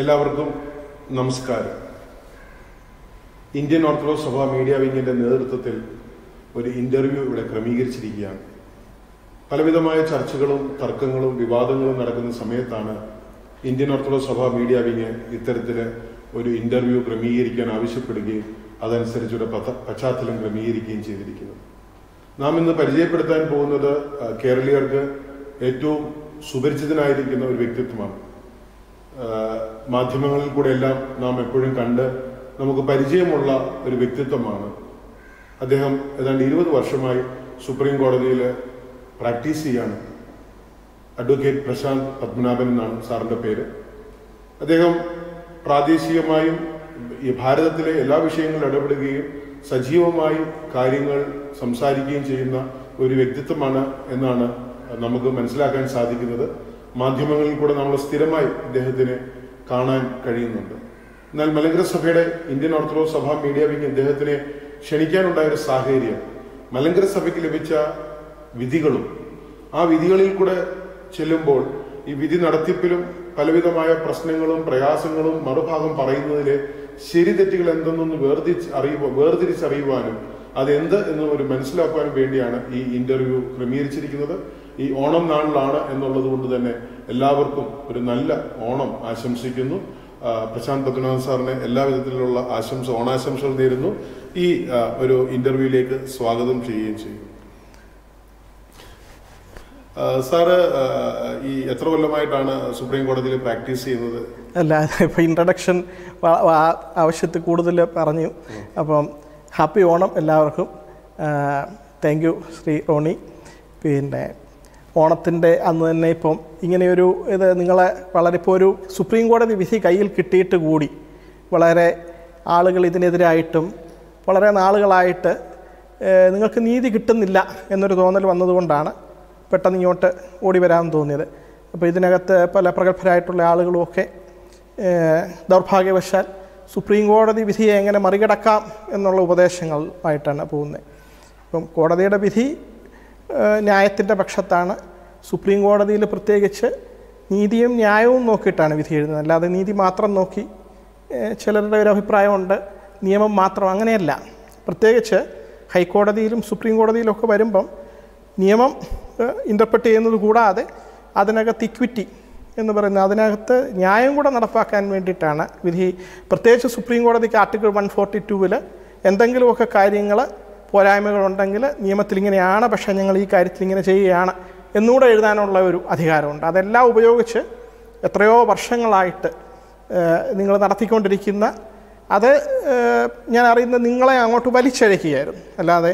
എല്ലാവർക്കും നമസ്കാരം. Indian orthodox സഭ മീഡിയ വിങ്ങിന്റെ നേതൃത്വത്തിൽ ഒരു ഇന്റർവ്യൂ ഇവിടെ ക്രമീകരിച്ചിരിക്കുകയാണ്. പലവിധമായ ചർച്ചകളും തർക്കങ്ങളും വിവാദങ്ങളും നടക്കുന്ന സമയത്താണ് ഇന്ത്യൻ ഓർത്തഡോക്സ് സഭ മീഡിയ വിങ് ഇത്തരത്തിൽ ഒരു ഇന്റർവ്യൂ ക്രമീകരിക്കാൻ ആവശ്യപ്പെടുകയും അതനുസരിച്ചൊരു പശ്ചാത്തലം ക്രമീകരിക്കുകയും ചെയ്തിരിക്കുന്നത്. നാം ഇന്ന് പരിചയപ്പെടുത്താൻ പോകുന്നത് കേരളീയർക്ക് ഏറ്റവും സുപരിചിതനായിരിക്കുന്ന ഒരു വ്യക്തിത്വമാണ് മാധ്യമങ്ങളിൽ കൂടെ എല്ലാം നാം എപ്പോഴും കണ്ട് നമുക്ക് പരിചയമുള്ള ഒരു വ്യക്തിത്വമാണ്. അദ്ദേഹം ഏതാണ്ട് ഇരുപത് വർഷമായി സുപ്രീം കോടതിയിൽ പ്രാക്ടീസ് ചെയ്യാണ്. അഡ്വക്കേറ്റ് പ്രശാന്ത് പത്മനാഭൻ എന്നാണ് സാറിന്റെ പേര്. അദ്ദേഹം പ്രാദേശികമായും ഈ ഭാരതത്തിലെ എല്ലാ വിഷയങ്ങളിലും ഇടപെടുകയും സജീവമായി കാര്യങ്ങൾ സംസാരിക്കുകയും ചെയ്യുന്ന ഒരു വ്യക്തിത്വമാണ് എന്നാണ് നമുക്ക് മനസ്സിലാക്കാൻ സാധിക്കുന്നത്. മാധ്യമങ്ങളിൽ കൂടെ നമ്മൾ സ്ഥിരമായി ഇദ്ദേഹത്തിന് കാണാൻ കഴിയുന്നുണ്ട്. എന്നാൽ മലങ്കര സഭയുടെ ഇന്ത്യൻ ഓർത്തഡോക്സ് സഭ മീഡിയ വിങ് ഇദ്ദേഹത്തിനെ ക്ഷണിക്കാനുണ്ടായ ഒരു സാഹചര്യം. മലങ്കര സഭയ്ക്ക് ലഭിച്ച വിധികളും ആ വിധികളിൽ കൂടെ ചെല്ലുമ്പോൾ ഈ വിധി നടത്തിപ്പിലും പലവിധമായ പ്രശ്നങ്ങളും പ്രയാസങ്ങളും മറുഭാഗം പറയുന്നതിലെ ശരി തെറ്റുകൾ എന്തെന്നൊന്ന് വേർതിരിച്ച് അറിയുക വേർതിരിച്ചറിയുവാനും അതെന്ത് എന്ന് ഒരു മനസ്സിലാക്കുവാനും വേണ്ടിയാണ് ഈ ഇന്റർവ്യൂ ക്രമീകരിച്ചിരിക്കുന്നത്. ഈ ഓണം നാളിലാണ് എന്നുള്ളത് കൊണ്ട് തന്നെ എല്ലാവർക്കും ഒരു നല്ല ഓണം ആശംസിക്കുന്നു. പ്രശാന്ത് പത്മനാഭൻ സാറിന് എല്ലാ വിധത്തിലുള്ള ആശംസ ഓണാശംസകൾ നേരുന്നു. ഈ ഒരു ഇന്റർവ്യൂയിലേക്ക് സ്വാഗതം ചെയ്യുകയും ചെയ്യും. സാറ് ഈ എത്ര കൊല്ലമായിട്ടാണ് സുപ്രീം കോടതിയിൽ പ്രാക്ടീസ് ചെയ്യുന്നത്? അല്ല ഇപ്പോൾ ഇൻട്രഡക്ഷൻ ആവശ്യത്തിൽ കൂടുതൽ പറഞ്ഞു. അപ്പം ഹാപ്പി ഓണം എല്ലാവർക്കും. Thank you Shri Roni. പിന്നെ ഓണത്തിന്റെ അന്ന് തന്നെ ഇപ്പം ഇങ്ങനെയൊരു ഇത് നിങ്ങളെ വളരെ ഇപ്പോൾ ഒരു സുപ്രീം കോടതി വിധി കയ്യിൽ കിട്ടിയിട്ട് കൂടി വളരെ ആളുകൾ ഇതിനെതിരായിട്ടും വളരെ നാളുകളായിട്ട് നിങ്ങൾക്ക് നീതി കിട്ടുന്നില്ല എന്നൊരു തോന്നൽ വന്നതുകൊണ്ടാണ് പെട്ടെന്ന് ഇങ്ങോട്ട് ഓടി വരാൻ തോന്നിയത്. അപ്പോൾ ഇതിനകത്ത് പല പ്രഗത്ഭരായിട്ടുള്ള ആളുകളുമൊക്കെ ദൗർഭാഗ്യവശാൽ സുപ്രീം കോടതി വിധിയെ എങ്ങനെ മറികടക്കാം എന്നുള്ള ഉപദേശങ്ങളുമായിട്ടാണ് പോകുന്നത്. ഇപ്പം കോടതിയുടെ വിധി ന്യായത്തിന്റെ പക്ഷത്താണ്. സുപ്രീം കോടതിയിൽ പ്രത്യേകിച്ച് നീതിയും ന്യായവും നോക്കിയിട്ടാണ് വിധി എഴുതുന്നത്. അല്ലാതെ നീതി മാത്രം നോക്കി ചിലരുടെ ഒരു അഭിപ്രായമുണ്ട് നിയമം മാത്രം അങ്ങനെയല്ല. പ്രത്യേകിച്ച് ഹൈക്കോടതിയിലും സുപ്രീം കോടതിയിലും ഒക്കെ വരുമ്പം നിയമം ഇന്റർപ്രറ്റ് ചെയ്യുന്നത് കൂടാതെ അതിനകത്ത് ഇക്വിറ്റി എന്ന് പറയുന്ന അതിനകത്ത് ന്യായം കൂടെ നടപ്പാക്കാൻ വേണ്ടിയിട്ടാണ് വിധി. പ്രത്യേകിച്ച് സുപ്രീം കോടതിക്ക് ആർട്ടിക്കിൾ വൺ ഫോർട്ടി ടൂവിൽ എന്തെങ്കിലുമൊക്കെ കാര്യങ്ങൾ പോരായ്മകളുണ്ടെങ്കിൽ നിയമത്തിൽ ഇങ്ങനെയാണ് പക്ഷേ ഞങ്ങൾ ഈ കാര്യത്തിൽ ഇങ്ങനെ ചെയ്യുകയാണ് എന്നുകൂടെ എഴുതാനുള്ള ഒരു അധികാരമുണ്ട്. അതെല്ലാം ഉപയോഗിച്ച് എത്രയോ വർഷങ്ങളായിട്ട് നിങ്ങൾ നടത്തിക്കൊണ്ടിരിക്കുന്ന അത് ഞാൻ അറിയുന്ന നിങ്ങളെ അങ്ങോട്ട് വലിച്ചഴക്കുകയായിരുന്നു അല്ലാതെ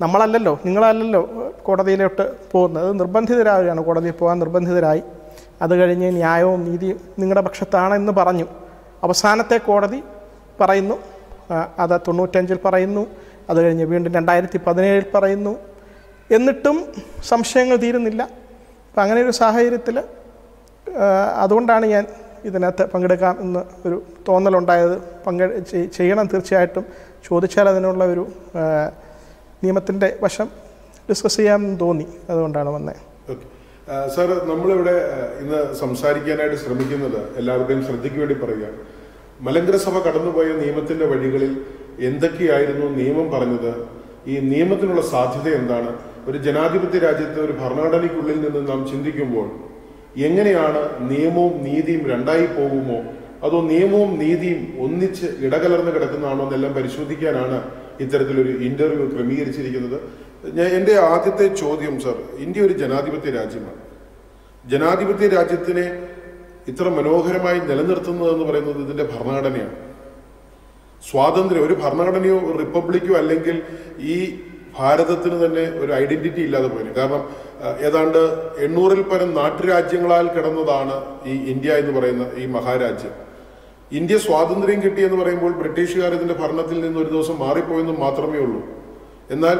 നമ്മളല്ലല്ലോ നിങ്ങളല്ലല്ലോ കോടതിയിലോട്ട് പോകുന്നത്. അത് നിർബന്ധിതരാകുകയാണ് കോടതിയിൽ പോകാൻ നിർബന്ധിതരായി. അത് കഴിഞ്ഞ് ന്യായവും നീതിയും നിങ്ങളുടെ പക്ഷത്താണെന്ന് പറഞ്ഞു. അവസാനത്തെ കോടതി പറയുന്നു അത് തൊണ്ണൂറ്റഞ്ചിൽ പറയുന്നു. അത് കഴിഞ്ഞ് വീണ്ടും രണ്ടായിരത്തി പതിനേഴിൽ പറയുന്നു. എന്നിട്ടും സംശയങ്ങൾ തീരുന്നില്ല. അപ്പം അങ്ങനെ ഒരു സാഹചര്യത്തിൽ അതുകൊണ്ടാണ് ഞാൻ ഇതിനകത്ത് പങ്കെടുക്കാം എന്ന് ഒരു തോന്നലുണ്ടായത്. പങ്കെ ചെയ്- ചെയ്യണം തീർച്ചയായിട്ടും. ചോദിച്ചാൽ അതിനുള്ള ഒരു നിയമത്തിന്റെ വശം ഡിസ്കസ് ചെയ്യാമെന്ന് തോന്നി. അതുകൊണ്ടാണ് വന്നത് സാർ നമ്മളിവിടെ ഇന്ന് സംസാരിക്കാനായിട്ട് ശ്രമിക്കുന്നത് എല്ലാവരുടെയും ശ്രദ്ധയ്ക്ക് വേണ്ടി പറയുകയാണ്. മലങ്കര സഭ കടന്നുപോയ നിയമത്തിന്റെ വഴികളിൽ എന്തൊക്കെയായിരുന്നു നിയമം പറഞ്ഞത്? ഈ നിയമത്തിനുള്ള സാധ്യത എന്താണ്? ഒരു ജനാധിപത്യ രാജ്യത്തെ ഒരു ഭരണഘടനയ്ക്കുള്ളിൽ നിന്ന് നാം ചിന്തിക്കുമ്പോൾ എങ്ങനെയാണ് നിയമവും നീതിയും രണ്ടായി പോകുമോ? അതോ നിയമവും നീതിയും ഒന്നിച്ച് ഇടകലർന്ന് കിടക്കുന്നതാണോ എന്നെല്ലാം പരിശോധിക്കാനാണ് ഇത്തരത്തിലൊരു ഇന്റർവ്യൂ ക്രമീകരിച്ചിരിക്കുന്നത്. ഞാൻ എന്റെ ആദ്യത്തെ ചോദ്യം സർ ഇന്ത്യ ഒരു ജനാധിപത്യ രാജ്യമാണ്. ജനാധിപത്യ രാജ്യത്തിനെ ഇത്ര മനോഹരമായി നിലനിർത്തുന്നതെന്ന് പറയുന്നത് ഇതിന്റെ ഭരണഘടനയാണ്. സ്വാതന്ത്ര്യം ഒരു ഭരണഘടനയോ ഒരു റിപ്പബ്ലിക്കോ അല്ലെങ്കിൽ ഈ ഭാരതത്തിന് തന്നെ ഒരു ഐഡന്റിറ്റി ഇല്ലാതെ പോയി കാരണം ഏതാണ്ട് എണ്ണൂറിൽ പരം നാട്ടുരാജ്യങ്ങളാൽ കിടന്നതാണ് ഈ ഇന്ത്യ എന്ന് പറയുന്ന ഈ മഹാരാജ്യം. ഇന്ത്യ സ്വാതന്ത്ര്യം കിട്ടിയെന്ന് പറയുമ്പോൾ ബ്രിട്ടീഷുകാർ ഇതിന്റെ ഭരണത്തിൽ നിന്ന് ഒരു ദിവസം മാറിപ്പോയെന്ന് മാത്രമേ ഉള്ളൂ. എന്നാൽ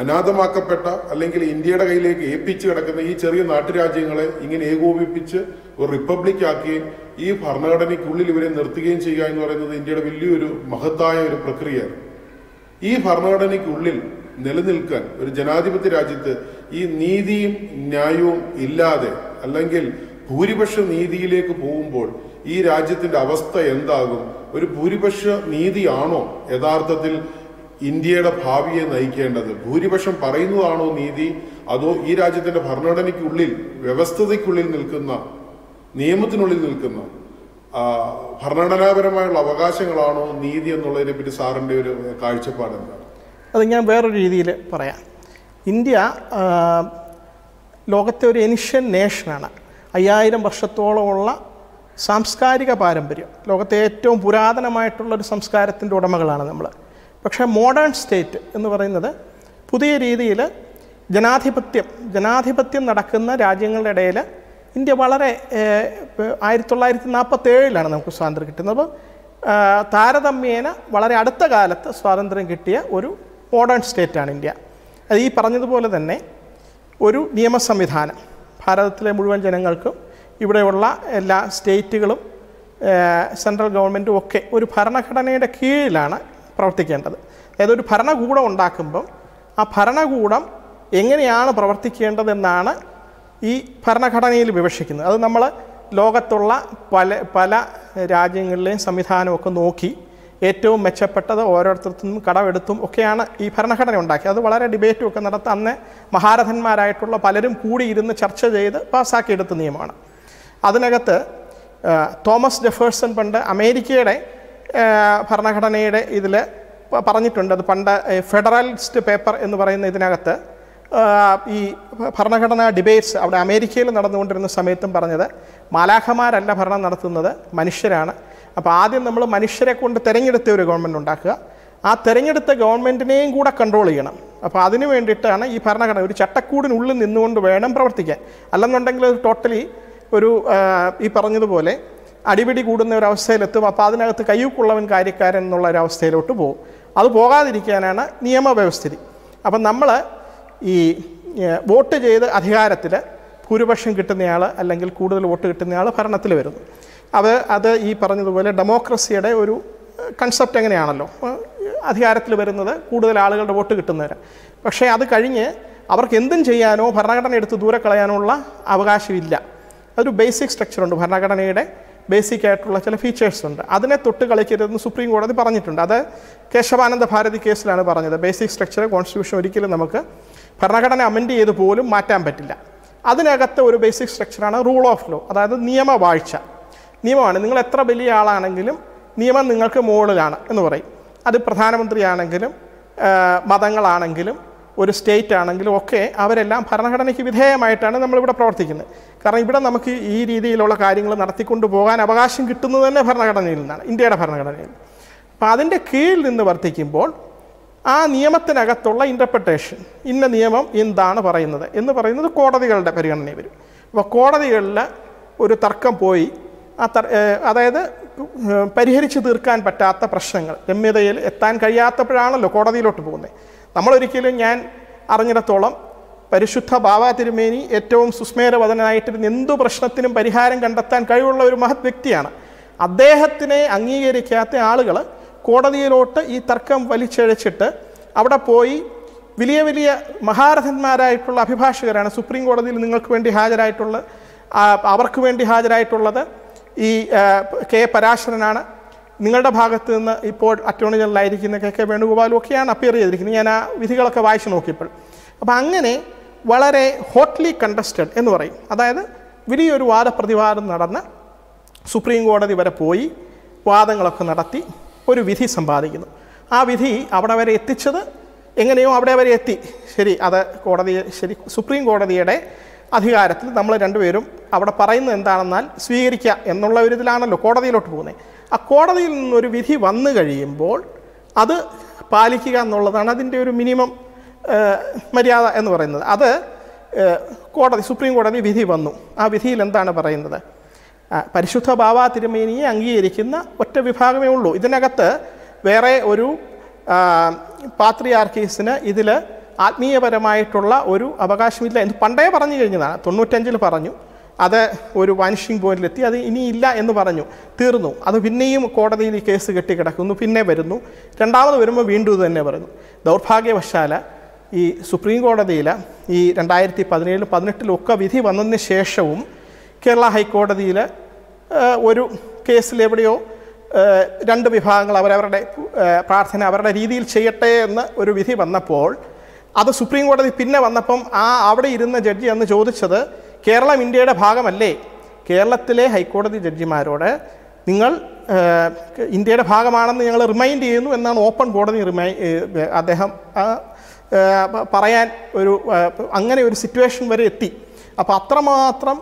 അനാഥമാക്കപ്പെട്ട അല്ലെങ്കിൽ ഇന്ത്യയുടെ കയ്യിലേക്ക് ഏൽപ്പിച്ച് കിടക്കുന്ന ഈ ചെറിയ നാട്ടുരാജ്യങ്ങളെ ഇങ്ങനെ ഏകോപിപ്പിച്ച് ഒരു റിപ്പബ്ലിക് ആക്കുകയും ഈ ഭരണഘടനയ്ക്കുള്ളിൽ ഇവരെ നിർത്തുകയും ചെയ്യുക എന്ന് പറയുന്നത് ഇന്ത്യയുടെ വലിയൊരു മഹത്തായ ഒരു പ്രക്രിയയാണ്. ഈ ഭരണഘടനയ്ക്കുള്ളിൽ നിലനിൽക്കാൻ ഒരു ജനാധിപത്യ രാജ്യത്ത് ഈ നീതിയും ന്യായവും ഇല്ലാതെ അല്ലെങ്കിൽ ഭൂരിപക്ഷ നീതിയിലേക്ക് പോകുമ്പോൾ ഈ രാജ്യത്തിന്റെ അവസ്ഥ എന്താകും? ഒരു ഭൂരിപക്ഷ നീതിയാണോ യഥാർത്ഥത്തിൽ ഇന്ത്യയുടെ ഭാവിയെ നയിക്കേണ്ടത്? ഭൂരിപക്ഷം പറയുന്നതാണോ നീതി? അതോ ഈ രാജ്യത്തിന്റെ ഭരണഘടനയ്ക്കുള്ളിൽ വ്യവസ്ഥതയ്ക്കുള്ളിൽ നിൽക്കുന്ന നിയമത്തിനുള്ളിൽ നിൽക്കുന്ന ഭരണഘടനാപരമായുള്ള അവകാശങ്ങളാണോ നീതി എന്നുള്ളതിനെ പറ്റി സാറിന്റെ ഒരു കാഴ്ചപ്പാട് അത് ഞാൻ വേറൊരു രീതിയിൽ പറയാം. ഇന്ത്യ ലോകത്തെ ഒരു എനിഷ്യൻ നേഷനാണ്. അയ്യായിരം വർഷത്തോളമുള്ള സാംസ്കാരിക പാരമ്പര്യം ലോകത്തെ ഏറ്റവും പുരാതനമായിട്ടുള്ള ഒരു സംസ്കാരത്തിന്റെ ഉടമകളാണ് നമ്മൾ. പക്ഷേ മോഡേൺ സ്റ്റേറ്റ് എന്ന് പറയുന്നത് പുതിയ രീതിയിൽ ജനാധിപത്യം ജനാധിപത്യം നടക്കുന്ന രാജ്യങ്ങളുടെ ഇടയിൽ ഇന്ത്യ വളരെ ആയിരത്തി തൊള്ളായിരത്തി നാൽപ്പത്തേഴിലാണ് നമുക്ക് സ്വാതന്ത്ര്യം കിട്ടുന്നത്. അപ്പോൾ താരതമ്യേന വളരെ അടുത്ത കാലത്ത് സ്വാതന്ത്ര്യം കിട്ടിയ ഒരു മോഡേൺ സ്റ്റേറ്റാണ് ഇന്ത്യ. അത് ഈ പറഞ്ഞതുപോലെ തന്നെ ഒരു നിയമ സംവിധാനം. ഭാരതത്തിലെ മുഴുവൻ ജനങ്ങൾക്കും ഇവിടെയുള്ള എല്ലാ സ്റ്റേറ്റുകളും സെൻട്രൽ ഗവൺമെന്റും ഒക്കെ ഒരു ഭരണഘടനയുടെ കീഴിലാണ് പ്രവർത്തിക്കേണ്ടത്. അതായത് ഒരു ഭരണകൂടം ഉണ്ടാക്കുമ്പം ആ ഭരണകൂടം എങ്ങനെയാണ് പ്രവർത്തിക്കേണ്ടതെന്നാണ് ഈ ഭരണഘടനയിൽ വിവക്ഷിക്കുന്നത് അത് നമ്മൾ ലോകത്തുള്ള പല പല രാജ്യങ്ങളിലെയും സംവിധാനമൊക്കെ നോക്കി ഏറ്റവും മെച്ചപ്പെട്ടത് ഓരോരുത്തർക്കും കടമെടുത്തും ഒക്കെയാണ് ഈ ഭരണഘടന ഉണ്ടാക്കിയത്. അത് വളരെ ഡിബേറ്റും ഒക്കെ നടത്തി അന്ന് മഹാരഥന്മാരായിട്ടുള്ള പലരും കൂടി ഇരുന്ന് ചർച്ച ചെയ്ത് പാസ്സാക്കിയെടുത്ത നിയമമാണ്. അതിനകത്ത് തോമസ് ജെഫേഴ്സൺ പണ്ട് അമേരിക്കയുടെ ഭരണഘടനയുടെ ഇതിൽ പറഞ്ഞിട്ടുണ്ട്. അത് പണ്ട് ഫെഡറലിസ്റ്റ് പേപ്പർ എന്ന് പറയുന്ന ഇതിനകത്ത് ഈ ഭരണഘടനാ ഡിബേറ്റ്സ് അവിടെ അമേരിക്കയിൽ നടന്നുകൊണ്ടിരുന്ന സമയത്തും പറഞ്ഞത് മാലാഖമാരല്ല ഭരണം നടത്തുന്നത് മനുഷ്യരാണ്. അപ്പോൾ ആദ്യം നമ്മൾ മനുഷ്യരെ കൊണ്ട് തിരഞ്ഞെടുത്ത ഒരു ഗവൺമെന്റ് ഉണ്ടാക്കുക. ആ തിരഞ്ഞെടുത്ത ഗവൺമെന്റിനെയും കൂടെ കൺട്രോൾ ചെയ്യണം. അപ്പോൾ അതിനു വേണ്ടിയിട്ടാണ് ഈ ഭരണഘടന ഒരു ചട്ടക്കൂടിനുള്ളിൽ നിന്നുകൊണ്ട് വേണം പ്രവർത്തിക്കാൻ. അല്ലെന്നുണ്ടെങ്കിൽ ടോട്ടലി ഒരു ഈ പറഞ്ഞതുപോലെ അടിപിടി കൂടുന്ന ഒരു അവസ്ഥയിലെത്തും. അപ്പോൾ അതിനകത്ത് കയ്യൂക്കുള്ളവൻ കാര്യക്കാരൻ എന്നുള്ള ഒരു അവസ്ഥയിലോട്ട് പോകും. അത് പോകാതിരിക്കാനാണ് നിയമവ്യവസ്ഥിതി. അപ്പം നമ്മൾ ഈ വോട്ട് ചെയ്ത് അധികാരത്തിൽ ഭൂരിപക്ഷം കിട്ടുന്നയാൾ അല്ലെങ്കിൽ കൂടുതൽ വോട്ട് കിട്ടുന്നയാൾ ഭരണത്തിൽ വരുന്നു. അത് അത് ഈ പറഞ്ഞതുപോലെ ഡെമോക്രസിയുടെ ഒരു കൺസെപ്റ്റ് എങ്ങനെയാണല്ലോ? അധികാരത്തിൽ വരുന്നത് കൂടുതൽ ആളുകളുടെ വോട്ട് കിട്ടുന്നവരെ. പക്ഷേ അത് കഴിഞ്ഞ് അവർക്ക് എന്തും ചെയ്യാനോ ഭരണഘടന എടുത്ത് ദൂരെ കളയാനുള്ള അവകാശമില്ല. അതൊരു ബേസിക് സ്ട്രക്ചറുണ്ട് ഭരണഘടനയുടെ ബേസിക് ആയിട്ടുള്ള ചില ഫീച്ചേഴ്സ് ഉണ്ട്. അതിനെ തൊട്ട് കളിക്കരുതെന്ന് സുപ്രീം കോടതി പറഞ്ഞിട്ടുണ്ട്. അത് കേശവാനന്ദ ഭാരതി കേസിലാണ് പറഞ്ഞത്. ബേസിക് സ്ട്രക്ചർ കോൺസ്റ്റിറ്റ്യൂഷൻ ഒരിക്കലും നമുക്ക് ഭരണഘടന അമെൻഡ് ചെയ്ത് പോലും മാറ്റാൻ പറ്റില്ല. അതിനകത്ത് ഒരു ബേസിക് സ്ട്രക്ചറാണ് റൂൾ ഓഫ് ലോ അതായത് നിയമവാഴ്ച നിയമമാണ് നിങ്ങൾ എത്ര വലിയ ആളാണെങ്കിലും നിയമം നിങ്ങൾക്ക് മുകളിലാണ് എന്ന് പറയും. അത് പ്രധാനമന്ത്രിയാണെങ്കിലും മതങ്ങളാണെങ്കിലും ഒരു സ്റ്റേറ്റ് ആണെങ്കിലും ഒക്കെ അവരെല്ലാം ഭരണഘടനയ്ക്ക് വിധേയമായിട്ടാണ് നമ്മളിവിടെ പ്രവർത്തിക്കുന്നത്. കാരണം ഇവിടെ നമുക്ക് ഈ രീതിയിലുള്ള കാര്യങ്ങൾ നടത്തിക്കൊണ്ട് പോകാൻ അവകാശം കിട്ടുന്നത് തന്നെ ഭരണഘടനയിൽ നിന്നാണ് ഇന്ത്യയുടെ ഭരണഘടനയിൽ. അപ്പോൾ അതിന്റെ കീഴിൽ നിന്ന് വർത്തിക്കുമ്പോൾ ആ നിയമത്തിനകത്തുള്ള ഇന്റർപ്രിട്ടേഷൻ ഇന്ന നിയമം എന്താണ് പറയുന്നത് എന്ന് പറയുന്നത് കോടതികളുടെ പരിഗണനയിൽ വരും. അപ്പോൾ കോടതികളിൽ ഒരു തർക്കം പോയി. ആ തർ അതായത് പരിഹരിച്ച് തീർക്കാൻ പറ്റാത്ത പ്രശ്നങ്ങൾ രമ്യതയിൽ എത്താൻ കഴിയാത്തപ്പോഴാണല്ലോ കോടതിയിലോട്ട് പോകുന്നത്. നമ്മളൊരിക്കലും ഞാൻ അറിഞ്ഞിടത്തോളം പരിശുദ്ധ ബാബ തിരുമേനി ഏറ്റവും സുസ്മേരവദനായിട്ടിരുന്ന എന്തു പ്രശ്നത്തിനും പരിഹാരം കണ്ടെത്താൻ കഴിവുള്ള ഒരു മഹത് വ്യക്തിയാണ്. അദ്ദേഹത്തിനെ അംഗീകരിക്കാത്ത ആളുകൾ കോടതിയിലോട്ട് ഈ തർക്കം വലിച്ചഴച്ചിട്ട് അവിടെ പോയി വലിയ വലിയ മഹാരഥന്മാരായിട്ടുള്ള അഭിഭാഷകരാണ് സുപ്രീം കോടതിയിൽ നിങ്ങൾക്ക് വേണ്ടി ഹാജരായിട്ടുള്ള അവർക്ക് വേണ്ടി ഹാജരായിട്ടുള്ളത് ഈ കെ പരാശരനാണ്. നിങ്ങളുടെ ഭാഗത്ത് നിന്ന് ഇപ്പോൾ അറ്റോർണി ജനറലായിരിക്കുന്ന കെ കെ വേണുഗോപാലും ഒക്കെയാണ് അപ്പിയർ ചെയ്തിരിക്കുന്നത്. ഞാൻ ആ വിധികളൊക്കെ വായിച്ചു നോക്കിയപ്പോൾ. അപ്പോൾ അങ്ങനെ വളരെ ഹോട്ട്ലി കണ്ടസ്റ്റഡ് എന്ന് പറയും. അതായത് വലിയൊരു വാദപ്രതിവാദം നടന്ന് സുപ്രീം കോടതി വരെ പോയി വാദങ്ങളൊക്കെ നടത്തി. ഒരു വിധി സമ്പാദിക്കുന്നു. ആ വിധി അവിടെ വരെ എത്തിച്ചത് എങ്ങനെയോ അവിടെ വരെ എത്തി. ശരി അത് കോടതി ശരി സുപ്രീം കോടതിയുടെ അധികാരത്തിൽ നമ്മൾ രണ്ടുപേരും അവിടെ പറയുന്നത് എന്താണെന്നാൽ സ്വീകരിക്കുക എന്നുള്ള ഒരു ഇതിലാണല്ലോ കോടതിയിലോട്ട് പോകുന്നത്. ആ കോടതിയിൽ നിന്നൊരു വിധി വന്നു കഴിയുമ്പോൾ അത് പാലിക്കുക എന്നുള്ളതാണ് അതിന്റെ ഒരു മിനിമം മര്യാദ എന്ന് പറയുന്നത്. അത് കോടതി സുപ്രീം കോടതി വിധി വന്നു. ആ വിധിയിൽ എന്താണ് പറയുന്നത്? പരിശുദ്ധ ഭാവ തിരുമേനിയെ അംഗീകരിക്കുന്ന ഒറ്റ വിഭാഗമേ ഉള്ളൂ. ഇതിനകത്ത് വേറെ ഒരു പാത്രിയാർക്കീസിന് ഇതിൽ ആത്മീയപരമായിട്ടുള്ള ഒരു അവകാശമില്ല എന്ന് പണ്ടേ പറഞ്ഞു കഴിഞ്ഞതാണ്. തൊണ്ണൂറ്റഞ്ചിൽ പറഞ്ഞു. അത് ഒരു വാനിഷിംഗ് പോയിന്റിലെത്തി. അത് ഇനിയില്ല എന്ന് പറഞ്ഞു. തീർന്നു. അത് പിന്നെയും കോടതിയിൽ ഈ കേസ് കെട്ടിക്കിടക്കുന്നു. പിന്നെ വരുന്നു. രണ്ടാമത് വരുമ്പോൾ വീണ്ടും ഇത് തന്നെ പറയുന്നു. ദൗർഭാഗ്യവശാൽ ഈ സുപ്രീം കോടതിയിൽ ഈ രണ്ടായിരത്തി പതിനേഴിലും പതിനെട്ടിലും ഒക്കെ വിധി വന്നതിന് ശേഷവും കേരള ഹൈക്കോടതിയിൽ ഒരു കേസിൽ എവിടെയോ രണ്ട് വിഭാഗങ്ങൾ അവരവരുടെ പ്രാർത്ഥന അവരുടെ രീതിയിൽ ചെയ്യട്ടെ എന്ന് ഒരു വിധി വന്നപ്പോൾ അത് സുപ്രീം കോടതി പിന്നെ വന്നപ്പം ആ അവിടെ ഇരുന്ന ജഡ്ജി അന്ന് ചോദിച്ചത് കേരളം ഇന്ത്യയുടെ ഭാഗമല്ലേ? കേരളത്തിലെ ഹൈക്കോടതി ജഡ്ജിമാരോട് നിങ്ങൾ ഇന്ത്യയുടെ ഭാഗമാണെന്ന് ഞങ്ങൾ റിമൈൻഡ് ചെയ്യുന്നു എന്നാണ് ഓപ്പൺ കോടതി റിമൈ അദ്ദേഹം പറയാൻ ഒരു അങ്ങനെ ഒരു സിറ്റുവേഷൻ വരെ എത്തി. അപ്പോൾ അത്രമാത്രം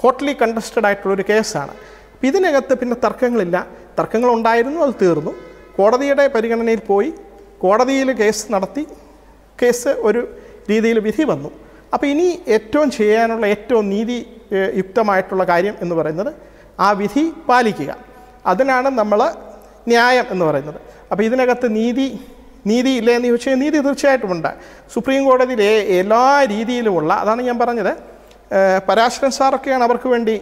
ഹോട്ട്ലി കണ്ടസ്റ്റഡ് ആയിട്ടുള്ളൊരു കേസാണ്. അപ്പം ഇതിനകത്ത് പിന്നെ തർക്കങ്ങളില്ല. തർക്കങ്ങൾ ഉണ്ടായിരുന്നു അത് തീർന്നു. കോടതിയുടെ പരിഗണനയിൽ പോയി കോടതിയിൽ കേസ് നടത്തി കേസ് ഒരു രീതിയിൽ വിധി വന്നു. അപ്പോൾ ഇനി ഏറ്റവും ചെയ്യാനുള്ള ഏറ്റവും നീതി യുക്തമായിട്ടുള്ള കാര്യം എന്ന് പറയുന്നത് ആ വിധി പാലിക്കുക. അതിനാണ് നമ്മൾ ന്യായം എന്ന് പറയുന്നത്. അപ്പോൾ ഇതിനകത്ത് നീതി നീതി ഇല്ലേ എന്ന് ചോദിച്ചാൽ നീതി തീർച്ചയായിട്ടും ഉണ്ട്. സുപ്രീം കോടതിയിലെ എല്ലാ രീതിയിലുമുള്ള അതാണ് ഞാൻ പറഞ്ഞത് പരാശരൻ സാറൊക്കെയാണ് അവർക്ക് വേണ്ടി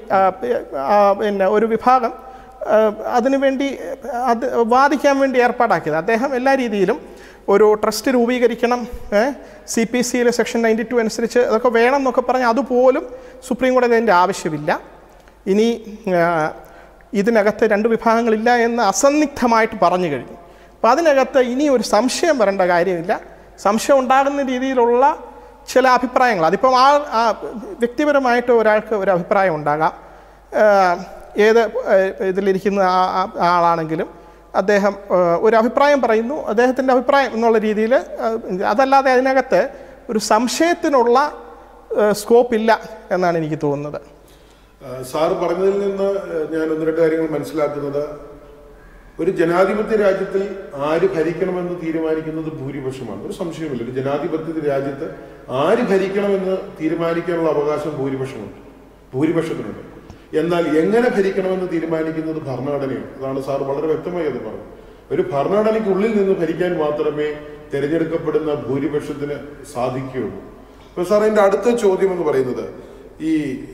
പിന്നെ ഒരു വിഭാഗം അതിനുവേണ്ടി അത് വാദിക്കാൻ വേണ്ടി ഏർപ്പാടാക്കിയത്. അദ്ദേഹം എല്ലാ രീതിയിലും ഒരു ട്രസ്റ്റ് രൂപീകരിക്കണം സി പി സിയിലെ സെക്ഷൻ നയന്റി ടു അനുസരിച്ച് അതൊക്കെ വേണം എന്നൊക്കെ പറഞ്ഞ് അതുപോലും സുപ്രീം കോടതി അതിന്റെ ആവശ്യമില്ല. ഇനി ഇതിനകത്ത് രണ്ട് വിഭാഗങ്ങളില്ല എന്ന് അസന്നിഗ്ധമായിട്ട് പറഞ്ഞു കഴിഞ്ഞു. അപ്പോൾ അതിനകത്ത് ഇനി ഒരു സംശയം വരേണ്ട കാര്യമില്ല. സംശയം ഉണ്ടാകുന്ന രീതിയിലുള്ള ചില അഭിപ്രായങ്ങൾ. അതിപ്പം ആ വ്യക്തിപരമായിട്ട് ഒരാൾക്ക് ഒരു അഭിപ്രായം ഉണ്ടാകാം. ഏത് ഇതിലിരിക്കുന്ന ആളാണെങ്കിലും അദ്ദേഹം ഒരു അഭിപ്രായം പറയുന്നു. അദ്ദേഹത്തിന്റെ അഭിപ്രായം എന്നുള്ള രീതിയിൽ അതല്ലാതെ അതിനകത്ത് ഒരു സംശയത്തിനുള്ള സ്കോപ്പ് ഇല്ല എന്നാണ് എനിക്ക് തോന്നുന്നത്. സാർ പറഞ്ഞതിൽ നിന്ന് ഞാൻ ഒന്ന് രണ്ട് കാര്യങ്ങൾ മനസ്സിലാക്കുന്നത്. ഒരു ജനാധിപത്യ രാജ്യത്തിൽ ആര് ഭരിക്കണമെന്ന് തീരുമാനിക്കുന്നത് ഭൂരിപക്ഷമാണ്. ഒരു സംശയമില്ല ഒരു ജനാധിപത്യ രാജ്യത്ത് ആര് ഭരിക്കണമെന്ന് തീരുമാനിക്കാനുള്ള അവകാശം ഭൂരിപക്ഷമുണ്ട്. ഭൂരിപക്ഷത്തിനുണ്ട്. എന്നാൽ എങ്ങനെ ഭരിക്കണമെന്ന് തീരുമാനിക്കുന്നത് ഭരണഘടനയാണ്. അതാണ് സാർ വളരെ വ്യക്തമായി അത് പറഞ്ഞു ഒരു ഭരണഘടനയ്ക്കുള്ളിൽ നിന്ന് ഭരിക്കാൻ മാത്രമേ തിരഞ്ഞെടുക്കപ്പെടുന്ന ഭൂരിപക്ഷത്തിന് സാധിക്കുകയുള്ളൂ. അപ്പൊ സാർ എന്റെ അടുത്ത ചോദ്യം എന്ന് പറയുന്നത് ഈ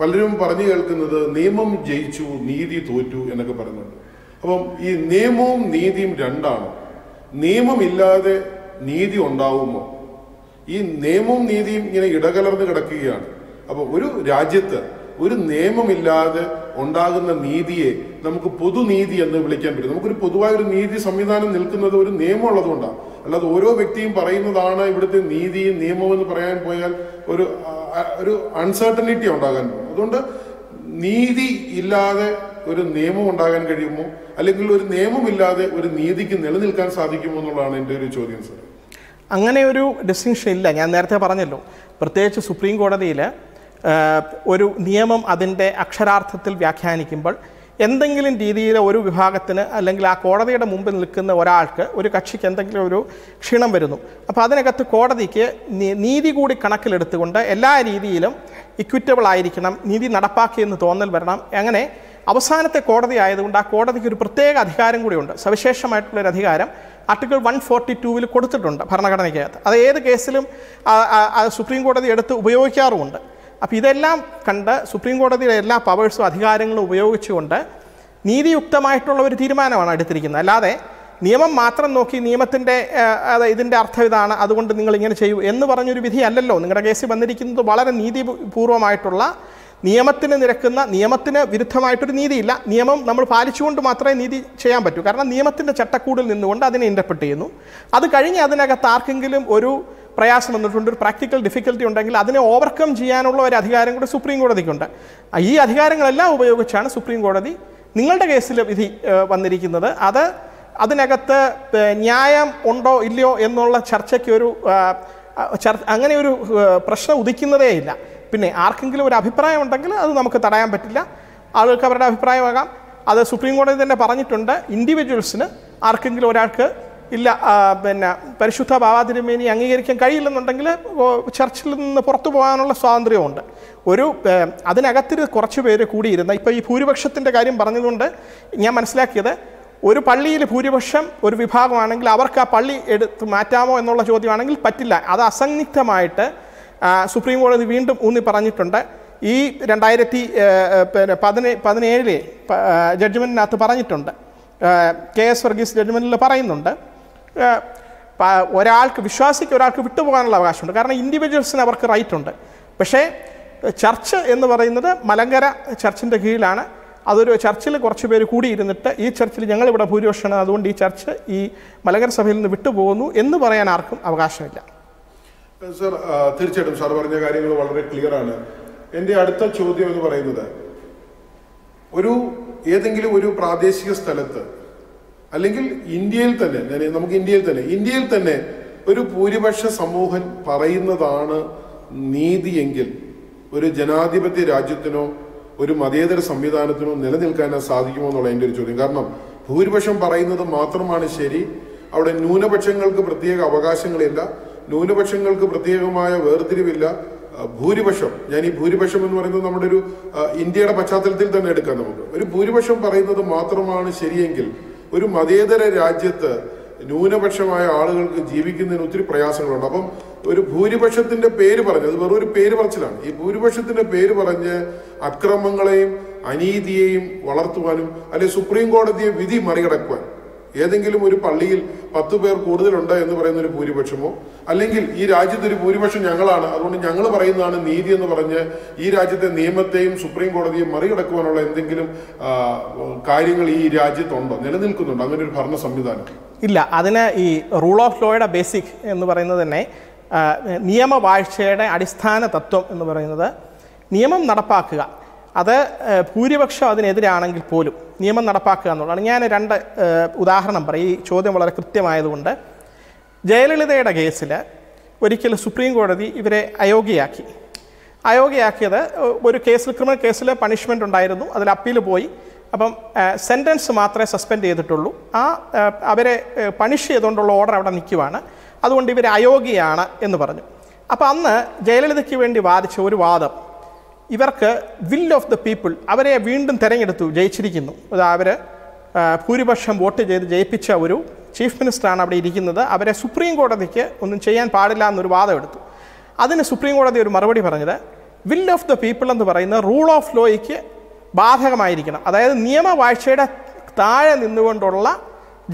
പലരും പറഞ്ഞു കേൾക്കുന്നത് നിയമം ജയിച്ചു നീതി തോറ്റു എന്നൊക്കെ പറയുന്നുണ്ട്. അപ്പം ഈ നിയമവും നീതിയും രണ്ടാണ്. നിയമമില്ലാതെ നീതി ഉണ്ടാവുമോ? ഈ നിയമവും നീതിയും ഇങ്ങനെ ഇടകലർന്ന് കിടക്കുകയാണ്. അപ്പോൾ ഒരു രാജ്യത്ത് ഒരു നിയമമില്ലാതെ ഉണ്ടാകുന്ന നീതിയെ നമുക്ക് പൊതുനീതി എന്ന് വിളിക്കാൻ പറ്റും. നമുക്കൊരു പൊതുവായ ഒരു നീതി സംവിധാനം നിൽക്കുന്നത് ഒരു നിയമം ഉള്ളതുകൊണ്ടാണ്. അല്ലാതെ ഓരോ വ്യക്തിയും പറയുന്നതാണ് ഇവിടുത്തെ നീതിയും നിയമവും എന്ന് പറയാൻ പോയാൽ ഒരു ഒരു അൺസർട്ടനിറ്റി ഉണ്ടാകാൻ പോകും. അതുകൊണ്ട് നീതി ഇല്ലാതെ ഒരു നിയമം ഉണ്ടാകാൻ കഴിയുമോ? അല്ലെങ്കിൽ ഒരു നിയമമില്ലാതെ ഒരു നീതിക്ക് നിലനിൽക്കാൻ സാധിക്കുമോ എന്നുള്ളതാണ് എന്റെ ഒരു ചോദ്യം സാർ. അങ്ങനെ ഒരു ഡിസ്റ്റിങ്ഷൻ ഇല്ല. ഞാൻ നേരത്തെ പറഞ്ഞല്ലോ. പ്രത്യേകിച്ച് സുപ്രീം കോടതിയിൽ ഒരു നിയമം അതിന്റെ അക്ഷരാർത്ഥത്തിൽ വ്യാഖ്യാനിക്കുമ്പോൾ എന്തെങ്കിലും രീതിയിൽ ഒരു വിഭാഗത്തിന് അല്ലെങ്കിൽ ആ കോടതിയുടെ മുമ്പിൽ നിൽക്കുന്ന ഒരാൾക്ക് ഒരു കക്ഷിക്ക് എന്തെങ്കിലും ഒരു ക്ഷീണം വരുന്നു. അപ്പോൾ അതിനകത്ത് കോടതിക്ക് നീതി കൂടി കണക്കിലെടുത്തുകൊണ്ട് എല്ലാ രീതിയിലും ഇക്വിറ്റബിൾ ആയിരിക്കണം നീതി നടപ്പാക്കിയെന്ന് തോന്നൽ വരണം. അങ്ങനെ അവസാനത്തെ കോടതി ആയതുകൊണ്ട് ആ കോടതിക്ക് ഒരു പ്രത്യേക അധികാരം കൂടിയുണ്ട്. സവിശേഷമായിട്ടുള്ളൊരു അധികാരം ആർട്ടിക്കിൾ വൺ ഫോർട്ടി ടൂവിൽ കൊടുത്തിട്ടുണ്ട് ഭരണഘടനയ്ക്കകത്ത്. അത് ഏത് കേസിലും സുപ്രീം കോടതി എടുത്ത് ഉപയോഗിക്കാറുമുണ്ട്. അപ്പോൾ ഇതെല്ലാം കണ്ട് സുപ്രീം കോടതിയുടെ എല്ലാ പവേഴ്സും അധികാരങ്ങളും ഉപയോഗിച്ചുകൊണ്ട് നീതിയുക്തമായിട്ടുള്ള ഒരു തീരുമാനമാണ് എടുത്തിരിക്കുന്നത്. അല്ലാതെ നിയമം മാത്രം നോക്കി നിയമത്തിന്റെ അത് ഇതിന്റെ അർത്ഥം ഇതാണ് അതുകൊണ്ട് നിങ്ങൾ ഇങ്ങനെ ചെയ്യൂ എന്ന് പറഞ്ഞൊരു വിധിയല്ലല്ലോ. നിങ്ങളുടെ കേസിൽ വന്നിരിക്കുന്നത് വളരെ നീതിപൂർവമായിട്ടുള്ള നിയമത്തിന് നിരക്കുന്ന നിയമത്തിന് വിരുദ്ധമായിട്ടൊരു നീതിയില്ല. നിയമം നമ്മൾ പാലിച്ചുകൊണ്ട് മാത്രമേ നീതി ചെയ്യാൻ പറ്റൂ. കാരണം നിയമത്തിന്റെ ചട്ടക്കൂടിൽ നിന്നുകൊണ്ട് അതിനെ ഇന്റർപ്രറ്റ് ചെയ്യുന്നു. അത് കഴിഞ്ഞ് അതിനകത്ത് ആർക്കെങ്കിലും ഒരു പ്രയാസം വന്നിട്ടുണ്ട് ഒരു പ്രാക്ടിക്കൽ ഡിഫിക്കൽറ്റി ഉണ്ടെങ്കിൽ അതിനെ ഓവർകം ചെയ്യാനുള്ള ഒരു അധികാരം കൂടി സുപ്രീം കോടതിക്കുണ്ട് ഈ അധികാരങ്ങളെല്ലാം ഉപയോഗിച്ചാണ് സുപ്രീം കോടതി നിങ്ങളുടെ കേസിൽ വിധി വന്നിരിക്കുന്നത്. അത് അതിനകത്ത് ന്യായം ഉണ്ടോ ഇല്ലയോ എന്നുള്ള ചർച്ചയ്ക്ക് ഒരു അങ്ങനെ ഒരു പ്രശ്നം ഉദിക്കുന്നതേ ഇല്ല പിന്നെ ആർക്കെങ്കിലും ഒരു അഭിപ്രായം ഉണ്ടെങ്കിൽ അത് നമുക്ക് തടയാൻ പറ്റില്ല. ആളുകൾക്ക് അവരുടെ അഭിപ്രായമാകാം. അത് സുപ്രീം കോടതി തന്നെ പറഞ്ഞിട്ടുണ്ട്. ഇൻഡിവിജ്വൽസിന് ആർക്കെങ്കിലും ഒരാൾക്ക് ഇല്ല പിന്നെ പരിശുദ്ധ ഭാവാതിരുമേനി അംഗീകരിക്കാൻ കഴിയില്ലെന്നുണ്ടെങ്കിൽ ചർച്ചിൽ നിന്ന് പുറത്തു പോകാനുള്ള സ്വാതന്ത്ര്യമുണ്ട് ഒരു അതിനകത്തിൽ കുറച്ച് പേര് കൂടിയിരുന്ന ഇപ്പോൾ ഈ ഭൂരിപക്ഷത്തിന്റെ കാര്യം പറഞ്ഞതുകൊണ്ട് ഞാൻ മനസ്സിലാക്കിയത് ഒരു പള്ളിയിൽ ഭൂരിപക്ഷം ഒരു വിഭാഗമാണെങ്കിൽ അവർക്ക് ആ പള്ളി എടുത്ത് മാറ്റാമോ എന്നുള്ള ചോദ്യമാണെങ്കിൽ പറ്റില്ല. അത് അസന്നിഗ്ധമായിട്ട് സുപ്രീം കോടതി വീണ്ടും ഊന്നി പറഞ്ഞിട്ടുണ്ട്. ഈ രണ്ടായിരത്തി പിന്നെ പതിനേ പതിനേഴിലെ ജഡ്ജ്മെന്റിനകത്ത് പറഞ്ഞിട്ടുണ്ട്. കെ എസ് വർഗീസ് ജഡ്ജ്മെന്റിൽ പറയുന്നുണ്ട്. ഒരാൾക്ക് വിശ്വാസിക്ക് ഒരാൾക്ക് വിട്ടുപോകാനുള്ള അവകാശമുണ്ട്. കാരണം ഇൻഡിവിജ്വൽസിന് അവർക്ക് റൈറ്റ് ഉണ്ട്. പക്ഷേ ചർച്ച് എന്ന് പറയുന്നത് മലങ്കര ചർച്ചിന്റെ കീഴിലാണ്. അതൊരു ചർച്ചിൽ കുറച്ച് പേര് കൂടിയിരുന്നിട്ട് ഈ ചർച്ചിൽ ഞങ്ങളിവിടെ ഭൂരിപക്ഷമാണ് അതുകൊണ്ട് ഈ ചർച്ച് ഈ മലങ്കര സഭയിൽ നിന്ന് വിട്ടുപോകുന്നു എന്ന് പറയാൻ ആർക്കും അവകാശമില്ല. സർ ആ, തീർച്ചയായിട്ടും സാർ പറഞ്ഞ കാര്യങ്ങൾ വളരെ ക്ലിയർ ആണ്. എന്റെ അടുത്ത ചോദ്യം എന്ന് പറയുന്നത് ഒരു ഏതെങ്കിലും ഒരു പ്രാദേശിക സ്ഥലത്ത് അല്ലെങ്കിൽ ഇന്ത്യയിൽ തന്നെ ഞാൻ നമുക്ക് ഇന്ത്യയിൽ തന്നെ ഇന്ത്യയിൽ തന്നെ ഒരു ഭൂരിപക്ഷ സമൂഹം പറയുന്നതാണ് നീതിയെങ്കിൽ ഒരു ജനാധിപത്യ രാജ്യത്തിനോ ഒരു മതേതര സംവിധാനത്തിനോ നിലനിൽക്കാൻ സാധിക്കുമോ എന്നുള്ള എന്റെ ഒരു ചോദ്യം. കാരണം ഭൂരിപക്ഷം പറയുന്നത് മാത്രമാണ് ശരി. അവിടെ ന്യൂനപക്ഷങ്ങൾക്ക് പ്രത്യേക അവകാശങ്ങളില്ല. ന്യൂനപക്ഷങ്ങൾക്ക് പ്രത്യേകമായ വേർതിരിവില്ല. ഭൂരിപക്ഷം. ഞാൻ ഈ ഭൂരിപക്ഷം എന്ന് പറയുന്നത് നമ്മുടെ ഒരു ഇന്ത്യയുടെ പശ്ചാത്തലത്തിൽ തന്നെ എടുക്കാം നമുക്ക്. ഒരു ഭൂരിപക്ഷം പറയുന്നത് മാത്രമാണ് ശരിയെങ്കിൽ ഒരു മതേതര രാജ്യത്ത് ന്യൂനപക്ഷമായ ആളുകൾക്ക് ജീവിക്കുന്നതിന് ഒത്തിരി പ്രയാസങ്ങളുണ്ട്. അപ്പം ഒരു ഭൂരിപക്ഷത്തിന്റെ പേര് പറഞ്ഞ് അത് വെറും ഒരു പേര് പറച്ചിലാണ്. ഈ ഭൂരിപക്ഷത്തിന്റെ പേര് പറഞ്ഞ് അക്രമങ്ങളെയും അനീതിയെയും വളർത്തുവാനും അല്ലെങ്കിൽ സുപ്രീം കോടതിയെ വിധി മറികടക്കുവാൻ ഏതെങ്കിലും ഒരു പള്ളിയിൽ പത്ത് പേർ കൂടുതലുണ്ട് എന്ന് പറയുന്ന ഒരു ഭൂരിപക്ഷമോ? അല്ലെങ്കിൽ ഈ രാജ്യത്ത് ഒരു ഭൂരിപക്ഷം ഞങ്ങളാണ് അതുകൊണ്ട് ഞങ്ങൾ പറയുന്നതാണ് നീതി എന്ന് പറഞ്ഞ് ഈ രാജ്യത്തെ നിയമത്തെയും സുപ്രീം കോടതിയെയും മറികടക്കുവാനുള്ള എന്തെങ്കിലും കാര്യങ്ങൾ ഈ രാജ്യത്തുണ്ടോ? നിലനിൽക്കുന്നുണ്ടോ? അങ്ങനെ ഒരു ഭരണ സംവിധാനം ഇല്ല അതിന് ഈ റൂൾ ഓഫ് ലോയുടെ ബേസിക് എന്ന് പറയുന്നത് തന്നെ നിയമവാഴ്ചയുടെ അടിസ്ഥാന തത്വം എന്ന് പറയുന്നത് നിയമം നടപ്പാക്കുക അത് ഭൂരിപക്ഷം അതിനെതിരാണെങ്കിൽ പോലും നിയമം നടപ്പാക്കുക എന്നുള്ളതാണ്. ഞാൻ രണ്ട് ഉദാഹരണം പറയും. ഈ ചോദ്യം വളരെ കൃത്യമായതുകൊണ്ട്. ജയലളിതയുടെ കേസിൽ ഒരിക്കൽ സുപ്രീം കോടതി ഇവരെ അയോഗ്യയാക്കി. അയോഗ്യയാക്കിയത് ഒരു കേസിൽ ക്രിമിനൽ കേസിൽ പണിഷ്മെന്റ് ഉണ്ടായിരുന്നു അതിൽ അപ്പീൽ പോയി. അപ്പം സെന്റൻസ് മാത്രമേ സസ്പെൻഡ് ചെയ്തിട്ടുള്ളൂ. ആ ആ, അവരെ പണിഷ് ചെയ്തുകൊണ്ടുള്ള ഓർഡർ അവിടെ നിൽക്കുവാണ്. അതുകൊണ്ട് ഇവർ അയോഗ്യയാണ് എന്ന് പറഞ്ഞു. അപ്പോൾ അന്ന് ജയലളിതയ്ക്ക് വേണ്ടി വാദിച്ച ഒരു വാദം ഇവർക്ക് വിൽ ഓഫ് ദ പീപ്പിൾ അവരെ വീണ്ടും തിരഞ്ഞെടുത്തു ജയിച്ചിരിക്കുന്നു. അത് അവർ ഭൂരിപക്ഷം വോട്ട് ചെയ്ത് ജയിപ്പിച്ച ഒരു ചീഫ് മിനിസ്റ്ററാണ് അവിടെ ഇരിക്കുന്നത്. അവരെ സുപ്രീം കോടതിക്ക് ഒന്നും ചെയ്യാൻ പാടില്ല എന്നൊരു വാദം എടുത്തു. അതിന് സുപ്രീം കോടതി ഒരു മറുപടി പറഞ്ഞത് വിൽ ഓഫ് ദ പീപ്പിൾ എന്ന് പറയുന്ന റൂൾ ഓഫ് ലോയ്ക്ക് ബാധകമായിരിക്കണം. അതായത് നിയമവാഴ്ചയുടെ താഴെ നിന്നുകൊണ്ടുള്ള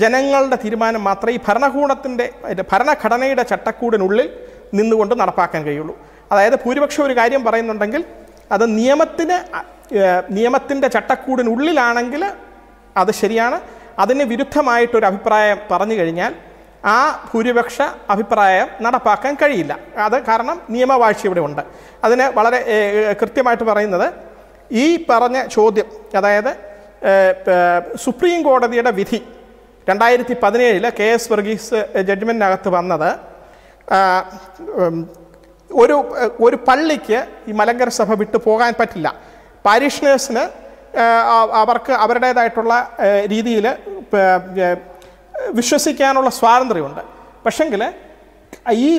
ജനങ്ങളുടെ തീരുമാനം മാത്രമേ ഈ ഭരണകൂടത്തിന്റെ ഭരണഘടനയുടെ ചട്ടക്കൂടിനുള്ളിൽ നിന്നുകൊണ്ട് നടപ്പാക്കാൻ കഴിയുള്ളൂ. അതായത് ഭൂരിപക്ഷം ഒരു കാര്യം പറയുന്നുണ്ടെങ്കിൽ അത് നിയമത്തിന് നിയമത്തിന്റെ ചട്ടക്കൂടിനുള്ളിലാണെങ്കിൽ അത് ശരിയാണ്. അതിന് വിരുദ്ധമായിട്ടൊരു അഭിപ്രായം പറഞ്ഞു കഴിഞ്ഞാൽ ആ ഭൂരിപക്ഷ അഭിപ്രായം നടപ്പാക്കാൻ കഴിയില്ല. അത് കാരണം നിയമവാഴ്ച ഇവിടെ ഉണ്ട്. അതിന് വളരെ കൃത്യമായിട്ട് പറയുന്നത് ഈ പറഞ്ഞ ചോദ്യം അതായത് സുപ്രീം കോടതിയുടെ വിധി രണ്ടായിരത്തി പതിനേഴിൽ കെ എസ് വർഗീസ് ജഡ്ജ്മെന്റിനകത്ത് വന്നത് ഒരു ഒരു പള്ളിക്ക് ഈ മലങ്കര സഭ വിട്ടു പോകാൻ പറ്റില്ല. പാരീഷ്ണേഴ്സിന് അവർക്ക് അവരുടേതായിട്ടുള്ള രീതിയിൽ വിശ്വസിക്കാനുള്ള സ്വാതന്ത്ര്യമുണ്ട്. പക്ഷെങ്കിൽ ഈ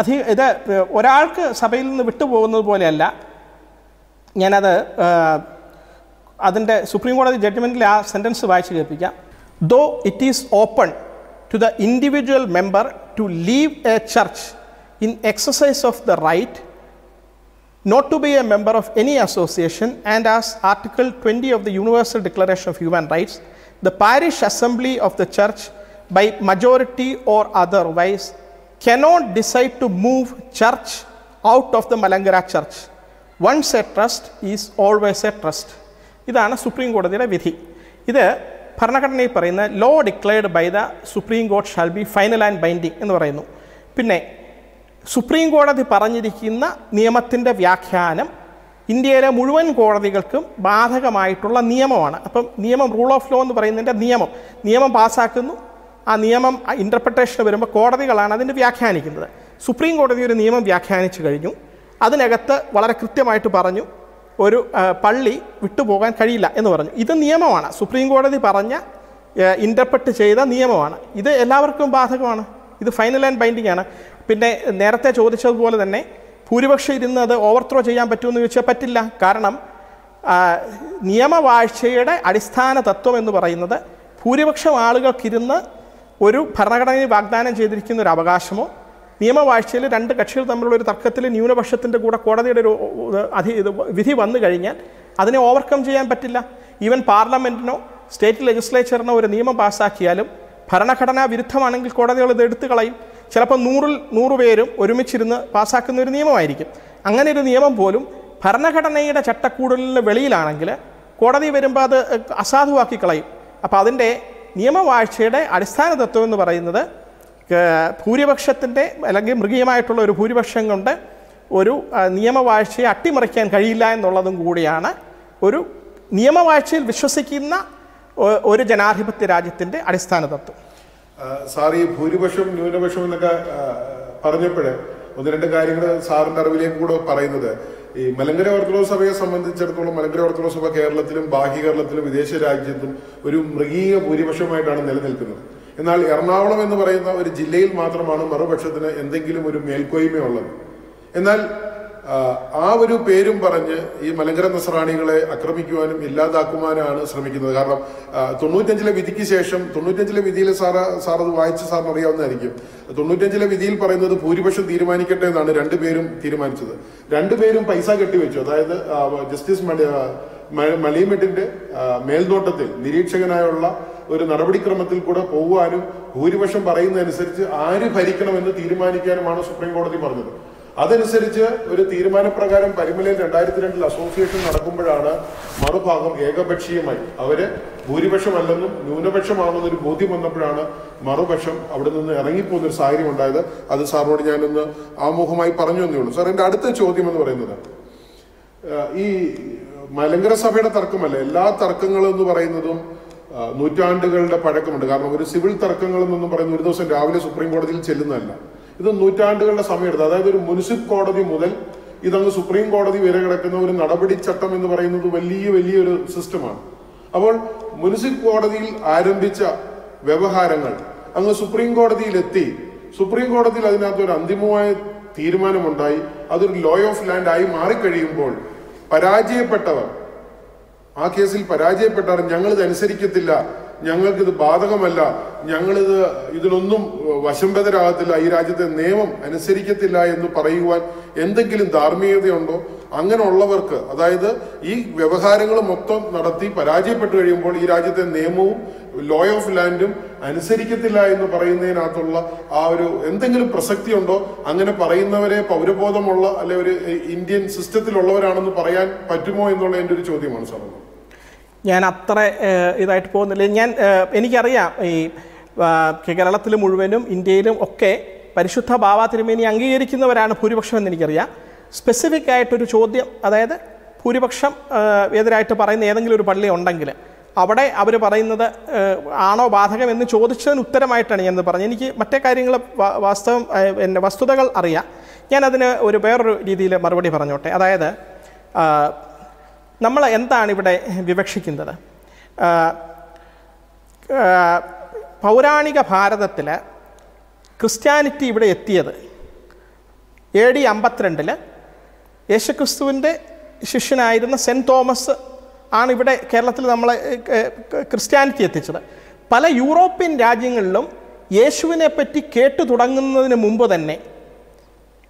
അധി ഇത് ഒരാൾക്ക് സഭയിൽ നിന്ന് വിട്ടുപോകുന്നത് പോലെയല്ല. ഞാനത് അതിന്റെ സുപ്രീം കോടതി ജഡ്ജ്മെന്റിൽ ആ സെന്റൻസ് വായിച്ച് കേൾപ്പിക്കാം. Though it is open to the individual member to leave a church In exercise of the right not to be a member of any association, and as Article 20 of the Universal Declaration of Human Rights, the parish assembly of the church, by majority or otherwise, cannot decide to move church out of the Malangara church. Once a trust is always a trust. ഇതാണ് supreme കോടതിയുടെ വിധി ഇത് ഭരണഘടനയിൽ പറയുന്ന law declared by the supreme court shall be final and binding എന്ന് പറയുന്നു പിന്നെ supreme കോടതി പറഞ്ഞിരിക്കുന്ന നിയമത്തിന്റെ വ്യാഖ്യാനം ഇന്ത്യയിലെ മുഴുവൻ കോടതികൾക്കും ബാധകമായിട്ടുള്ള നിയമമാണ്. അപ്പം നിയമം റൂൾ ഓഫ് ലോ എന്ന് പറയുന്നതിന്റെ നിയമം. നിയമം പാസ്സാക്കുന്നു ആ നിയമം ഇന്റർപ്രിട്ടേഷൻ വരുമ്പോൾ കോടതികളാണ് അതിന്റെ വ്യാഖ്യാനിക്കുന്നത്. സുപ്രീം കോടതി ഒരു നിയമം വ്യാഖ്യാനിച്ചു കഴിഞ്ഞു. അതിനകത്ത് വളരെ കൃത്യമായിട്ട് പറഞ്ഞു ഒരു പള്ളി വിട്ടുപോകാൻ കഴിയില്ല എന്ന് പറഞ്ഞു. ഇത് നിയമമാണ്. സുപ്രീം കോടതി പറഞ്ഞ ഇന്റർപ്രറ്റ് ചെയ്ത നിയമമാണ്. ഇത് എല്ലാവർക്കും ബാധകമാണ്. ഇത് ഫൈനൽ ആൻഡ് ബൈൻഡിംഗ് ആണ്. പിന്നെ നേരത്തെ ചോദിച്ചതുപോലെ തന്നെ ഭൂരിപക്ഷം ഇരുന്ന് അത് ഓവർത്രോ ചെയ്യാൻ പറ്റുമെന്ന് ചോദിച്ചാൽ പറ്റില്ല. കാരണം നിയമവാഴ്ചയുടെ അടിസ്ഥാന തത്വം എന്ന് പറയുന്നത് ഭൂരിപക്ഷം ആളുകൾക്കിരുന്ന് ഒരു ഭരണഘടനയിൽ വാഗ്ദാനം ചെയ്തിരിക്കുന്ന ഒരു അവകാശമോ നിയമവാഴ്ചയിൽ രണ്ട് കക്ഷികൾ തമ്മിലുള്ള ഒരു തർക്കത്തിൽ ന്യൂനപക്ഷത്തിന്റെ കൂടെ കോടതിയുടെ ഒരു അധി വിധി വന്നു കഴിഞ്ഞാൽ അതിനെ ഓവർകം ചെയ്യാൻ പറ്റില്ല. ഈവൻ പാർലമെന്റിനോ സ്റ്റേറ്റ് ലെജിസ്ലേച്ചറിനോ ഒരു നിയമം പാസ്സാക്കിയാലും ഭരണഘടനാ വിരുദ്ധമാണെങ്കിൽ കോടതികൾ ഇത് എടുത്തു കളയും ചിലപ്പോൾ നൂറിൽ നൂറ് പേരും ഒരുമിച്ചിരുന്ന് പാസ്സാക്കുന്ന ഒരു നിയമമായിരിക്കും. അങ്ങനെ ഒരു നിയമം പോലും ഭരണഘടനയുടെ ചട്ടക്കൂടലിന് വെളിയിലാണെങ്കിൽ കോടതി വരുമ്പോൾ അത് അസാധുവാക്കി കളയും. അപ്പോൾ അതിന്റെ നിയമവാഴ്ചയുടെ അടിസ്ഥാന തത്വം എന്ന് പറയുന്നത് ഭൂരിപക്ഷത്തിന്റെ അല്ലെങ്കിൽ മൃഗീയമായിട്ടുള്ള ഒരു ഭൂരിപക്ഷം കൊണ്ട് ഒരു നിയമവാഴ്ചയെ അട്ടിമറിക്കാൻ കഴിയില്ല എന്നുള്ളതും കൂടിയാണ് ഒരു നിയമവാഴ്ചയിൽ വിശ്വസിക്കുന്ന ഒരു ജനാധിപത്യ രാജ്യത്തിന്റെ അടിസ്ഥാന തത്വം. സാർ ഈ ഭൂരിപക്ഷം ന്യൂനപക്ഷം എന്നൊക്കെ പറഞ്ഞപ്പോഴേ ഒന്ന് രണ്ട് കാര്യങ്ങൾ സാറിന്റെ അറിവിലേക്ക് കൂടെ പറയുന്നത്. ഈ മലങ്കര ഓർത്തഡോക്സ് സഭയെ സംബന്ധിച്ചിടത്തോളം മലങ്കര ഓർത്തഡോക്സ് സഭ കേരളത്തിലും ബാഹ്യ കേരളത്തിലും വിദേശ രാജ്യത്തും ഒരു മൃഗീയ ഭൂരിപക്ഷമായിട്ടാണ് നിലനിൽക്കുന്നത്. എന്നാൽ എറണാകുളം എന്ന് പറയുന്ന ഒരു ജില്ലയിൽ മാത്രമാണ് മറുപക്ഷത്തിന് എന്തെങ്കിലും ഒരു മേൽക്കോയ്മയുള്ളത്. എന്നാൽ ആ, ഒരു പേരും പറഞ്ഞ് ഈ മലങ്കര നസറാണികളെ ആക്രമിക്കുവാനും ഇല്ലാതാക്കുവാനാണ് ശ്രമിക്കുന്നത്. കാരണം തൊണ്ണൂറ്റഞ്ചിലെ വിധിക്ക് ശേഷം തൊണ്ണൂറ്റഞ്ചിലെ വിധിയിൽ സാറ് സാർ അത് വായിച്ച് സാറിന് അറിയാവുന്നതായിരിക്കും തൊണ്ണൂറ്റഞ്ചിലെ വിധിയിൽ പറയുന്നത് ഭൂരിപക്ഷം തീരുമാനിക്കട്ടെ എന്നാണ് രണ്ടുപേരും തീരുമാനിച്ചത്. രണ്ടുപേരും പൈസ കെട്ടിവെച്ചു. അതായത് ജസ്റ്റിസ് മലീമെട്ടിന്റെ മേൽനോട്ടത്തിൽ നിരീക്ഷകനായുള്ള ഒരു നടപടിക്രമത്തിൽ കൂടെ പോകുവാനും ഭൂരിപക്ഷം പറയുന്നതനുസരിച്ച് ആര് ഭരിക്കണമെന്ന് തീരുമാനിക്കാനുമാണ് സുപ്രീം കോടതി പറഞ്ഞത്. അതനുസരിച്ച് ഒരു തീരുമാനപ്രകാരം പരിമലയിൽ രണ്ടായിരത്തി രണ്ടിൽ അസോസിയേഷൻ നടക്കുമ്പോഴാണ് മറുഭാഗം ഏകപക്ഷീയമായി. അവർ ഭൂരിപക്ഷമല്ലെന്നും ന്യൂനപക്ഷമാണെന്നൊരു ബോധ്യം വന്നപ്പോഴാണ് മറുപക്ഷം അവിടെ നിന്ന് ഇറങ്ങിപ്പോകുന്ന ഒരു സാഹചര്യം ഉണ്ടായത്. അത് സാറിനോട് ഞാനൊന്ന് ആമുഖമായി പറഞ്ഞു എന്നേ ഉള്ളൂ. സാർ എന്റെ അടുത്ത ചോദ്യം എന്ന് പറയുന്നത് ഈ മലങ്കര സഭയുടെ തർക്കമല്ല? എല്ലാ തർക്കങ്ങളും എന്ന് പറയുന്നതും നൂറ്റാണ്ടുകളുടെ പഴക്കമുണ്ട്. കാരണം ഒരു സിവിൽ തർക്കങ്ങൾ എന്നൊന്നും പറയുന്ന ഒരു ദിവസം രാവിലെ സുപ്രീം കോടതിയിൽ ചെല്ലുന്നതല്ല. ഇത് നൂറ്റാണ്ടുകളുടെ സമയമെടുത്ത് അതായത് ഒരു മുനിസിപ്പ് കോടതി മുതൽ ഇതങ്ങ് സുപ്രീം കോടതി വരെ കിടക്കുന്ന ഒരു നടപടിച്ചട്ടം എന്ന് പറയുന്നത് വലിയ വലിയൊരു സിസ്റ്റമാണ്. അപ്പോൾ മുനിസിപ്പ് കോടതിയിൽ ആരംഭിച്ച വ്യവഹാരങ്ങൾ അങ്ങ് സുപ്രീം കോടതിയിലെത്തി. സുപ്രീം കോടതിയിൽ അതിനകത്ത് ഒരു അന്തിമമായ തീരുമാനമുണ്ടായി. അതൊരു ലോ ഓഫ് ലാൻഡ് ആയി മാറിക്കഴിയുമ്പോൾ പരാജയപ്പെട്ടവർ ആ കേസിൽ പരാജയപ്പെട്ടവർ ഞങ്ങളിത് അനുസരിക്കത്തില്ല. ഞങ്ങൾക്കിത് ബാധകമല്ല. ഞങ്ങളിത് ഇതിനൊന്നും വശംബദരാകത്തില്ല ഈ രാജ്യത്തെ നിയമം അനുസരിക്കത്തില്ല എന്ന് പറയുവാൻ എന്തെങ്കിലും ധാർമ്മികതയുണ്ടോ? അങ്ങനെ ഉള്ളവർക്ക് അതായത് ഈ വ്യവഹാരങ്ങൾ മൊത്തം നടത്തി പരാജയപ്പെട്ടു കഴിയുമ്പോൾ ഈ രാജ്യത്തെ നിയമവും ലോ ഓഫ് ലാൻഡും അനുസരിക്കത്തില്ല എന്ന് പറയുന്നതിനകത്തുള്ള ആ ഒരു എന്തെങ്കിലും പ്രസക്തി ഉണ്ടോ അങ്ങനെ പറയുന്നവരെ പൗരബോധമുള്ള അല്ലെ ഒരു ഇന്ത്യൻ സിസ്റ്റത്തിലുള്ളവരാണെന്ന് പറയാൻ പറ്റുമോ എന്നുള്ള എന്റെ ഒരു ചോദ്യമാണ് സാർ ഞാൻ അത്ര ഇതായിട്ട് പോകുന്നില്ല. ഞാൻ എനിക്കറിയാം ഈ കേരളത്തിൽ മുഴുവനും ഇന്ത്യയിലും ഒക്കെ പരിശുദ്ധ ബാബ തിരുമേനി അംഗീകരിക്കുന്നവരാണ് ഭൂരിപക്ഷം എന്ന് എനിക്കറിയാം. സ്പെസിഫിക് ആയിട്ടൊരു ചോദ്യം അതായത് ഭൂരിപക്ഷം എതിരായിട്ട് പറയുന്ന ഏതെങ്കിലും ഒരു പള്ളി ഉണ്ടെങ്കിൽ അവിടെ അവർ പറയുന്നത് ആണോ ബാധകം എന്ന് ചോദിച്ചതിന് ഉത്തരമായിട്ടാണ് ഞാനത് പറഞ്ഞത്. എനിക്ക് മറ്റേ കാര്യങ്ങൾ വാസ്തവം എന്റെ വസ്തുതകൾ അറിയാം. ഞാനതിന് ഒരു വേറൊരു രീതിയിൽ മറുപടി പറഞ്ഞോട്ടെ. അതായത് നമ്മൾ എന്താണ് ഇവിടെ വിവക്ഷിക്കുന്നത്? പൗരാണിക ഭാരതത്തിൽ ക്രിസ്ത്യാനിറ്റി ഇവിടെ എത്തിയത് എ ഡി അമ്പത്തിരണ്ടിൽ യേശുക്രിസ്തുവിന്റെ ശിഷ്യനായിരുന്ന സെന്റ് തോമസ് ആണ് ഇവിടെ കേരളത്തിൽ നമ്മളെ ക്രിസ്ത്യാനിറ്റി എത്തിച്ചത്. പല യൂറോപ്യൻ രാജ്യങ്ങളിലും യേശുവിനെ പറ്റി കേട്ടു തുടങ്ങുന്നതിന് മുമ്പ് തന്നെ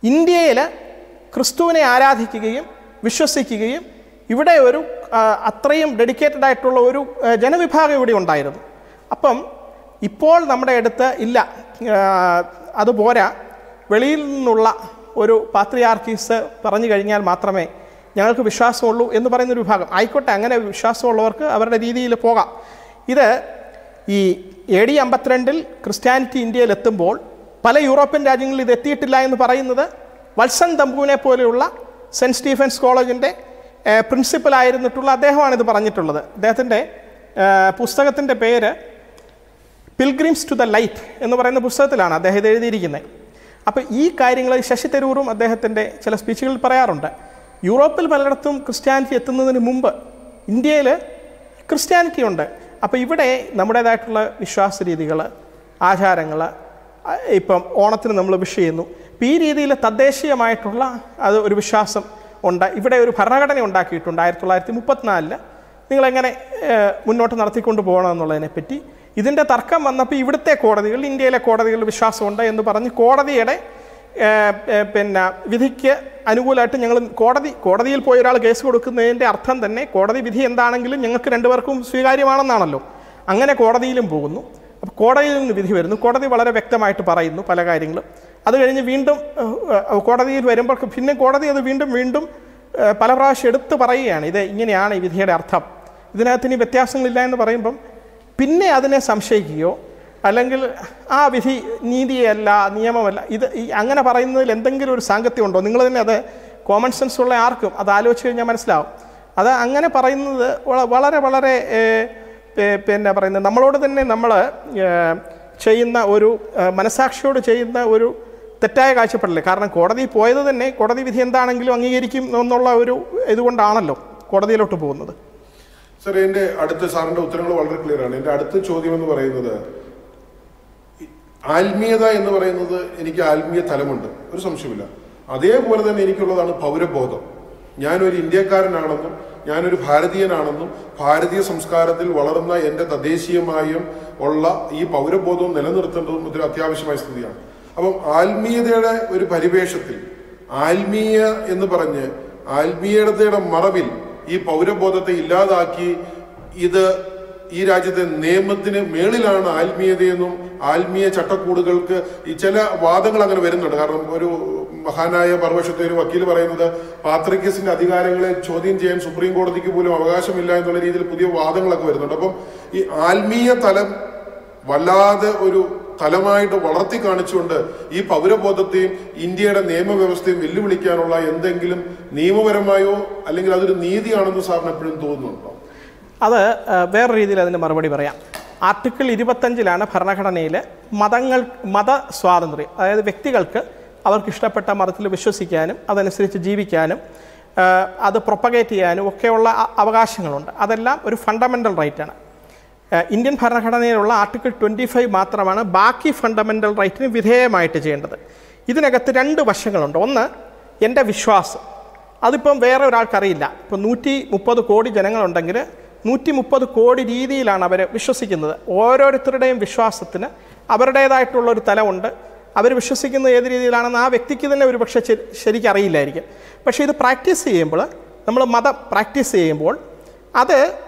ഇന്ത്യയിൽ ക്രിസ്തുവിനെ ആരാധിക്കുകയും വിശ്വസിക്കുകയും ഇവിടെ ഒരു അത്രയും ഡെഡിക്കേറ്റഡ് ആയിട്ടുള്ള ഒരു ജനവിഭാഗം ഇവിടെ ഉണ്ടായിരുന്നു. അപ്പം ഇപ്പോൾ നമ്മുടെ അടുത്ത് ഇല്ല. അതുപോരാ അത് വെളിയിൽ നിന്നുള്ള ഒരു പാത്രിയാർക്കീസ് പറഞ്ഞു കഴിഞ്ഞാൽ മാത്രമേ ഞങ്ങൾക്ക് വിശ്വാസമുള്ളൂ എന്ന് പറയുന്ന ഒരു വിഭാഗം. ആയിക്കോട്ടെ അങ്ങനെ വിശ്വാസമുള്ളവർക്ക് അവരുടെ രീതിയിൽ പോകാം. ഇത് ഈ എ ഡി അമ്പത്തിരണ്ടിൽ ക്രിസ്ത്യാനിറ്റി ഇന്ത്യയിൽ എത്തുമ്പോൾ പല യൂറോപ്യൻ രാജ്യങ്ങളിൽ ഇത് എത്തിയിട്ടില്ല എന്ന് പറയുന്നത് വത്സൻ തമ്പുവിനെ പോലെയുള്ള സെന്റ് സ്റ്റീഫൻസ് കോളേജിന്റെ പ്രിൻസിപ്പലായിരുന്നിട്ടുള്ള അദ്ദേഹമാണ് ഇത് പറഞ്ഞിട്ടുള്ളത്. അദ്ദേഹത്തിന്റെ പുസ്തകത്തിന്റെ പേര് പിൽഗ്രിംസ് ടു ദ ലൈറ്റ് എന്ന് പറയുന്ന പുസ്തകത്തിലാണ് അദ്ദേഹം ഇത് എഴുതിയിരിക്കുന്നത്. അപ്പോൾ ഈ കാര്യങ്ങൾ ശശി തരൂറും അദ്ദേഹത്തിന്റെ ചില സ്പീച്ചുകളിൽ പറയാറുണ്ട്. യൂറോപ്പിൽ പലയിടത്തും ക്രിസ്ത്യാനിറ്റി എത്തുന്നതിന് മുമ്പ് ഇന്ത്യയിൽ ക്രിസ്ത്യാനിറ്റി ഉണ്ട്. അപ്പോൾ ഇവിടെ നമ്മുടേതായിട്ടുള്ള വിശ്വാസ രീതികൾ ആചാരങ്ങൾ ഇപ്പം ഓണത്തിന് നമ്മൾ വിഷ് ചെയ്യുന്നു. ഈ രീതിയിൽ തദ്ദേശീയമായിട്ടുള്ള അത് ഒരു വിശ്വാസം ഉണ്ട് ഇവിടെ ഒരു ഭരണഘടന ഉണ്ടാക്കിയിട്ടുണ്ട് ആയിരത്തി തൊള്ളായിരത്തി മുപ്പത്തിനാലിൽ നിങ്ങളെങ്ങനെ മുന്നോട്ട് നടത്തിക്കൊണ്ട് പോകണമെന്നുള്ളതിനെപ്പറ്റി ഇതിന്റെ തർക്കം വന്നപ്പോൾ ഇവിടുത്തെ കോടതികൾ ഇന്ത്യയിലെ കോടതികളിൽ വിശ്വാസമുണ്ട് എന്ന് പറഞ്ഞ് കോടതിയുടെ പിന്നെ വിധിക്ക് അനുകൂലമായിട്ട് ഞങ്ങൾ കോടതി കോടതിയിൽ പോയി ഒരാൾ കേസ് കൊടുക്കുന്നതിന്റെ അർത്ഥം തന്നെ കോടതി വിധി എന്താണെങ്കിലും ഞങ്ങൾക്ക് രണ്ടുപേർക്കും സ്വീകാര്യമാണെന്നാണല്ലോ. അങ്ങനെ കോടതിയിലും പോകുന്നു. അപ്പോൾ കോടതിയിൽ നിന്ന് വിധി വരുന്നു. കോടതി വളരെ വ്യക്തമായിട്ട് പറയുന്നു പല കാര്യങ്ങളും. അത് കഴിഞ്ഞ് വീണ്ടും കോടതിയിൽ വരുമ്പോൾ പിന്നെ കോടതി അത് വീണ്ടും വീണ്ടും പല പ്രാവശ്യം എടുത്തു പറയുകയാണ്. ഇത് ഇങ്ങനെയാണ് ഈ വിധിയുടെ അർത്ഥം. ഇതിനകത്ത് ഇനി വ്യത്യാസങ്ങളില്ല എന്ന് പറയുമ്പം പിന്നെ അതിനെ സംശയിക്കുകയോ അല്ലെങ്കിൽ ആ വിധി നീതിയല്ല നിയമമല്ല ഇത് അങ്ങനെ പറയുന്നതിൽ എന്തെങ്കിലും ഒരു സാങ്കത്യം ഉണ്ടോ? നിങ്ങൾ തന്നെ അത് കോമൺ സെൻസ് ഉള്ള ആർക്കും അത് ആലോചിച്ച് കഴിഞ്ഞാൽ മനസ്സിലാവും. അത് അങ്ങനെ പറയുന്നത് വളരെ വളരെ പിന്നെ പറയുന്നത് നമ്മളോട് തന്നെ നമ്മൾ ചെയ്യുന്ന ഒരു മനസാക്ഷിയോട് ചെയ്യുന്ന ഒരു തെറ്റായ കാഴ്ചപ്പെടലേ കാരണം കോടതി പോയത് തന്നെ കോടതി വിധി എന്താണെങ്കിലും അംഗീകരിക്കും എന്നുള്ള ഒരു ഇതുകൊണ്ടാണല്ലോ കോടതിയിലോട്ട് പോകുന്നത്. സർ എന്റെ അടുത്ത സാറിന്റെ ഉത്തരങ്ങൾ വളരെ ക്ലിയർ ആണ്. എന്റെ അടുത്ത ചോദ്യം എന്ന് പറയുന്നത് ആത്മീയത എന്ന് പറയുന്നത് എനിക്ക് ആത്മീയ തലമുണ്ട്. ഒരു സംശയമില്ല അതേപോലെ തന്നെ എനിക്കുള്ളതാണ് പൗരബോധം. ഞാനൊരു ഇന്ത്യക്കാരനാണെന്നും ഞാനൊരു ഭാരതീയനാണെന്നും ഭാരതീയ സംസ്കാരത്തിൽ വളർന്ന എന്റെ തദ്ദേശീയമായും ഉള്ള ഈ പൗരബോധവും നിലനിർത്തേണ്ടതും ഒരു അത്യാവശ്യമായ സ്ഥിതിയാണ്. അപ്പം ആത്മീയതയുടെ ഒരു പരിവേഷത്തിൽ ആത്മീയ എന്ന് പറഞ്ഞ് ആത്മീയതയുടെ മറവിൽ ഈ പൗരബോധത്തെ ഇല്ലാതാക്കി ഇത് ഈ രാജ്യത്തെ നിയമത്തിന് മേളിലാണ് ആത്മീയതയെന്നും ആത്മീയ ചട്ടക്കൂടുകൾക്ക് ഈ ചില വാദങ്ങൾ അങ്ങനെ വരുന്നുണ്ട്. കാരണം ഒരു മഹാനായ പരവശത്തെ ഒരു വക്കീൽ പറയുന്നത് പാത്രിക്കസിന്റെ അധികാരങ്ങളെ ചോദ്യം ചെയ്യാൻ സുപ്രീം കോടതിക്ക് പോലും അവകാശമില്ല എന്നുള്ള രീതിയിൽ പുതിയ വാദങ്ങളൊക്കെ വരുന്നുണ്ട്. അപ്പം ഈ ആത്മീയ തലം വല്ലാതെ ഒരു തലമായിട്ട് വളർത്തി കാണിച്ചുകൊണ്ട് ഈ പൗരബോധത്തെയും ഇന്ത്യയുടെ നിയമവ്യവസ്ഥയും വെല്ലുവിളിക്കാനുള്ള എന്തെങ്കിലും നിയമപരമായോ അല്ലെങ്കിൽ അതൊരു നീതിയാണെന്ന് സാറിന് എപ്പോഴും തോന്നുന്നുണ്ടോ? അത് വേറെ രീതിയിൽ അതിന് മറുപടി പറയാം. ആർട്ടിക്കിൾ ഇരുപത്തഞ്ചിലാണ് ഭരണഘടനയിൽ മതങ്ങൾ മത സ്വാതന്ത്ര്യം അതായത് വ്യക്തികൾക്ക് അവർക്ക് ഇഷ്ടപ്പെട്ട മതത്തിൽ വിശ്വസിക്കാനും അതനുസരിച്ച് ജീവിക്കാനും അത് പ്രൊപ്പഗേറ്റ് ചെയ്യാനും ഒക്കെയുള്ള അവകാശങ്ങളുണ്ട്. അതെല്ലാം ഒരു ഫണ്ടമെന്റൽ റൈറ്റാണ് ഇന്ത്യൻ ഭരണഘടനയിലുള്ള ആർട്ടിക്കിൾ ട്വന്റി ഫൈവ് മാത്രമാണ് ബാക്കി ഫണ്ടമെന്റൽ റൈറ്റിന് വിധേയമായിട്ട് ചെയ്യേണ്ടത്. ഇതിനകത്ത് രണ്ട് വശങ്ങളുണ്ട്. ഒന്ന് എന്റെ വിശ്വാസം. അതിപ്പം വേറെ ഒരാൾക്കറിയില്ല. ഇപ്പം നൂറ്റി മുപ്പത് കോടി ജനങ്ങളുണ്ടെങ്കിൽ നൂറ്റി മുപ്പത് കോടി രീതിയിലാണ് അവർ വിശ്വസിക്കുന്നത്. ഓരോരുത്തരുടെയും വിശ്വാസത്തിന് അവരുടേതായിട്ടുള്ള ഒരു തലമുണ്ട്. അവർ വിശ്വസിക്കുന്നത് ഏത് രീതിയിലാണെന്ന് ആ വ്യക്തിക്ക് തന്നെ ഒരു പക്ഷേ ശരിക്കും അറിയില്ലായിരിക്കും പക്ഷേ ഇത് പ്രാക്ടീസ് ചെയ്യുമ്പോൾ നമ്മൾ മതം പ്രാക്ടീസ് ചെയ്യുമ്പോൾ അത്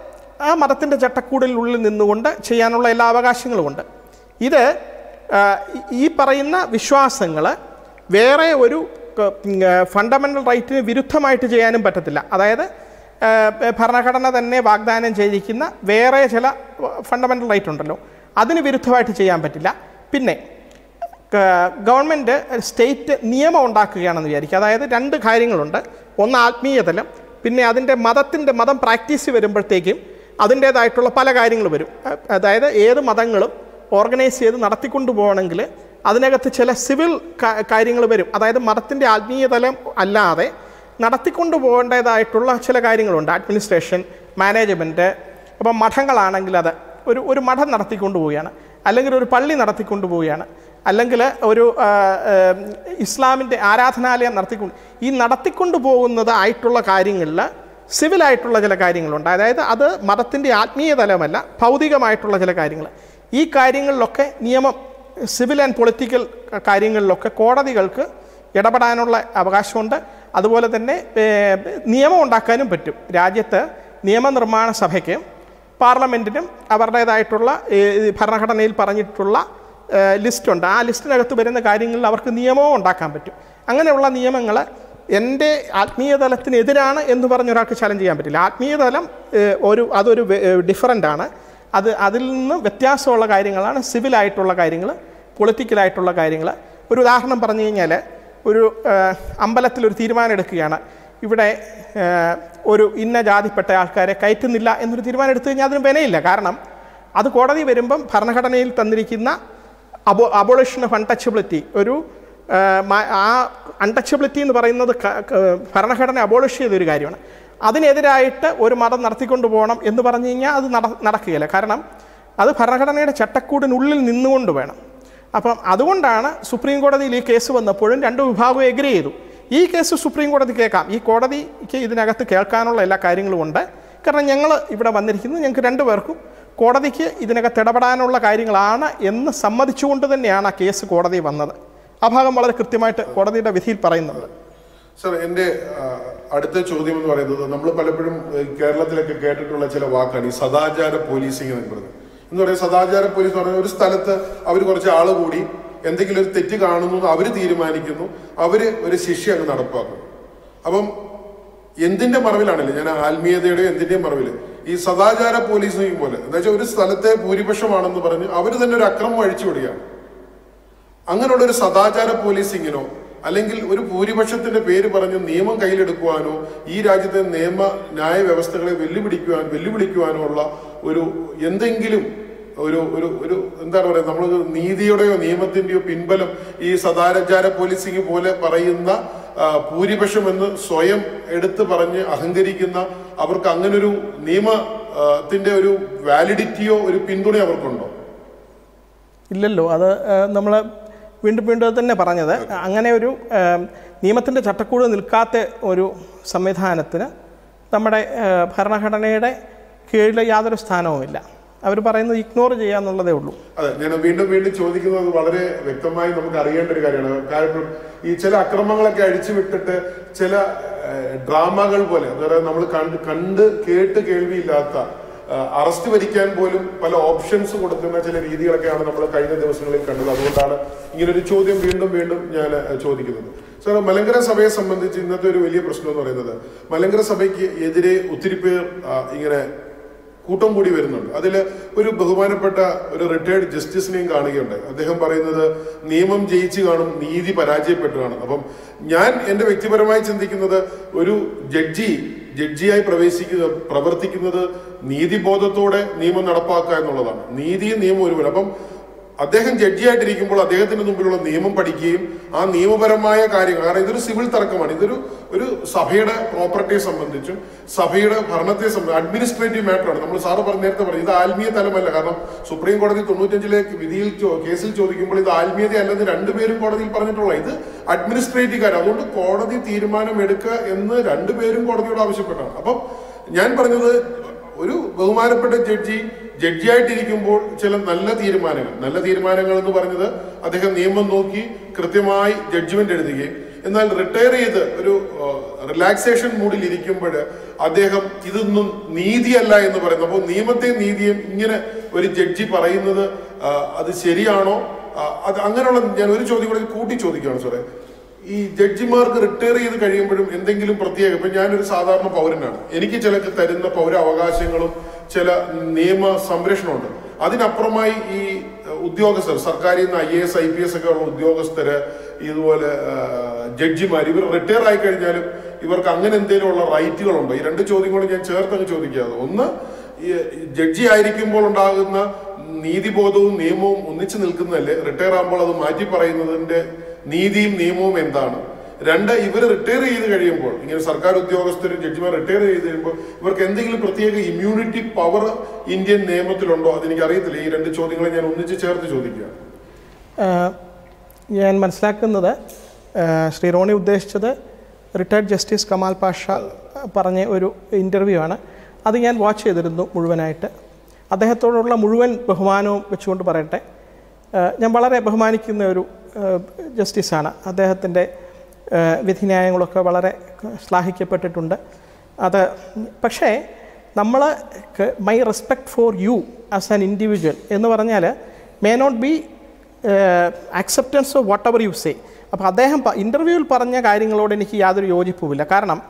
ആ മതത്തിന്റെ ചട്ടക്കൂടിനുള്ളിൽ നിന്നുകൊണ്ട് ചെയ്യാനുള്ള എല്ലാ അവകാശങ്ങളുമുണ്ട്. ഇത് ഈ- പറയുന്ന വിശ്വാസങ്ങൾ വേറെ ഒരു ഫണ്ടമെന്റൽ റൈറ്റിന് വിരുദ്ധമായിട്ട് ചെയ്യാനും പറ്റത്തില്ല. അതായത് ഭരണഘടന തന്നെ വാഗ്ദാനം ചെയ്തിരിക്കുന്ന വേറെ ചില ഫണ്ടമെന്റൽ റൈറ്റ് ഉണ്ടല്ലോ. അതിന് വിരുദ്ധമായിട്ട് ചെയ്യാൻ പറ്റില്ല. പിന്നെ ഗവൺമെന്റ് സ്റ്റേറ്റ് നിയമം ഉണ്ടാക്കുകയാണെന്ന് വിചാരിക്കുക. അതായത് രണ്ട് കാര്യങ്ങളുണ്ട്. ഒന്ന് ആത്മീയതലം പിന്നെ അതിന്റെ മതത്തിന്റെ മതം പ്രാക്ടീസ് വരുമ്പോഴത്തേക്കും അതിന്റേതായിട്ടുള്ള പല കാര്യങ്ങൾ വരും. അതായത് ഏത് മതങ്ങളും ഓർഗനൈസ് ചെയ്ത് നടത്തിക്കൊണ്ടു പോകണമെങ്കിൽ അതിനകത്ത് ചില സിവിൽ കാര്യങ്ങൾ വരും. അതായത് മതത്തിന്റെ ആത്മീയ തലം അല്ലാതെ നടത്തിക്കൊണ്ടു പോകേണ്ടതായിട്ടുള്ള ചില കാര്യങ്ങളുണ്ട്. അഡ്മിനിസ്ട്രേഷൻ മാനേജ്മെന്റ് അപ്പം മഠങ്ങളാണെങ്കിൽ അത് ഒരു ഒരു മഠം നടത്തിക്കൊണ്ടു പോവുകയാണ് അല്ലെങ്കിൽ ഒരു പള്ളി നടത്തിക്കൊണ്ടു പോവുകയാണ് അല്ലെങ്കിൽ ഒരു ഇസ്ലാമിന്റെ ആരാധനാലയം നടത്തിക്കൊണ്ട് ഈ നടത്തിക്കൊണ്ടു പോകുന്നതായിട്ടുള്ള കാര്യങ്ങളിൽ സിവിലായിട്ടുള്ള ചില കാര്യങ്ങളുണ്ട്. അതായത് അത് മതത്തിന്റെ ആത്മീയ തലമല്ല ഭൗതികമായിട്ടുള്ള ചില കാര്യങ്ങൾ. ഈ കാര്യങ്ങളിലൊക്കെ നിയമം സിവിൽ ആൻഡ് പൊളിറ്റിക്കൽ കാര്യങ്ങളിലൊക്കെ കോടതികൾക്ക് ഇടപെടാനുള്ള അവകാശമുണ്ട്. അതുപോലെ തന്നെ നിയമം ഉണ്ടാക്കാനും പറ്റും. രാജ്യത്ത് നിയമനിർമ്മാണ സഭയ്ക്ക് പാർലമെന്റിനും അവരുടേതായിട്ടുള്ള ഭരണഘടനയിൽ പറഞ്ഞിട്ടുള്ള ലിസ്റ്റുണ്ട് ആ ലിസ്റ്റിനകത്ത് വരുന്ന കാര്യങ്ങളിൽ അവർക്ക് നിയമവും ഉണ്ടാക്കാൻ പറ്റും. അങ്ങനെയുള്ള നിയമങ്ങൾ എന്റെ ആത്മീയ തലത്തിനെതിരാണ് എന്ന് പറഞ്ഞ് ഒരാൾക്ക് ചലഞ്ച് ചെയ്യാൻ പറ്റില്ല. ആത്മീയ തലം ഒരു അതൊരു ഡിഫറന്റ് ആണ്. അത് അതിൽ നിന്ന് വ്യത്യാസമുള്ള കാര്യങ്ങളാണ് സിവിലായിട്ടുള്ള കാര്യങ്ങൾ പൊളിറ്റിക്കലായിട്ടുള്ള കാര്യങ്ങൾ ഒരു ഉദാഹരണം പറഞ്ഞു കഴിഞ്ഞാൽ ഒരു അമ്പലത്തിലൊരു തീരുമാനം എടുക്കുകയാണ്. ഇവിടെ ഒരു ഇന്ന ജാതിപ്പെട്ട ആൾക്കാരെ കയറ്റുന്നില്ല എന്നൊരു തീരുമാനം എടുത്തു കഴിഞ്ഞാൽ അതിന് വിലയില്ല. കാരണം അത് കോടതി വരുമ്പം ഭരണഘടനയിൽ തന്നിരിക്കുന്ന അബോ അബോളിഷൻ ഓഫ് അൺടച്ചബിലിറ്റി ഒരു ആ, അൺടച്ചബിലിറ്റി എന്ന് പറയുന്നത് ഭരണഘടന അബോളിഷ് ചെയ്തൊരു കാര്യമാണ്. അതിനെതിരായിട്ട് ഒരു മതം നടത്തിക്കൊണ്ടു പോകണം എന്ന് പറഞ്ഞു കഴിഞ്ഞാൽ അത് നട നടക്കുകയില്ല. കാരണം അത് ഭരണഘടനയുടെ ചട്ടക്കൂടിനുള്ളിൽ നിന്നുകൊണ്ട് വേണം. അപ്പം അതുകൊണ്ടാണ് സുപ്രീം കോടതിയിൽ ഈ കേസ് വന്നപ്പോഴും രണ്ട് വിഭാഗവും എഗ്രി ചെയ്തു. ഈ കേസ് സുപ്രീം കോടതി കേൾക്കാം. ഈ കോടതിക്ക് ഇതിനകത്ത് കേൾക്കാനുള്ള എല്ലാ കാര്യങ്ങളും ഉണ്ട്. കാരണം ഞങ്ങൾ ഇവിടെ വന്നിരിക്കുന്നത് ഞങ്ങൾക്ക് രണ്ടു പേർക്കും കോടതിക്ക് ഇതിനകത്ത് ഇടപെടാനുള്ള കാര്യങ്ങളാണ് എന്ന് സമ്മതിച്ചുകൊണ്ട് തന്നെയാണ് ആ കേസ് കോടതി വന്നത്. ആ ഭാഗം വളരെ കൃത്യമായിട്ട് കോടതിയുടെ വിധിയിൽ പറയുന്നുണ്ട്. സർ എന്റെ അടുത്ത ചോദ്യം എന്ന് പറയുന്നത് നമ്മൾ പലപ്പോഴും കേരളത്തിലൊക്കെ കേട്ടിട്ടുള്ള ചില വാക്കാണ് ഈ സദാചാര പോലീസിംഗ് എന്ന് പറയുന്നത്. എന്ന് പറയുന്നത് സദാചാര പോലീസ് എന്ന് പറയുന്നത് ഒരു സ്ഥലത്ത് അവർ കുറച്ച് ആൾ കൂടി എന്തെങ്കിലും ഒരു തെറ്റ് കാണുന്നു അവർ തീരുമാനിക്കുന്നു അവർ ഒരു ശിക്ഷ അങ്ങ് നടപ്പാക്കുന്നു. അപ്പം എന്തിന്റെ മറവിലാണല്ലേ? ഞാൻ ആത്മീയതയുടെ എന്തിന്റെയും മറവിൽ ഈ സദാചാര പോലീസിനെയും പോലെ എന്താ വെച്ചാൽ ഒരു സ്ഥലത്തെ ഭൂരിപക്ഷമാണെന്ന് പറഞ്ഞ് അവർ തന്നെ ഒരു അക്രമം അഴിച്ചു വിടുകയാണ് അങ്ങനെയുള്ള ഒരു സദാചാര പോലീസിങ്ങിനോ അല്ലെങ്കിൽ ഒരു ഭൂരിപക്ഷത്തിന്റെ പേര് പറഞ്ഞ് നിയമം കയ്യിലെടുക്കുവാനോ ഈ രാജ്യത്തെ നിയമ ന്യായ വ്യവസ്ഥകളെ വെല്ലുപിടിക്കുവാൻ വെല്ലുവിളിക്കുവാനോ ഉള്ള ഒരു എന്തെങ്കിലും ഒരു ഒരു ഒരു എന്താണ് പറയുക നമ്മൾ നീതിയുടെയോ നിയമത്തിന്റെയോ പിൻബലം ഈ സദാചാര പോലീസിംഗ് പോലെ പറയുന്ന ആ, ഭൂരിപക്ഷം എന്ന് സ്വയം എടുത്തു പറഞ്ഞ് അഹങ്കരിക്കുന്ന അവർക്ക് അങ്ങനൊരു നിയമത്തിന്റെ ഒരു വാലിഡിറ്റിയോ ഒരു പിന്തുണയോ അവർക്കുണ്ടോ? ഇല്ലല്ലോ. അത് നമ്മൾ വീണ്ടും വീണ്ടും തന്നെ പറഞ്ഞത്. അങ്ങനെ ഒരു നിയമത്തിന്റെ ചട്ടക്കൂട് നിൽക്കാത്ത ഒരു സംവിധാനത്തിന് നമ്മുടെ ഭരണഘടനയുടെ കീഴിൽ യാതൊരു സ്ഥാനവുമില്ല അവർ പറയുന്നത് ഇഗ്നോർ ചെയ്യാന്നുള്ളതേ ഉള്ളൂ. അതെ ഞാൻ വീണ്ടും വീണ്ടും ചോദിക്കുന്നത് വളരെ വ്യക്തമായി നമുക്ക് അറിയേണ്ട ഒരു കാര്യമാണ്. കാരണം ഈ ചില അക്രമങ്ങളൊക്കെ അഴിച്ചു വിട്ടിട്ട് ചില ഡ്രാമകൾ പോലെ അതായത് നമ്മൾ കണ്ട് കണ്ട് കേട്ട് കേൾവിയില്ലാത്ത അറസ്റ്റ് വരിക്കാൻ പോലും പല ഓപ്ഷൻസ് കൊടുക്കുന്ന ചില രീതികളൊക്കെയാണ് നമ്മൾ കഴിഞ്ഞ ദിവസങ്ങളിൽ കണ്ടത്. അതുകൊണ്ടാണ് ഇങ്ങനൊരു ചോദ്യം വീണ്ടും വീണ്ടും ഞാൻ ചോദിക്കുന്നത്. സാർ മലങ്കര സഭയെ സംബന്ധിച്ച് ഇന്നത്തെ ഒരു വലിയ പ്രശ്നം എന്ന് പറയുന്നത് മലങ്കര സഭയ്ക്ക് എതിരെ ഒത്തിരി പേർ ഇങ്ങനെ കൂട്ടം കൂടി വരുന്നുണ്ട്. അതിൽ ഒരു ബഹുമാനപ്പെട്ട ഒരു റിട്ടയർഡ് ജസ്റ്റിസിനെയും കാണുകയുണ്ടായി അദ്ദേഹം പറയുന്നത് നിയമം ജയിച്ചു കാണും നീതി പരാജയപ്പെട്ടു കാണും. അപ്പം ഞാൻ എന്റെ വ്യക്തിപരമായി ചിന്തിക്കുന്നത് ഒരു ജഡ്ജി ജഡ്ജിയായി പ്രവേശിക്കുക പ്രവർത്തിക്കുന്നത് നീതിബോധത്തോടെ നിയമം നടപ്പാക്കുക എന്നുള്ളതാണ്. നീതിയും നിയമവും ഒരുപോലെ. അപ്പം അദ്ദേഹം ജഡ്ജിയായിട്ടിരിക്കുമ്പോൾ അദ്ദേഹത്തിന്റെ മുമ്പിലുള്ള നിയമം പഠിക്കുകയും ആ നിയമപരമായ കാര്യങ്ങൾ കാരണം ഇതൊരു സിവിൽ തർക്കമാണ്. ഇതൊരു ഒരു സഭയുടെ പ്രോപ്പർട്ടിയെ സംബന്ധിച്ചും സഭയുടെ ഭരണത്തെ സംബന്ധിച്ചും അഡ്മിനിസ്ട്രേറ്റീവ് മാറ്ററാണ് നമ്മൾ സാറ് പറഞ്ഞ നേരത്തെ പറഞ്ഞു ഇത് ആത്മീയ തലമല്ല. കാരണം സുപ്രീം കോടതി തൊണ്ണൂറ്റഞ്ചിലെ വിധിയിൽ കേസിൽ ചോദിക്കുമ്പോൾ ഇത് ആത്മീയത അല്ലെന്ന് രണ്ടുപേരും കോടതിയിൽ പറഞ്ഞിട്ടുള്ള ഇത് അഡ്മിനിസ്ട്രേറ്റീവ് കാര്യം അതുകൊണ്ട് കോടതി തീരുമാനം എടുക്കുക എന്ന് രണ്ടുപേരും കോടതിയോട് ആവശ്യപ്പെട്ടാണ്. അപ്പം ഞാൻ പറഞ്ഞത് ഒരു ബഹുമാനപ്പെട്ട ജഡ്ജി ജഡ്ജിയായിട്ടിരിക്കുമ്പോൾ ചില നല്ല തീരുമാനങ്ങൾ നല്ല തീരുമാനങ്ങൾ എന്ന് പറഞ്ഞത് അദ്ദേഹം നിയമം നോക്കി കൃത്യമായി ജഡ്ജ്മെന്റ് എഴുതുകയും എന്നാൽ റിട്ടയർ ചെയ്ത് ഒരു റിലാക്സേഷൻ മൂഡിൽ ഇരിക്കുമ്പോൾ അദ്ദേഹം ഇതൊന്നും നീതിയല്ല എന്ന് പറയുന്നു. അപ്പോൾ നിയമത്തെ നീതിയും ഇങ്ങനെ ഒരു ജഡ്ജി പറയുന്നത് അത് ശരിയാണോ? അത് അങ്ങനെയുള്ള ഞാൻ ഒരു ചോദ്യം കൂടി കൂട്ടി ചോദിക്കുകയാണ് സാറേ. ഈ ജഡ്ജിമാർക്ക് റിട്ടയർ ചെയ്ത് കഴിയുമ്പോഴും എന്തെങ്കിലും പ്രത്യേക? ഇപ്പൊ ഞാനൊരു സാധാരണ പൗരനാണ്. എനിക്ക് ചില തരുന്ന പൗര അവകാശങ്ങളും ചില നിയമ സംരക്ഷണമുണ്ട്. അതിനപ്പുറമായി ഈ ഉദ്യോഗസ്ഥർ സർക്കാരിൽ നിന്ന് I A S I P S ഒക്കെ ഉള്ള ഉദ്യോഗസ്ഥര് ഇതുപോലെ ജഡ്ജിമാർ ഇവർ റിട്ടയർ ആയി കഴിഞ്ഞാലും ഇവർക്ക് അങ്ങനെ എന്തെങ്കിലുമുള്ള റൈറ്റുകളുണ്ടോ? ഈ രണ്ട് ചോദ്യങ്ങളും ഞാൻ ചേർത്തങ്ങ് ചോദിക്കാതെ. ഒന്ന് ജഡ്ജി ആയിരിക്കുമ്പോൾ ഉണ്ടാകുന്ന നീതിബോധവും നിയമവും ഒന്നിച്ചു നിൽക്കുന്നതല്ലേ? റിട്ടയർ ആകുമ്പോൾ അത് മാറ്റി പറയുന്നതിന്റെ നീതിയും നിയമവും എന്താണ്? രണ്ട് ഇവർ റിട്ടയർ ചെയ്ത് കഴിയുമ്പോൾ ഇങ്ങനെ സർക്കാർ ഉദ്യോഗസ്ഥരും ജഡ്ജിമാർ റിട്ടയർ ചെയ്ത് കഴിയുമ്പോൾ ഇവർക്ക് എന്തെങ്കിലും പ്രത്യേക ഇമ്മ്യൂണിറ്റി പവർ ഇന്ത്യൻ നിയമത്തിലുണ്ടോ? അതെനിക്ക് അറിയത്തില്ല ഈ രണ്ട് ചോദ്യങ്ങളെ ഞാൻ ഒന്നിച്ച് ചേർത്ത് ചോദിക്കുക. ഞാൻ മനസ്സിലാക്കുന്നത് ശ്രീ റോണി ഉദ്ദേശിച്ചത് റിട്ടയർഡ് ജസ്റ്റിസ് കമാൽ പാഷ പറഞ്ഞ ഒരു ഇന്റർവ്യൂ ആണ്. അത് ഞാൻ വാച്ച് ചെയ്തിരുന്നു മുഴുവനായിട്ട്. അദ്ദേഹത്തോടുള്ള മുഴുവൻ ബഹുമാനവും വെച്ചുകൊണ്ട് പറയട്ടെ. ഞാൻ വളരെ ബഹുമാനിക്കുന്ന ഒരു ജസ്റ്റിസാണ്. അദ്ദേഹത്തിന്റെ വിധിന്യായങ്ങളൊക്കെ വളരെ ശ്ലാഘിക്കപ്പെട്ടിട്ടുണ്ട്. അത് പക്ഷേ നമ്മൾ my respect for you as an individual എന്ന് പറഞ്ഞാൽ may not be acceptance of whatever you say. അപ്പോൾ അദ്ദേഹം ഇന്റർവ്യൂവിൽ പറഞ്ഞ കാര്യങ്ങളോട് എനിക്ക് യാതൊരു യോജിപ്പുമില്ല. കാരണം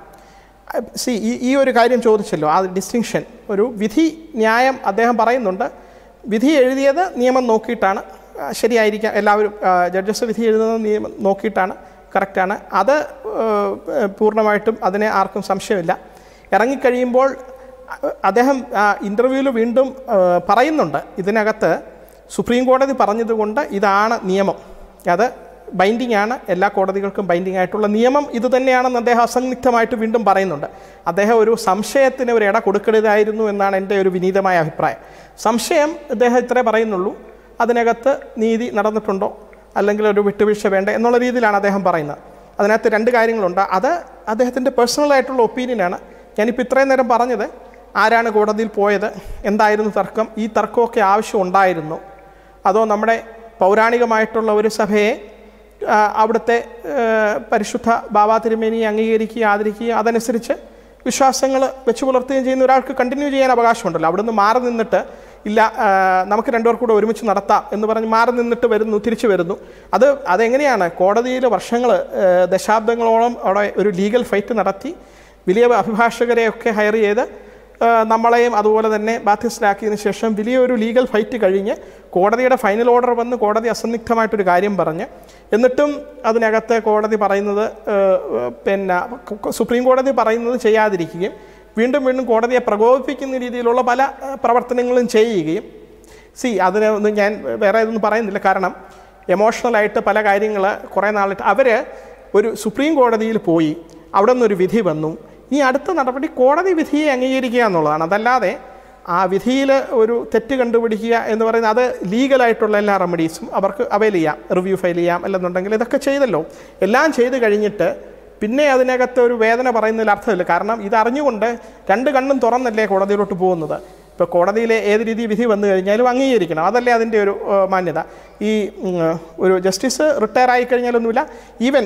സി ഈ ഈ ഒരു കാര്യം ചോദിച്ചല്ലോ ആ ഡിസ്റ്റിങ്ഷൻ. ഒരു വിധി ന്യായം അദ്ദേഹം പറയുന്നുണ്ട്. വിധി എഴുതിയത് നിയമം നോക്കിയിട്ടാണ് ശരിയായിരിക്കാം. എല്ലാവരും ജഡ്ജസ് വിധി എഴുതുന്നത് നിയമം നോക്കിയിട്ടാണ് കറക്റ്റാണ്. അത് പൂർണമായിട്ടും അതിനെ ആർക്കും സംശയമില്ല. ഇറങ്ങിക്കഴിയുമ്പോൾ അദ്ദേഹം ഇന്റർവ്യൂവിൽ വീണ്ടും പറയുന്നുണ്ട്. ഇതിനകത്ത് സുപ്രീം കോടതി പറഞ്ഞതുകൊണ്ട് ഇതാണ് നിയമം. അത് ബൈൻഡിംഗ് ആണ്. എല്ലാ കോടതികൾക്കും ബൈൻഡിംഗ് ആയിട്ടുള്ള നിയമം ഇത് തന്നെയാണെന്ന് അദ്ദേഹം അസന്നിഗ്ധമായിട്ട് വീണ്ടും പറയുന്നുണ്ട്. അദ്ദേഹം ഒരു സംശയത്തിന് ഒരു ഇട കൊടുക്കരുതായിരുന്നു എന്നാണ് എന്റെ ഒരു വിനീതമായ അഭിപ്രായം. സംശയം അദ്ദേഹം ഇത്രേ പറയുന്നുള്ളൂ. അതിനകത്ത് നീതി നടന്നിട്ടുണ്ടോ? അല്ലെങ്കിൽ ഒരു വിട്ടുവീഴ്ച വേണ്ട എന്നുള്ള രീതിയിലാണ് അദ്ദേഹം പറയുന്നത്. അതിനകത്ത് രണ്ട് കാര്യങ്ങളുണ്ട്. അത് അദ്ദേഹത്തിന്റെ പേഴ്സണലായിട്ടുള്ള ഒപ്പീനിയനാണ് ഞാനിപ്പോൾ ഇത്രയും നേരം പറഞ്ഞത് ആരാണ് കോടതിയിൽ പോയത് എന്തായിരുന്നു തർക്കം ഈ തർക്കമൊക്കെ ആവശ്യമുണ്ടായിരുന്നു. അതോ നമ്മുടെ പൗരാണികമായിട്ടുള്ള ഒരു സഭയെ അവിടുത്തെ പരിശുദ്ധ ബാബാ തിരുമേനിയെ അംഗീകരിക്കുകയും ആദരിക്കുകയും അതനുസരിച്ച് വിശ്വാസങ്ങൾ വെച്ച് പുലർത്തുകയും ചെയ്യുന്ന ഒരാൾക്ക് കണ്ടിന്യൂ ചെയ്യാൻ അവകാശമുണ്ടല്ലോ. അവിടുന്ന് മാറി നിന്നിട്ട് ഇല്ല നമുക്ക് രണ്ടുപേർ കൂടെ ഒരുമിച്ച് നടത്താം എന്ന് പറഞ്ഞ് മാറി നിന്നിട്ട് വരുന്നു തിരിച്ചു വരുന്നു. അത് അതെങ്ങനെയാണ്? കോടതിയിൽ വർഷങ്ങൾ ദശാബ്ദങ്ങളോളം അവിടെ ഒരു ലീഗൽ ഫൈറ്റ് നടത്തി. വലിയ അഭിഭാഷകരെയൊക്കെ ഹയർ ചെയ്ത് നമ്മളെയും അതുപോലെ തന്നെ ബാധ്യസ്ഥരാക്കിയതിന് ശേഷം വലിയൊരു ലീഗൽ ഫൈറ്റ് കഴിഞ്ഞ് കോടതിയുടെ ഫൈനൽ ഓർഡർ വന്ന് കോടതി അസന്നിഗ്ധമായിട്ടൊരു കാര്യം പറഞ്ഞ്. എന്നിട്ടും അതിനകത്ത് കോടതി പറയുന്നത് പിന്നെ സുപ്രീം കോടതി പറയുന്നത് ചെയ്യാതിരിക്കുകയും വീണ്ടും വീണ്ടും കോടതിയെ പ്രകോപിപ്പിക്കുന്ന രീതിയിലുള്ള പല പ്രവർത്തനങ്ങളും ചെയ്യുകയും സി അതിനെ ഒന്നും ഞാൻ വേറെ ഇതൊന്നും പറയുന്നില്ല. കാരണം എമോഷണലായിട്ട് പല കാര്യങ്ങൾ കുറേ നാളിട്ട് അവർ ഒരു സുപ്രീം കോടതിയിൽ പോയി അവിടെ നിന്നൊരു വിധി വന്നു. ഈ അടുത്ത നടപടി കോടതി വിധിയെ അംഗീകരിക്കുക എന്നുള്ളതാണ്. അതല്ലാതെ ആ വിധിയിൽ ഒരു തെറ്റ് കണ്ടുപിടിക്കുക എന്ന് പറയുന്നത് അത് ലീഗലായിട്ടുള്ള എല്ലാ റെമഡീസും അവർക്ക് അവൈൽ ചെയ്യാം. റിവ്യൂ ഫയൽ ചെയ്യാം അല്ലെന്നുണ്ടെങ്കിൽ ഇതൊക്കെ ചെയ്തല്ലോ. എല്ലാം ചെയ്ത് കഴിഞ്ഞിട്ട് പിന്നെ അതിനകത്ത് ഒരു വേദന പറയുന്നതിൽ അർത്ഥമില്ല. കാരണം ഇതറിഞ്ഞുകൊണ്ട് രണ്ട് കണ്ണും തുറന്നല്ലേ കോടതിയിലോട്ട് പോകുന്നത്. ഇപ്പോൾ കോടതിയിലെ ഏത് രീതി വിധി വന്നു കഴിഞ്ഞാലും അംഗീകരിക്കണം. അതല്ലേ അതിന്റെ ഒരു മാന്യത. ഈ ഒരു ജസ്റ്റിസ് റിട്ടയർ ആയി കഴിഞ്ഞാലൊന്നുമില്ല. ഈവൻ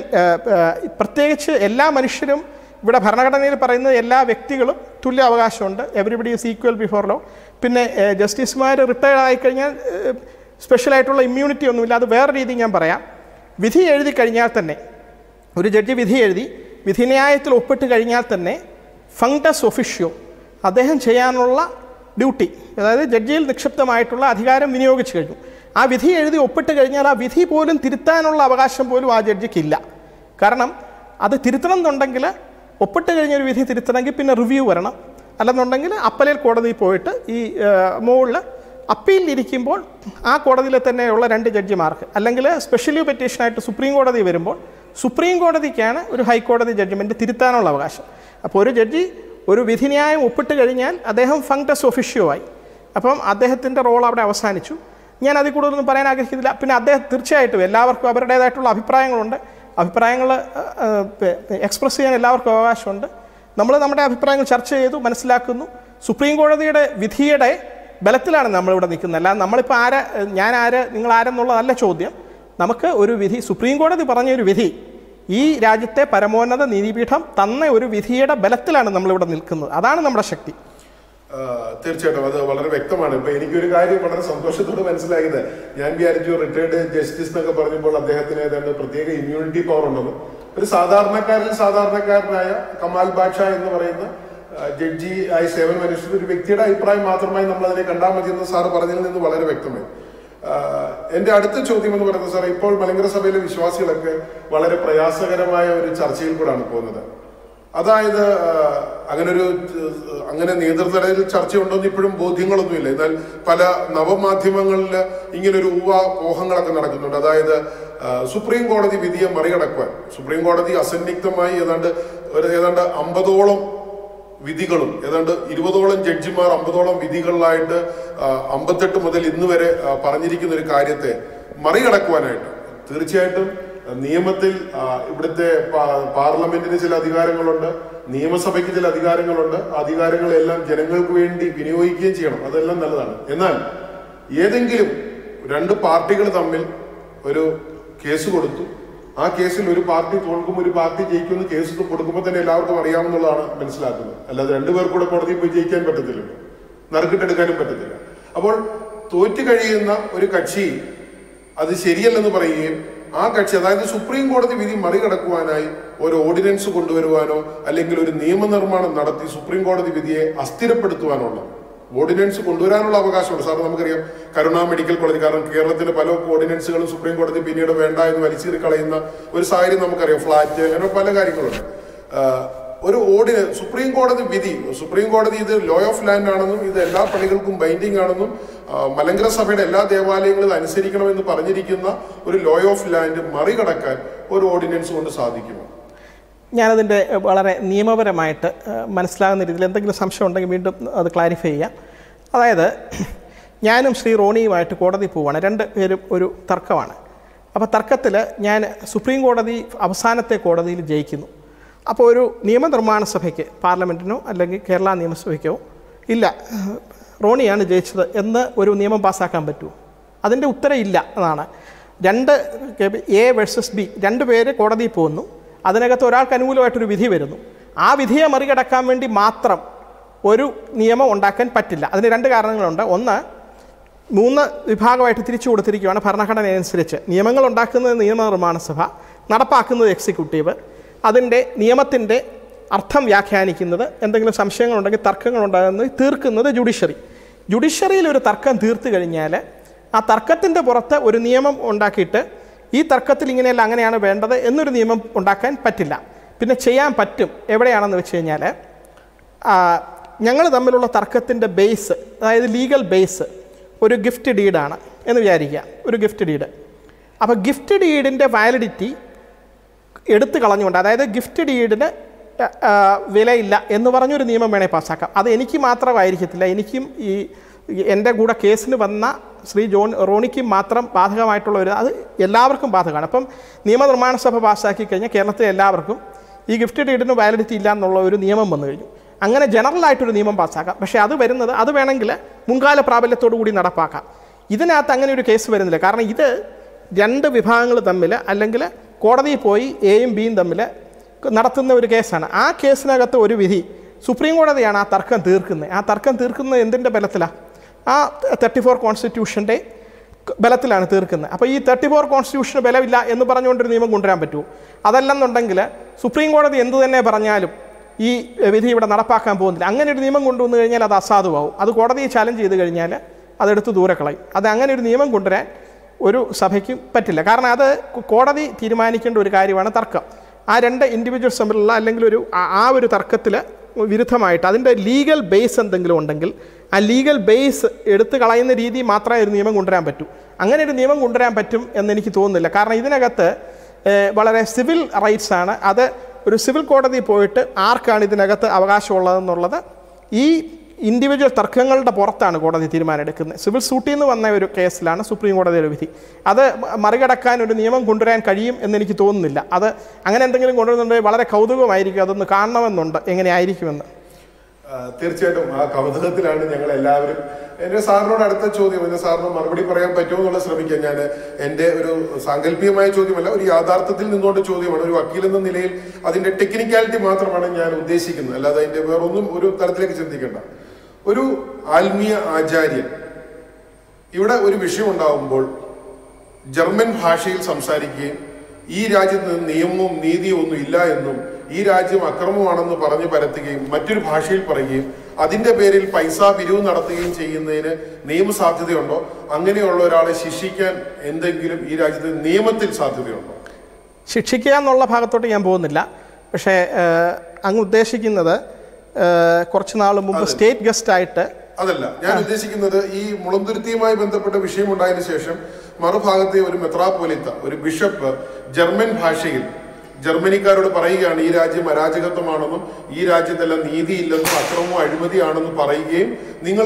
പ്രത്യേകിച്ച് എല്ലാ മനുഷ്യരും ഇവിടെ ഭരണഘടനയിൽ പറയുന്നത് എല്ലാ വ്യക്തികളും തുല്യ അവകാശമുണ്ട്. Everybody is equal before law പിന്നെ ജസ്റ്റിസുമാർ റിട്ടയർ ആയിക്കഴിഞ്ഞാൽ സ്പെഷ്യലായിട്ടുള്ള ഇമ്മ്യൂണിറ്റി ഒന്നുമില്ല. അത് വേറെ രീതി ഞാൻ പറയാം. വിധി എഴുതി കഴിഞ്ഞാൽ തന്നെ ഒരു ജഡ്ജി വിധി എഴുതി വിധിന്യായത്തിൽ ഒപ്പിട്ട് കഴിഞ്ഞാൽ തന്നെ ഫങ്ടസ് ഒഫിഷ്യോ അദ്ദേഹം ചെയ്യാനുള്ള ഡ്യൂട്ടി അതായത് ജഡ്ജിയിൽ നിക്ഷിപ്തമായിട്ടുള്ള അധികാരം വിനിയോഗിച്ചു കഴിഞ്ഞു. ആ വിധി എഴുതി ഒപ്പിട്ട് കഴിഞ്ഞാൽ ആ വിധി പോലും തിരുത്താനുള്ള അവകാശം പോലും ആ ജഡ്ജിക്കില്ല. കാരണം അത് തിരുത്തണം എന്നുണ്ടെങ്കിൽ ഒപ്പിട്ട് കഴിഞ്ഞൊരു വിധി തിരുത്തണമെങ്കിൽ പിന്നെ റിവ്യൂ വരണം. അല്ലെന്നുണ്ടെങ്കിൽ അപ്പലേൽ കോടതിയിൽ പോയിട്ട് ഈ മുകളിൽ അപ്പീലിരിക്കുമ്പോൾ ആ കോടതിയിൽ തന്നെയുള്ള രണ്ട് ജഡ്ജിമാർക്ക് അല്ലെങ്കിൽ സ്പെഷ്യലി പെറ്റീഷനായിട്ട് സുപ്രീം കോടതി വരുമ്പോൾ സുപ്രീം കോടതിക്കാണ് ഒരു ഹൈക്കോടതി ജഡ്ജ്മെന്റ് തിരുത്താനുള്ള അവകാശം. അപ്പോൾ ഒരു ജഡ്ജി ഒരു വിധിന്യായം ഒപ്പിട്ട് കഴിഞ്ഞാൽ അദ്ദേഹം ഫങ്ടസ് ഒഫിഷ്യോ ആയി അപ്പം അദ്ദേഹത്തിന്റെ റോൾ അവിടെ അവസാനിച്ചു. ഞാൻ അതിൽ കൂടുതലൊന്നും പറയാൻ ആഗ്രഹിക്കുന്നില്ല. പിന്നെ അദ്ദേഹം തീർച്ചയായിട്ടും എല്ലാവർക്കും അവരുടേതായിട്ടുള്ള അഭിപ്രായങ്ങളുണ്ട്. അഭിപ്രായങ്ങൾ എക്സ്പ്രസ് ചെയ്യാൻ എല്ലാവർക്കും അവകാശമുണ്ട്. നമ്മൾ നമ്മുടെ അഭിപ്രായങ്ങൾ ചർച്ച ചെയ്തു മനസ്സിലാക്കുന്നു. സുപ്രീം കോടതിയുടെ വിധിയുടെ ബലത്തിലാണ് നമ്മളിവിടെ നിൽക്കുന്നത്. അല്ലാതെ നമ്മളിപ്പോൾ ആരെ ഞാൻ ആര് നിങ്ങൾ ആരെന്നുള്ളതല്ല ചോദ്യം. നമുക്ക് ഒരു വിധി സുപ്രീം കോടതി പറഞ്ഞ ഒരു വിധി ഈ രാജ്യത്തെ പരമോന്നത നീതിപീഠം തന്ന ഒരു വിധിയുടെ ബലത്തിലാണ് നമ്മളിവിടെ നിൽക്കുന്നത്. അതാണ് നമ്മുടെ ശക്തി. തീർച്ചയായിട്ടും. അത് വളരെ വ്യക്തമാണ്. ഇപ്പൊ എനിക്കൊരു കാര്യം വളരെ സന്തോഷത്തോട് മനസ്സിലായത്. ഞാൻ വിചാരിച്ചു റിട്ടയർഡ് ജസ്റ്റിസ് എന്നൊക്കെ പറഞ്ഞപ്പോൾ അദ്ദേഹത്തിന് ഏതാണ്ട് പ്രത്യേക ഇമ്മ്യൂണിറ്റി പവർ ഉണ്ടെന്ന്. ഒരു സാധാരണക്കാരിൽ സാധാരണക്കാരനായ കമാൽ ബാഷ എന്ന് പറയുന്ന ജഡ്ജി ആയി സേവനം അനുഷ്ഠിച്ച ഒരു വ്യക്തിയുടെ അഭിപ്രായം മാത്രമായി നമ്മൾ അതിനെ കണ്ടാൽ മതി എന്ന് സാറ് പറഞ്ഞതിൽ നിന്ന് വളരെ വ്യക്തമായി. ആ, എന്റെ അടുത്ത ചോദ്യം എന്ന് പറയുന്നത് സാർ ഇപ്പോൾ മലങ്കര സഭയിലെ വിശ്വാസികളൊക്കെ വളരെ പ്രയാസകരമായ ഒരു ചർച്ചയിൽ കൂടാണ് പോകുന്നത്. അതായത് അങ്ങനെ അങ്ങനൊരു അങ്ങനെ നേതൃതലയിൽ ചർച്ചയുണ്ടോന്ന് ഇപ്പോഴും ബോധ്യങ്ങളൊന്നുമില്ല. എന്നാൽ പല നവമാധ്യമങ്ങളിൽ ഇങ്ങനൊരു ഊവ മോഹങ്ങളൊക്കെ നടക്കുന്നുണ്ട്. അതായത് സുപ്രീം കോടതി വിധിയെ മറികടക്കുവാൻ. സുപ്രീം കോടതി അസന്നിഗ്ധമായി ഏതാണ്ട് ഒരു ഏതാണ്ട് അമ്പതോളം വിധികളും. ഏതാണ്ട് ഇരുപതോളം ജഡ്ജിമാർ അമ്പതോളം വിധികളിലായിട്ട് അമ്പത്തെട്ട് മുതൽ ഇന്ന് വരെ പറഞ്ഞിരിക്കുന്ന ഒരു കാര്യത്തെ മറികടക്കുവാനായിട്ട് തീർച്ചയായിട്ടും നിയമത്തിൽ ഇവിടുത്തെ പാർലമെന്റിന് ചില അധികാരങ്ങളുണ്ട് നിയമസഭയ്ക്ക് ചില അധികാരങ്ങളുണ്ട് അധികാരങ്ങളെല്ലാം ജനങ്ങൾക്ക് വേണ്ടി വിനിയോഗിക്കുകയും ചെയ്യണം. അതെല്ലാം നല്ലതാണ്. എന്നാൽ ഏതെങ്കിലും രണ്ട് പാർട്ടികൾ തമ്മിൽ ഒരു കേസ് കൊടുത്തു ആ കേസിൽ ഒരു പാർട്ടി തോൽക്കും ഒരു പാർട്ടി ജയിക്കുമെന്ന് കേസ് കൊടുക്കുമ്പോൾ തന്നെ എല്ലാവർക്കും അറിയാമെന്നുള്ളതാണ് മനസ്സിലാക്കുന്നത്. അല്ലാതെ രണ്ടുപേർ കൂടെ കോടതിയിൽ പോയി ജയിക്കാൻ പറ്റത്തില്ലല്ലോ. നറുക്കിട്ടെടുക്കാനും പറ്റത്തില്ല. അപ്പോൾ തോറ്റു കഴിയുന്ന ഒരു കക്ഷി അത് ശരിയല്ലെന്ന് പറയുകയും ആ കക്ഷി അതായത് സുപ്രീം കോടതി വിധി മറികടക്കുവാനായി ഒരു ഓർഡിനൻസ് കൊണ്ടുവരുവാനോ അല്ലെങ്കിൽ ഒരു നിയമനിർമ്മാണം നടത്തി സുപ്രീം കോടതി വിധിയെ അസ്ഥിരപ്പെടുത്തുവാനുള്ള ഓർഡിനൻസ് കൊണ്ടുവരാനുള്ള അവകാശമുണ്ട്. സാർ നമുക്കറിയാം കരുണ മെഡിക്കൽ കോളേജ് കാരണം കേരളത്തിലെ പല ഓർഡിനൻസുകളും സുപ്രീം കോടതി പിന്നീട് വേണ്ട എന്ന് വലിച്ചീറി കളയുന്ന ഒരു സാഹചര്യം നമുക്കറിയാം. ഫ്ലാറ്റ് അങ്ങനെ പല കാര്യങ്ങളുണ്ട്. ഒരു ഓർഡിന സുപ്രീം കോടതി വിധി സുപ്രീം കോടതി ഇത് ലോ ഓഫ് ലാൻഡ് ആണെന്നും ഇത് എല്ലാ പണികൾക്കും ബൈൻഡിങ് ആണെന്നും മലങ്കര സഭയുടെ എല്ലാ ദേവാലയങ്ങളും അനുസരിക്കണമെന്ന് പറഞ്ഞിരിക്കുന്ന ഒരു ലോ ഓഫ് ലാൻഡ് മറികടക്കാൻ ഒരു ഓർഡിനൻസ് കൊണ്ട് സാധിക്കുമോ? ഞാനതിന്റെ വളരെ നിയമപരമായിട്ട് മനസ്സിലാകുന്ന രീതിയിൽ എന്തെങ്കിലും സംശയം ഉണ്ടെങ്കിൽ വീണ്ടും അത് ക്ലാരിഫൈ ചെയ്യാം. അതായത് ഞാനും ശ്രീ റോണിയുമായിട്ട് കോടതി പോവുകയാണ് രണ്ട് പേരും ഒരു തർക്കമാണ്. അപ്പോൾ തർക്കത്തിൽ ഞാൻ സുപ്രീം കോടതി അവസാനത്തെ കോടതിയിൽ ജയിക്കുന്നു. അപ്പോൾ ഒരു നിയമനിർമ്മാണ സഭയ്ക്ക് പാർലമെന്റിനോ അല്ലെങ്കിൽ കേരള നിയമസഭയ്ക്കോ ഇല്ല. റോണിയാണ് ജയിച്ചത് എന്ന് ഒരു നിയമം പാസ്സാക്കാൻ പറ്റുമോ? അതിന്റെ ഉത്തരം ഇല്ല എന്നാണ്. രണ്ട് എ വേഴ്സസ് ബി രണ്ട് പേര് കോടതിയിൽ പോകുന്നു അതിനകത്ത് ഒരാൾക്ക് അനുകൂലമായിട്ടൊരു വിധി വരുന്നു. ആ വിധിയെ മറികടക്കാൻ വേണ്ടി മാത്രം ഒരു നിയമം ഉണ്ടാക്കാൻ പറ്റില്ല. അതിന് രണ്ട് കാരണങ്ങളുണ്ട്. ഒന്ന് മൂന്ന് വിഭാഗമായിട്ട് തിരിച്ചു കൊടുത്തിരിക്കുകയാണ് ഭരണഘടന അനുസരിച്ച്. നിയമങ്ങൾ ഉണ്ടാക്കുന്നത് നിയമനിർമ്മാണ സഭ നടപ്പാക്കുന്നത് എക്സിക്യൂട്ടീവ് അതിന്റെ നിയമത്തിന്റെ അർത്ഥം വ്യാഖ്യാനിക്കുന്നത് എന്തെങ്കിലും സംശയങ്ങളുണ്ടെങ്കിൽ തർക്കങ്ങളുണ്ടാകുന്നത് തീർക്കുന്നത് ജുഡീഷ്യറി ജുഡീഷ്യറിയിൽ ഒരു തർക്കം തീർത്തു കഴിഞ്ഞാൽ ആ തർക്കത്തിന്റെ പുറത്ത് ഒരു നിയമം ഉണ്ടാക്കിയിട്ട് ഈ തർക്കത്തിൽ ഇങ്ങനെയല്ല അങ്ങനെയാണ് വേണ്ടത് എന്നൊരു നിയമം ഉണ്ടാക്കാൻ പറ്റില്ല. പിന്നെ ചെയ്യാൻ പറ്റും എവിടെയാണെന്ന് വെച്ച് കഴിഞ്ഞാൽ ഞങ്ങൾ തമ്മിലുള്ള തർക്കത്തിന്റെ ബേസ് അതായത് ലീഗൽ ബേസ് ഒരു ഗിഫ്റ്റ് ഡീഡാണ് എന്ന് വിചാരിക്കുക. ഒരു ഗിഫ്റ്റ് ഡീഡ് അപ്പോൾ ഗിഫ്റ്റ് ഡീഡിന്റെ വാലിഡിറ്റി എടുത്തു കളഞ്ഞുകൊണ്ട് അതായത് ഗിഫ്റ്റ് ഡീഡിന് വിലയില്ല എന്ന് പറഞ്ഞൊരു നിയമം വേണേൽ പാസ്സാക്കാം. അത് എനിക്ക് മാത്രമായിരിക്കത്തില്ല. എനിക്കും ഈ എന്റെ കൂടെ കേസിന് വന്ന ശ്രീ ജോൺ റോണിക്കും മാത്രം ബാധകമായിട്ടുള്ള ഒരു അത് എല്ലാവർക്കും ബാധകമാണ്. അപ്പം നിയമനിർമ്മാണ സഭ പാസ്സാക്കി കഴിഞ്ഞാൽ കേരളത്തിലെ എല്ലാവർക്കും ഈ ഗിഫ്റ്റ് ഡീഡിന് വാലിഡിറ്റി ഇല്ല എന്നുള്ള ഒരു നിയമം വന്നു കഴിഞ്ഞു. അങ്ങനെ ജനറലായിട്ടൊരു നിയമം പാസ്സാക്കാം. പക്ഷേ അത് വരുന്നത് അത് വേണമെങ്കിൽ മുൻകാല പ്രാബല്യത്തോടു കൂടി നടപ്പാക്കാം. ഇതിനകത്ത് അങ്ങനെ ഒരു കേസ് വരുന്നില്ല. കാരണം ഇത് രണ്ട് വിഭാഗങ്ങൾ തമ്മിൽ അല്ലെങ്കിൽ കോടതിയിൽ പോയി എയും ബിയും തമ്മിൽ നടത്തുന്ന ഒരു കേസാണ് ആ കേസിനകത്ത് ഒരു വിധി സുപ്രീം കോടതിയാണ് ആ തർക്കം തീർക്കുന്നത്. ആ തർക്കം തീർക്കുന്നത് എന്തിന്റെ ബലത്തിലാണ് ആ തേർട്ടി ഫോർ കോൺസ്റ്റിറ്റ്യൂഷന്റെ ബലത്തിലാണ് തീർക്കുന്നത്. അപ്പോൾ ഈ തേർട്ടി ഫോർ കോൺസ്റ്റിറ്റ്യൂഷന് ബലമില്ല എന്ന് പറഞ്ഞുകൊണ്ടൊരു നിയമം കൊണ്ടുവരാൻ പറ്റുമോ? അതല്ലെന്നുണ്ടെങ്കിൽ സുപ്രീം കോടതി എന്തു തന്നെ പറഞ്ഞാലും ഈ വിധി ഇവിടെ നടപ്പാക്കാൻ പോകുന്നില്ല. അങ്ങനെ ഒരു നിയമം കൊണ്ടുവന്നു കഴിഞ്ഞാൽ അത് അസാധുവാകും അത് കോടതിയെ ചാലഞ്ച് ചെയ്ത് കഴിഞ്ഞാൽ അതെടുത്ത് ദൂരെ കളയും. അത് അങ്ങനെ ഒരു നിയമം കൊണ്ടുവരാൻ ഒരു സഭയ്ക്ക് പറ്റില്ല. കാരണം അത് കോടതി തീരുമാനിക്കേണ്ട ഒരു കാര്യമാണ് തർക്കം. ആ രണ്ട് ഇൻഡിവിജ്വൽസ് തമ്മിലുള്ള അല്ലെങ്കിൽ ഒരു ആ- ഒരു തർക്കത്തിൽ വിരുദ്ധമായിട്ട് അതിന്റെ ലീഗൽ ബേസ് എന്തെങ്കിലും ഉണ്ടെങ്കിൽ ആ ലീഗൽ ബേസ് എടുത്തു കളയുന്ന രീതി മാത്രമേ ഒരു നിയമം കൊണ്ടുവരാൻ പറ്റൂ. അങ്ങനെ ഒരു നിയമം കൊണ്ടുവരാൻ പറ്റും എന്ന് എനിക്ക് തോന്നുന്നില്ല. കാരണം ഇതിനകത്ത് വളരെ സിവിൽ റൈറ്റ്സ് ആണ്. അത് ഒരു സിവിൽ കോടതി പോയിട്ട് ആർക്കാണ് ഇതിനകത്ത് അവകാശമുള്ളതെന്നുള്ളത് ഈ ഇൻഡിവിജ്വൽ തർക്കങ്ങളുടെ പുറത്താണ് കോടതി തീരുമാനം എടുക്കുന്നത് സിവിൽ സൂട്ടിൽ നിന്ന് വന്ന ഒരു കേസിലാണ് സുപ്രീം കോടതിയുടെ വിധി. അത് മറികടക്കാൻ ഒരു നിയമം കൊണ്ടുവരാൻ കഴിയും എന്നെനിക്ക് തോന്നുന്നില്ല. അത് അങ്ങനെ എന്തെങ്കിലും കൊണ്ടുവരുന്നുണ്ടെങ്കിൽ വളരെ കൗതുകമായിരിക്കും. അതൊന്ന് കാണണമെന്നുണ്ട്. എങ്ങനെയായിരിക്കുമെന്ന് തീർച്ചയായിട്ടും ആ കൗതുകത്തിലാണ് ഞങ്ങൾ എല്ലാവരും എന്റെ സാറിനോട് അടുത്ത ചോദ്യം എന്റെ സാറിന് മറുപടി പറയാൻ പറ്റുമോ എന്നുള്ള ശ്രമിക്കാം ഞാൻ എന്റെ ഒരു സാങ്കല്പികമായ ചോദ്യമല്ല ഒരു യാഥാർത്ഥ്യത്തിൽ നിന്നുകൊണ്ട് ചോദ്യമാണ്. ഒരു വക്കീൽ എന്ന നിലയിൽ അതിന്റെ ടെക്നിക്കാലിറ്റി മാത്രമാണ് ഞാൻ ഉദ്ദേശിക്കുന്നത്. അല്ലാതെ അതിന്റെ വേറൊന്നും ഒരു തരത്തിലേക്ക് ചിന്തിക്കേണ്ട. ഒരു ആത്മീയ ആചാര്യൻ ഇവിടെ ഒരു വിഷയം ഉണ്ടാകുമ്പോൾ ജർമ്മൻ ഭാഷയിൽ സംസാരിക്കുകയും ഈ രാജ്യത്ത് നിയമവും നീതിയും ഒന്നും ഇല്ല എന്നും ഈ രാജ്യം അക്രമമാണെന്ന് പറഞ്ഞു പരത്തുകയും മറ്റൊരു ഭാഷയിൽ പറയുകയും അതിന്റെ പേരിൽ പൈസ പിരിവ് നടത്തുകയും ചെയ്യുന്നതിന് നിയമസാധ്യതയുണ്ടോ? അങ്ങനെയുള്ള ഒരാളെ ശിക്ഷിക്കാൻ എന്തെങ്കിലും ഈ രാജ്യത്ത് നിയമത്തിൽ സാധ്യതയുണ്ടോ? ശിക്ഷിക്കുക എന്നുള്ള ഭാഗത്തോട്ട് ഞാൻ പോകുന്നില്ല. പക്ഷേ അങ്ങ് ഉദ്ദേശിക്കുന്നത് കുറച്ച് നാൾ മുമ്പ് സ്റ്റേറ്റ് ഗസ്റ്റ് ആയിട്ട് അതല്ല. ഞാൻ ഉദ്ദേശിക്കുന്നത് ഈ മുളന്തുരുത്തിയുമായി ബന്ധപ്പെട്ട വിഷയം ഉണ്ടായതിനു ശേഷം മറുഭാഗത്തെ ഒരു മെത്രാപോലിത്ത ഒരു ബിഷപ്പ് ജർമ്മൻ ഭാഷയിൽ ജർമ്മനിക്കാരോട് പറയുകയാണ് ഈ രാജ്യം അരാജകത്വമാണെന്നും ഈ രാജ്യത്തെല്ലാം നീതിയില്ലെന്നും അക്രമവും അഴിമതിയാണെന്നും പറയുകയും നിങ്ങൾ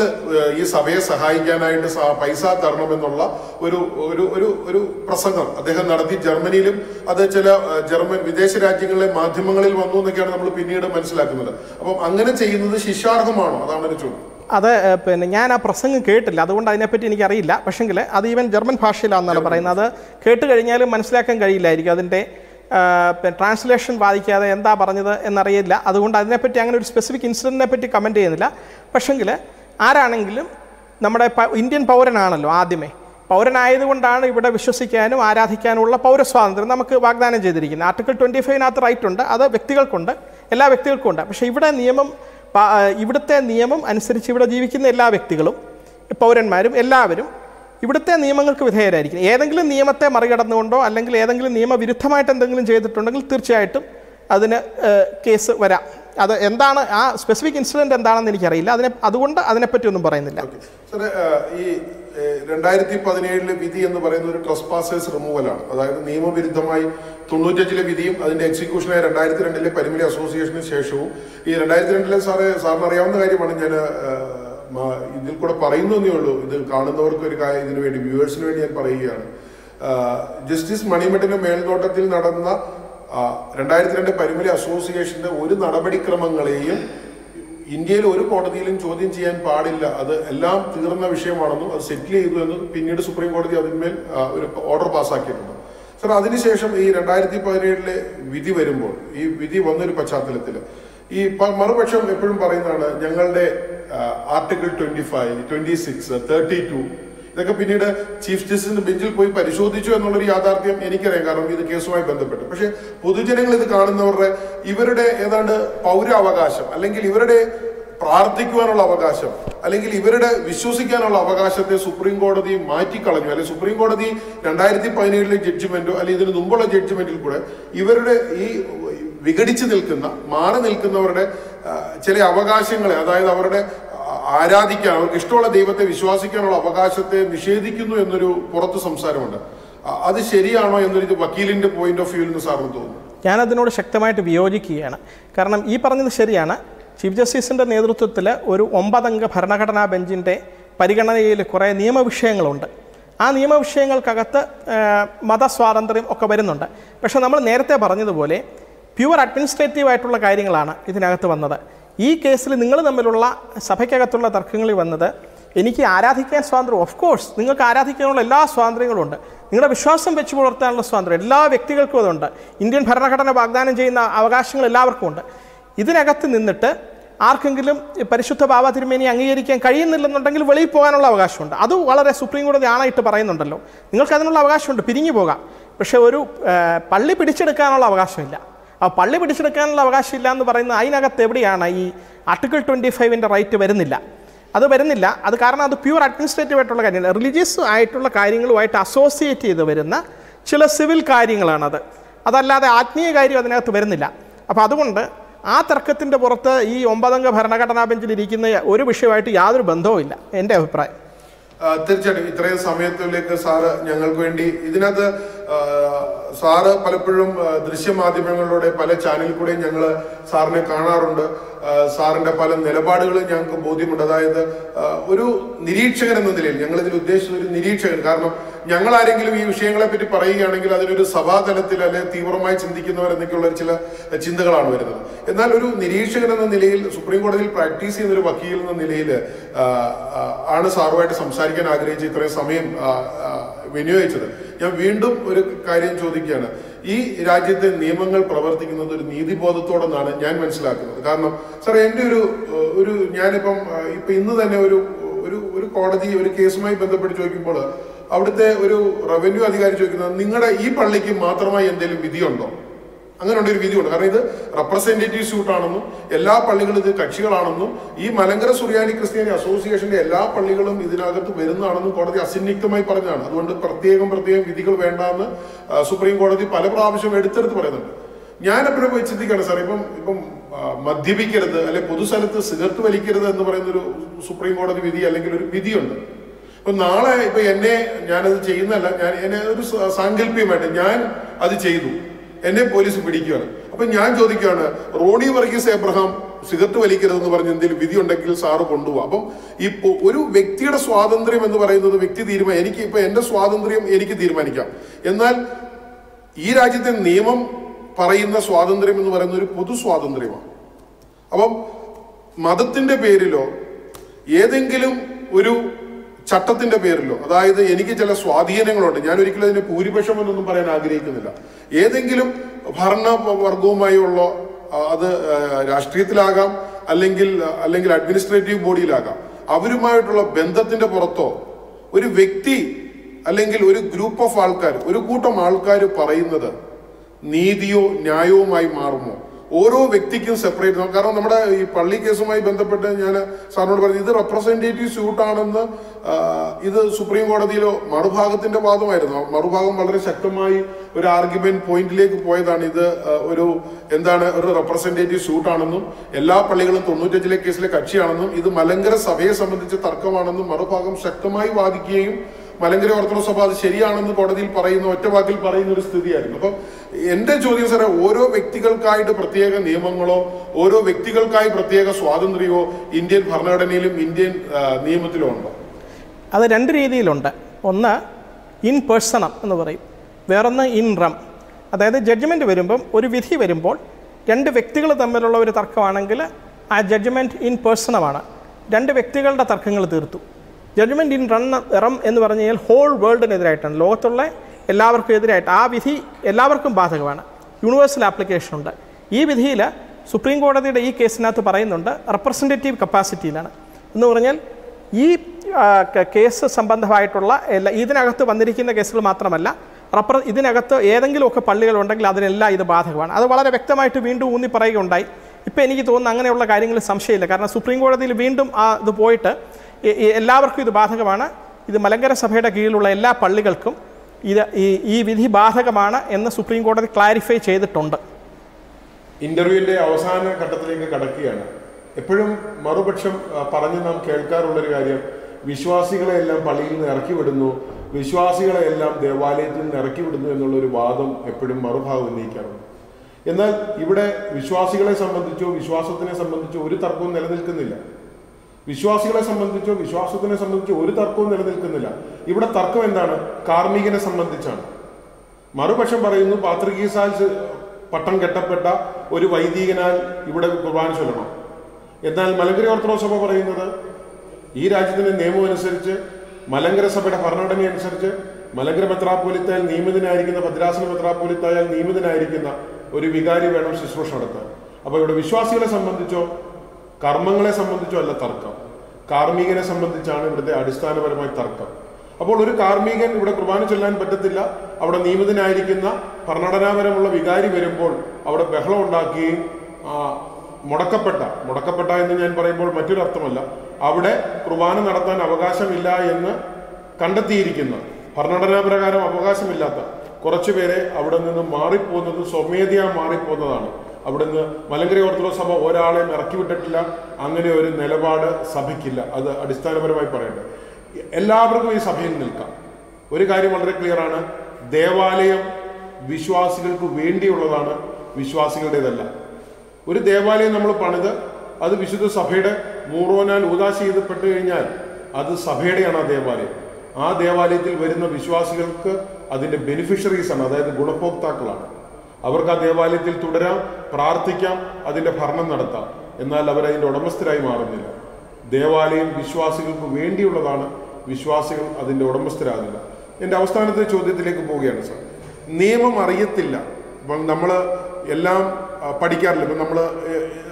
ഈ സഭയെ സഹായിക്കാനായിട്ട് പൈസ തരണമെന്നുള്ള ഒരു ഒരു ഒരു ഒരു പ്രസംഗം അദ്ദേഹം നടത്തി. ജർമ്മനിയിലും അത് ചില ജർമ്മൻ വിദേശ രാജ്യങ്ങളിലെ മാധ്യമങ്ങളിൽ വന്നു എന്നൊക്കെയാണ് നമ്മൾ പിന്നീട് മനസ്സിലാക്കുന്നത്. അപ്പം അങ്ങനെ ചെയ്യുന്നത് ശിക്ഷാർഹമാണോ? അതാണ് ഒരു ചോദ്യം. അത് പിന്നെ ഞാൻ ആ പ്രസംഗം കേട്ടില്ല. അതുകൊണ്ട് അതിനെപ്പറ്റി എനിക്കറിയില്ല. പക്ഷെങ്കിൽ അത് ഈവൻ ജർമ്മൻ ഭാഷയിലാണെന്നാണ് പറയുന്നത്. അത് കേട്ട് കഴിഞ്ഞാലും മനസ്സിലാക്കാൻ കഴിയില്ലായിരിക്കും. അതിന്റെ ട്രാൻസ്ലേഷൻ ബാധിക്കാതെ എന്താ പറഞ്ഞത് എന്നറിയില്ല. അതുകൊണ്ട് അതിനെപ്പറ്റി അങ്ങനെ ഒരു സ്പെസിഫിക് ഇൻസിഡന്റിനെ പറ്റി കമന്റ് ചെയ്യുന്നില്ല. പക്ഷെങ്കിൽ ആരാണെങ്കിലും നമ്മുടെ ഇന്ത്യൻ പൗരനാണല്ലോ ആദ്യമേ. പൗരനായതുകൊണ്ടാണ് ഇവിടെ വിശ്വസിക്കാനും ആരാധിക്കാനുമുള്ള പൗരസ്വാതന്ത്ര്യം നമുക്ക് വാഗ്ദാനം ചെയ്തിരിക്കുന്നത്. ആർട്ടിക്കിൾ ട്വന്റി ഫൈവിനകത്ത് റൈറ്റ് ഉണ്ട്. അത് വ്യക്തികൾക്കുണ്ട്. എല്ലാ വ്യക്തികൾക്കും ഉണ്ട്. പക്ഷേ ഇവിടെ നിയമം ഇവിടുത്തെ നിയമം അനുസരിച്ച് ഇവിടെ ജീവിക്കുന്ന എല്ലാ വ്യക്തികളും പൗരന്മാരും എല്ലാവരും ഇവിടുത്തെ നിയമങ്ങൾക്ക് വിധേയരായിരിക്കും. ഏതെങ്കിലും നിയമത്തെ മറികടന്നുകൊണ്ടോ അല്ലെങ്കിൽ ഏതെങ്കിലും നിയമവിരുദ്ധമായിട്ട് എന്തെങ്കിലും ചെയ്തിട്ടുണ്ടെങ്കിൽ തീർച്ചയായിട്ടും അതിന് കേസ് വരാം. അത് എന്താണ് ആ സ്പെസിഫിക് ഇൻസിഡന്റ് എന്താണെന്ന് എനിക്കറിയില്ല. അതിനെ അതുകൊണ്ട് അതിനെപ്പറ്റി ഒന്നും പറയുന്നില്ല ഈ രണ്ടായിരത്തി പതിനേഴിലെ വിധി എന്ന് പറയുന്ന ഒരു ട്രസ്പാസേഴ്സ് റിമൂവലാണ് അതായത് നിയമവിരുദ്ധമായി തൊണ്ണൂറ്റഞ്ചിലെ വിധിയും അതിന്റെ എക്സിക്യൂഷനായ രണ്ടായിരത്തി രണ്ടിലെ പരിമിതി അസോസിയേഷന് ശേഷവും ഈ രണ്ടായിരത്തി രണ്ടിലെ സാറ് സാറിന് അറിയാവുന്ന കാര്യമാണ് ഞാൻ ഇതിൽ കൂടെ പറയുന്നതേ ഉള്ളൂ. ഇത് കാണുന്നവർക്ക് ഒരു കാര്യം ഇതിനു വേണ്ടി വ്യൂവേഴ്സിന് വേണ്ടി ഞാൻ പറയുകയാണ്. ജസ്റ്റിസ് മണിമഠിന്റെ മേൽനോട്ടത്തിൽ നടന്ന രണ്ടായിരത്തി രണ്ട് പരിമിതി അസോസിയേഷന്റെ ഒരു നടപടിക്രമങ്ങളെയും ഇന്ത്യയിൽ ഒരു കോടതിയിലും ചോദ്യം ചെയ്യാൻ പാടില്ല. അത് എല്ലാം തീർന്ന വിഷയമാണെന്നും അത് സെറ്റിൽ ചെയ്തു എന്നും പിന്നീട് സുപ്രീം കോടതി അതിന്മേൽ ഒരു ഓർഡർ പാസ്സാക്കിയിട്ടുണ്ട്. സർ അതിനുശേഷം ഈ രണ്ടായിരത്തി പതിനേഴിലെ വിധി വരുമ്പോൾ ഈ വിധി വന്നൊരു പശ്ചാത്തലത്തിൽ ഈ മറുപക്ഷം എപ്പോഴും പറയുന്നതാണ് ഞങ്ങളുടെ article twenty five twenty six thirty two ഇതൊക്കെ പിന്നീട് ചീഫ് ജസ്റ്റിസിന്റെ ബെഞ്ചിൽ പോയി പരിശോധിച്ചു എന്നുള്ളൊരു യാഥാർത്ഥ്യം എനിക്കറിയാം. കാരണം ഇത് കേസുമായി ബന്ധപ്പെട്ട്. പക്ഷെ പൊതുജനങ്ങൾ ഇത് കാണുന്നവരുടെ ഇവരുടെ ഏതാണ്ട് പൗരാവകാശം അല്ലെങ്കിൽ ഇവരുടെ പ്രാർത്ഥിക്കുവാനുള്ള അവകാശം അല്ലെങ്കിൽ ഇവരുടെ വിശ്വസിക്കാനുള്ള അവകാശത്തെ സുപ്രീം കോടതി മാറ്റിക്കളഞ്ഞു. അല്ലെങ്കിൽ സുപ്രീം കോടതി രണ്ടായിരത്തി പതിനേഴിലെ ജഡ്ജ്മെന്റോ അല്ലെങ്കിൽ ഇതിന് മുമ്പുള്ള ജഡ്ജ്മെന്റിൽ കൂടെ ഇവരുടെ ഈ വിഘടിച്ചു നിൽക്കുന്ന മാറി നിൽക്കുന്നവരുടെ ചില അവകാശങ്ങളെ അതായത് അവരുടെ ആരാധിക്കാൻ അവർക്ക് ഇഷ്ടമുള്ള ദൈവത്തെ വിശ്വസിക്കാനുള്ള അവകാശത്തെ നിഷേധിക്കുന്നു എന്നൊരു പുറത്ത് സംസാരമുണ്ട്. അത് ശരിയാണോ എന്നൊരു വക്കീലിന്റെ പോയിന്റ് ഓഫ് വ്യൂവിൽ നിന്ന് സാറിന് തോന്നുന്നു. ഞാൻ അതിനോട് ശക്തമായിട്ട് വിയോജിക്കുകയാണ്. കാരണം ഈ പറഞ്ഞത് ശരിയാണ്. ചീഫ് ജസ്റ്റിസിന്റെ നേതൃത്വത്തിൽ ഒരു ഒമ്പതംഗ ഭരണഘടനാ ബെഞ്ചിന്റെ പരിഗണനയിൽ കുറേ നിയമവിഷയങ്ങളുണ്ട്. ആ നിയമവിഷയങ്ങൾക്കകത്ത് മതസ്വാതന്ത്ര്യം ഒക്കെ വരുന്നുണ്ട്. പക്ഷേ നമ്മൾ നേരത്തെ പറഞ്ഞതുപോലെ പ്യുവർ അഡ്മിനിസ്ട്രേറ്റീവ് ആയിട്ടുള്ള കാര്യങ്ങളാണ് ഇതിനകത്ത് വന്നത്. ഈ കേസിൽ നിങ്ങൾ തമ്മിലുള്ള സഭയ്ക്കകത്തുള്ള തർക്കങ്ങളിൽ വന്നത് എനിക്ക് ആരാധിക്കാൻ സ്വാതന്ത്ര്യം ഓഫ് കോഴ്സ് നിങ്ങൾക്ക് ആരാധിക്കാനുള്ള എല്ലാ സ്വാതന്ത്ര്യങ്ങളും ഉണ്ട്. നിങ്ങളുടെ വിശ്വാസം വെച്ച് പുലർത്താനുള്ള സ്വാതന്ത്ര്യം എല്ലാ വ്യക്തികൾക്കും അതുണ്ട്. ഇന്ത്യൻ ഭരണഘടന വാഗ്ദാനം ചെയ്യുന്ന അവകാശങ്ങൾ എല്ലാവർക്കും ഉണ്ട്. ഇതിനകത്ത് നിന്നിട്ട് ആർക്കെങ്കിലും പരിശുദ്ധ ബാബ അംഗീകരിക്കാൻ കഴിയുന്നില്ലെന്നുണ്ടെങ്കിൽ വെളിയിൽ പോകാനുള്ള അവകാശമുണ്ട്. അത് വളരെ സുപ്രീം കോടതി ആണായിട്ട് പറയുന്നുണ്ടല്ലോ. നിങ്ങൾക്ക് അതിനുള്ള അവകാശമുണ്ട് പിരിഞ്ഞു പോകാം. പക്ഷേ ഒരു പള്ളി പിടിച്ചെടുക്കാനുള്ള അവകാശമില്ല. ആ പള്ളി പിടിച്ചെടുക്കാനുള്ള അവകാശമില്ല എന്ന് പറയുന്നത് അതിനകത്ത് എവിടെയാണ് ഈ ആർട്ടിക്കിൾ ട്വന്റി ഫൈവിന്റെ റൈറ്റ് വരുന്നില്ല. അത് വരുന്നില്ല. അത് കാരണം അത് പ്യൂർ അഡ്മിനിസ്ട്രേറ്റീവ് ആയിട്ടുള്ള കാര്യമാണ്. റിലീജിയസ് ആയിട്ടുള്ള കാര്യങ്ങളുമായിട്ട് അസോസിയേറ്റ് ചെയ്ത് വരുന്ന ചില സിവിൽ കാര്യങ്ങളാണത്. അതല്ലാതെ ആത്മീയ കാര്യം അതിനകത്ത് വരുന്നില്ല. അപ്പോൾ അതുകൊണ്ട് ആ തർക്കത്തിന്റെ പുറത്ത് ഈ ഒമ്പതംഗ ഭരണഘടനാ ബെഞ്ചിൽ ഇരിക്കുന്ന ഒരു വിഷയമായിട്ട് യാതൊരു ബന്ധവുമില്ല എന്റെ അഭിപ്രായം. തീർച്ചയായിട്ടും. ഇത്രയും സമയത്തിലേക്ക് സാറ് ഞങ്ങൾക്ക് വേണ്ടി ഇതിനകത്ത് സാറ് പലപ്പോഴും ദൃശ്യ ദൃശ്യമാധ്യമങ്ങളിലൂടെ പല ചാനലിൽ കൂടെയും ഞങ്ങൾ സാറിനെ കാണാറുണ്ട്. സാറിന്റെ പല നിലപാടുകളും ഞങ്ങൾക്ക് ബോധ്യമുണ്ട്. അതായത് ഒരു നിരീക്ഷകൻ എന്ന നിലയിൽ ഞങ്ങൾ ഇതിൽ ഉദ്ദേശിച്ചത് ഒരു നിരീക്ഷകൻ. കാരണം ഞങ്ങൾ ആരെങ്കിലും ഈ വിഷയങ്ങളെ പറ്റി പറയുകയാണെങ്കിൽ അതിനൊരു സഭാതലത്തിൽ അല്ലെ തീവ്രമായി ചിന്തിക്കുന്നവർ എന്നൊക്കെയുള്ള ചില ചിന്തകളാണ് വരുന്നത്. എന്നാൽ ഒരു നിരീക്ഷകൻ എന്ന നിലയിൽ സുപ്രീം കോടതിയിൽ പ്രാക്ടീസ് ചെയ്യുന്ന ഒരു വക്കീൽ എന്ന നിലയിൽ ആണ് സാറുമായിട്ട് സംസാരിക്കാൻ ആഗ്രഹിച്ച് ഇത്രയും സമയം വിനിയോഗിച്ചത്. ഞാൻ വീണ്ടും ഒരു കാര്യം ചോദിക്കുകയാണ്. ഈ രാജ്യത്തെ നിയമങ്ങൾ പ്രവർത്തിക്കുന്നത് ഒരു നീതിബോധത്തോടെന്നാണ് ഞാൻ മനസ്സിലാക്കുന്നത്. കാരണം സാർ എന്റെ ഒരു ഒരു ഞാനിപ്പം ഇപ്പൊ ഇന്ന് തന്നെ ഒരു ഒരു ഒരു കോടതി ഒരു കേസുമായി ബന്ധപ്പെട്ട് ചോദിക്കുമ്പോൾ അവിടുത്തെ ഒരു റവന്യൂ അധികാരി ചോദിക്കുന്നത് നിങ്ങളുടെ ഈ പള്ളിക്ക് മാത്രമായി എന്തെങ്കിലും വിധിയുണ്ടോ? അങ്ങനെയുള്ള ഒരു വിധിയുണ്ട് കാരണം ഇത് റെപ്രസെന്റേറ്റീവ് സ്യൂട്ടാണെന്നും എല്ലാ പള്ളികളും ഇത് കക്ഷികളാണെന്നും ഈ മലങ്കര സുറിയാനി ക്രിസ്ത്യാനി അസോസിയേഷന്റെ എല്ലാ പള്ളികളും ഇതിനകത്ത് വരുന്നതാണെന്നും കോടതി അസന്നിഗ്ധമായി പറഞ്ഞതാണ്. അതുകൊണ്ട് പ്രത്യേകം പ്രത്യേകം വിധികൾ വേണ്ടെന്ന് സുപ്രീം കോടതി പല പ്രാവശ്യം എടുത്തെടുത്ത് പറയുന്നുണ്ട്. ഞാൻ എപ്പോഴും ചിന്തിക്കുകയാണ് സാർ ഇപ്പം ഇപ്പം മദ്യപിക്കരുത് അല്ലെ പൊതുസ്ഥലത്ത് സിഗരറ്റ് വലിക്കരുത് എന്ന് പറയുന്ന ഒരു സുപ്രീം കോടതി വിധി അല്ലെങ്കിൽ ഒരു വിധിയുണ്ട്. ഇപ്പൊ നാളെ ഇപ്പൊ എന്നെ ഞാനത് ചെയ്യുന്നല്ല ഞാൻ എന്നെ ഒരു സാങ്കല്പികമായിട്ട് ഞാൻ അത് ചെയ്തു. എന്നെ പോലീസ് പിടിക്കുകയാണ്. അപ്പൊ ഞാൻ ചോദിക്കുകയാണ് റോണി വർഗീസ് എബ്രഹാം സിഗരറ്റ് വലിക്കരുതെന്ന് പറഞ്ഞ് എന്തെങ്കിലും വിധി ഉണ്ടെങ്കിൽ സാറ് കൊണ്ടുപോകാം അപ്പം ഈ ഒരു വ്യക്തിയുടെ സ്വാതന്ത്ര്യം എന്ന് പറയുന്നത് വ്യക്തി തീരുമാനം എനിക്ക് ഇപ്പൊ എന്റെ സ്വാതന്ത്ര്യം എനിക്ക് തീരുമാനിക്കാം. എന്നാൽ ഈ രാജ്യത്തെ നിയമം പറയുന്ന സ്വാതന്ത്ര്യം എന്ന് പറയുന്ന ഒരു പൊതു സ്വാതന്ത്ര്യമാണ്. അപ്പം മതത്തിന്റെ പേരിലോ ഏതെങ്കിലും ഒരു ചട്ടത്തിന്റെ പേരിലോ അതായത് എനിക്ക് ചില സ്വാധീനങ്ങളുണ്ട് ഞാൻ ഒരിക്കലും അതിന് ഭൂരിപക്ഷം എന്നൊന്നും പറയാൻ ആഗ്രഹിക്കുന്നില്ല. ഏതെങ്കിലും ഭരണ വർഗവുമായുള്ള അത് രാഷ്ട്രീയത്തിലാകാം അല്ലെങ്കിൽ അല്ലെങ്കിൽ അഡ്മിനിസ്ട്രേറ്റീവ് ബോഡിയിലാകാം അവരുമായിട്ടുള്ള ബന്ധത്തിന്റെ പുറത്തോ ഒരു വ്യക്തി അല്ലെങ്കിൽ ഒരു ഗ്രൂപ്പ് ഓഫ് ആൾക്കാർ ഒരു കൂട്ടം ആൾക്കാർ പറയുന്നത് നീതിയോ ന്യായവുമായി മാറുമോ? ഓരോ വ്യക്തിക്കും സെപ്പറേറ്റ് കാരണം നമ്മുടെ ഈ പള്ളി കേസുമായി ബന്ധപ്പെട്ട് ഞാൻ സാറിനോട് പറഞ്ഞു ഇത് റെപ്രസെന്റേറ്റീവ് സ്യൂട്ടാണെന്ന് ഇത് സുപ്രീം കോടതിയിലോ മറുഭാഗത്തിന്റെ വാദമായിരുന്നു. മറുഭാഗം വളരെ ശക്തമായി ഒരു ആർഗ്യുമെന്റ് പോയിന്റിലേക്ക് പോയതാണ്. ഇത് ഒരു എന്താണ് ഒരു റെപ്രസെന്റേറ്റീവ് സ്യൂട്ടാണെന്നും എല്ലാ പള്ളികളും തൊണ്ണൂറ്റഞ്ചിലെ കേസിലെ കക്ഷിയാണെന്നും ഇത് മലങ്കര സഭയെ സംബന്ധിച്ച തർക്കമാണെന്നും മറുഭാഗം ശക്തമായി വാദിക്കുകയും മലങ്കര ഓർത്തഡോക്സ് സഭ അത് ശരിയാണെന്ന് കോടതിയിൽ പറയുന്ന ഒറ്റ വാക്കിൽ പറയുന്ന ഒരു സ്ഥിതിയായിരുന്നു. അപ്പം എന്റെ ചോദ്യം സാറേ ഓരോ വ്യക്തികൾക്കായിട്ട് പ്രത്യേക നിയമങ്ങളോ ഓരോ വ്യക്തികൾക്കായി പ്രത്യേക സ്വാതന്ത്ര്യമോ ഇന്ത്യൻ ഭരണഘടനയിലും ഇന്ത്യൻ നിയമത്തിലോ ഉണ്ടോ? അത് രണ്ട് രീതിയിലുണ്ട്. ഒന്ന് ഇൻ പേഴ്സണം എന്ന് പറയും. വേറൊന്ന് ഇൻ റം അതായത് ജഡ്ജ്മെന്റ് വരുമ്പം ഒരു വിധി വരുമ്പോൾ രണ്ട് വ്യക്തികൾ തമ്മിലുള്ള ഒരു തർക്കമാണെങ്കിൽ ആ ജഡ്ജ്മെന്റ് ഇൻ പേഴ്സണമാണ് രണ്ട് വ്യക്തികളുടെ തർക്കങ്ങൾ തീർത്തു. ജഡ്ജ്മെന്റ് ഇൻ റൺ റം എന്ന് പറഞ്ഞു കഴിഞ്ഞാൽ ഹോൾ വേൾഡിനെതിരായിട്ടാണ് ലോകത്തുള്ള എല്ലാവർക്കും എതിരായിട്ട്. ആ വിധി എല്ലാവർക്കും ബാധകമാണ്. യൂണിവേഴ്സൽ ആപ്ലിക്കേഷൻ ഉണ്ട്. ഈ വിധിയിൽ സുപ്രീം കോടതിയുടെ ഈ കേസിനകത്ത് പറയുന്നുണ്ട് റെപ്രസെന്റേറ്റീവ് കപ്പാസിറ്റിയിലാണ് എന്ന് പറഞ്ഞാൽ ഈ കേസ് സംബന്ധമായിട്ടുള്ള എല്ലാ ഇതിനകത്ത് വന്നിരിക്കുന്ന കേസുകൾ മാത്രമല്ല റെപ്ര ഇതിനകത്ത് ഏതെങ്കിലുമൊക്കെ പള്ളികളുണ്ടെങ്കിൽ അതിനെല്ലാം ഇത് ബാധകമാണ്. അത് വളരെ വ്യക്തമായിട്ട് വീണ്ടും ഊന്നി പറയുകയുണ്ടായി. ഇപ്പോൾ എനിക്ക് തോന്നുന്നു അങ്ങനെയുള്ള കാര്യങ്ങളിൽ സംശയമില്ല. കാരണം സുപ്രീം കോടതിയിൽ വീണ്ടും ഇത് പോയിട്ട് എല്ലാവർക്കും ഇത് ബാധകമാണ്. ഇത് മലങ്കര സഭയുടെ കീഴിലുള്ള എല്ലാ പള്ളികൾക്കും ഇത് ഈ വിധി ബാധകമാണ് എന്ന് സുപ്രീം കോടതി ക്ലാരിഫൈ ചെയ്തിട്ടുണ്ട്. ഇന്റർവ്യൂവിന്റെ അവസാന ഘട്ടത്തിലേക്ക് കടക്കുകയാണ്. എപ്പോഴും മറുപക്ഷം പറഞ്ഞു നാം കേൾക്കാറുള്ളൊരു കാര്യം വിശ്വാസികളെ എല്ലാം പള്ളിയിൽ നിന്ന് ഇറക്കി വിടുന്നു. വിശ്വാസികളെ എല്ലാം ദേവാലയത്തിൽ നിന്ന് ഇറക്കി വിടുന്നു എന്നുള്ളൊരു വാദം എപ്പോഴും മറുഭാഗം ഉന്നയിക്കാറുണ്ട്. എന്നാൽ ഇവിടെ വിശ്വാസികളെ സംബന്ധിച്ചോ വിശ്വാസത്തിനെ സംബന്ധിച്ചോ ഒരു തർക്കവും നിലനിൽക്കുന്നില്ല. വിശ്വാസികളെ സംബന്ധിച്ചോ വിശ്വാസത്തിനെ സംബന്ധിച്ചോ ഒരു തർക്കവും നിലനിൽക്കുന്നില്ല. ഇവിടെ തർക്കം എന്താണ്? കാർമികനെ സംബന്ധിച്ചാണ്. മറുപക്ഷം പറയുന്നു പാത്രികീസാൽ പട്ടം കെട്ടപ്പെട്ട ഒരു വൈദികനാൽ ഇവിടെ കുർബാന ചൊല്ലണം. എന്നാൽ മലങ്കര ഓർത്തഡോക്സ് സഭ പറയുന്നത് ഈ രാജ്യത്തിന്റെ നിയമം അനുസരിച്ച് മലങ്കര സഭയുടെ ഭരണഘടന അനുസരിച്ച് മലങ്കര മെത്രാപ്പോലിത്തായാൽ നിയമിതനായിരിക്കുന്ന ഭദ്രാസന മെത്രാപ്പോലിത്തായാൽ നിയമിതനായിരിക്കുന്ന ഒരു വികാരി വേണം ശുശ്രൂഷ നടത്താൻ. അപ്പൊ ഇവിടെ വിശ്വാസികളെ സംബന്ധിച്ചോ കർമ്മങ്ങളെ സംബന്ധിച്ചോ അല്ല തർക്കം. കാർമ്മികനെ സംബന്ധിച്ചാണ് ഇവിടുത്തെ അടിസ്ഥാനപരമായ തർക്കം. അപ്പോൾ ഒരു കാർമ്മികൻ ഇവിടെ കുർബാന ചൊല്ലാൻ പറ്റത്തില്ല അവിടെ നിയമിതനായിരിക്കുന്ന ഭരണഘടനാപരമുള്ള വികാരി വരുമ്പോൾ അവിടെ ബഹളം ഉണ്ടാക്കുകയും മുടക്കപ്പെട്ട മുടക്കപ്പെട്ട എന്ന് ഞാൻ പറയുമ്പോൾ മറ്റൊരു അർത്ഥമല്ല അവിടെ കുർബാന നടത്താൻ അവകാശമില്ല എന്ന് കണ്ടെത്തിയിരിക്കുന്ന ഭരണഘടനാപ്രകാരം അവകാശമില്ലാത്ത കുറച്ചുപേരെ അവിടെ നിന്ന് മാറിപ്പോകുന്നത് സ്വമേധയാ മാറിപ്പോകുന്നതാണ്. അവിടുന്ന് മലങ്കര ഓർത്തഡോക്സ് സഭ ഒരാളെയും ഇറക്കി വിട്ടിട്ടില്ല. അങ്ങനെ ഒരു നിലപാട് സഭയ്ക്കില്ല. അത് അടിസ്ഥാനപരമായി പറയേണ്ടത് എല്ലാവർക്കും ഈ സഭയിൽ നിൽക്കാം. ഒരു കാര്യം വളരെ ക്ലിയർ ആണ്. ദേവാലയം വിശ്വാസികൾക്ക് വേണ്ടിയുള്ളതാണ്. വിശ്വാസികളുടേതല്ല. ഒരു ദേവാലയം നമ്മൾ പണിത് അത് വിശുദ്ധ സഭയുടെ മൂറോനാൽ ഉദാശ ചെയ്തപ്പെട്ടു കഴിഞ്ഞാൽ അത് സഭയുടെയാണ് ആ ദേവാലയം. ആ ദേവാലയത്തിൽ വരുന്ന വിശ്വാസികൾക്ക് ബെനിഫിഷ്യറീസ് ആണ് അതായത് ഗുണഭോക്താക്കളാണ്. അവർക്ക് ആ ദേവാലയത്തിൽ തുടരാം പ്രാർത്ഥിക്കാം അതിന്റെ ഭരണം നടത്താം. എന്നാൽ അവർ അതിന്റെ ഉടമസ്ഥരായി മാറുന്നില്ല. ദേവാലയം വിശ്വാസികൾക്ക് വേണ്ടിയുള്ളതാണ് വിശ്വാസികൾ അതിന്റെ ഉടമസ്ഥരാകുന്നില്ല. എന്റെ അവസാനത്തെ ചോദ്യത്തിലേക്ക് പോവുകയാണ് സാർ. നിയമം അറിയത്തില്ല. നമ്മൾ എല്ലാം പഠിക്കാറില്ല. ഇപ്പം നമ്മൾ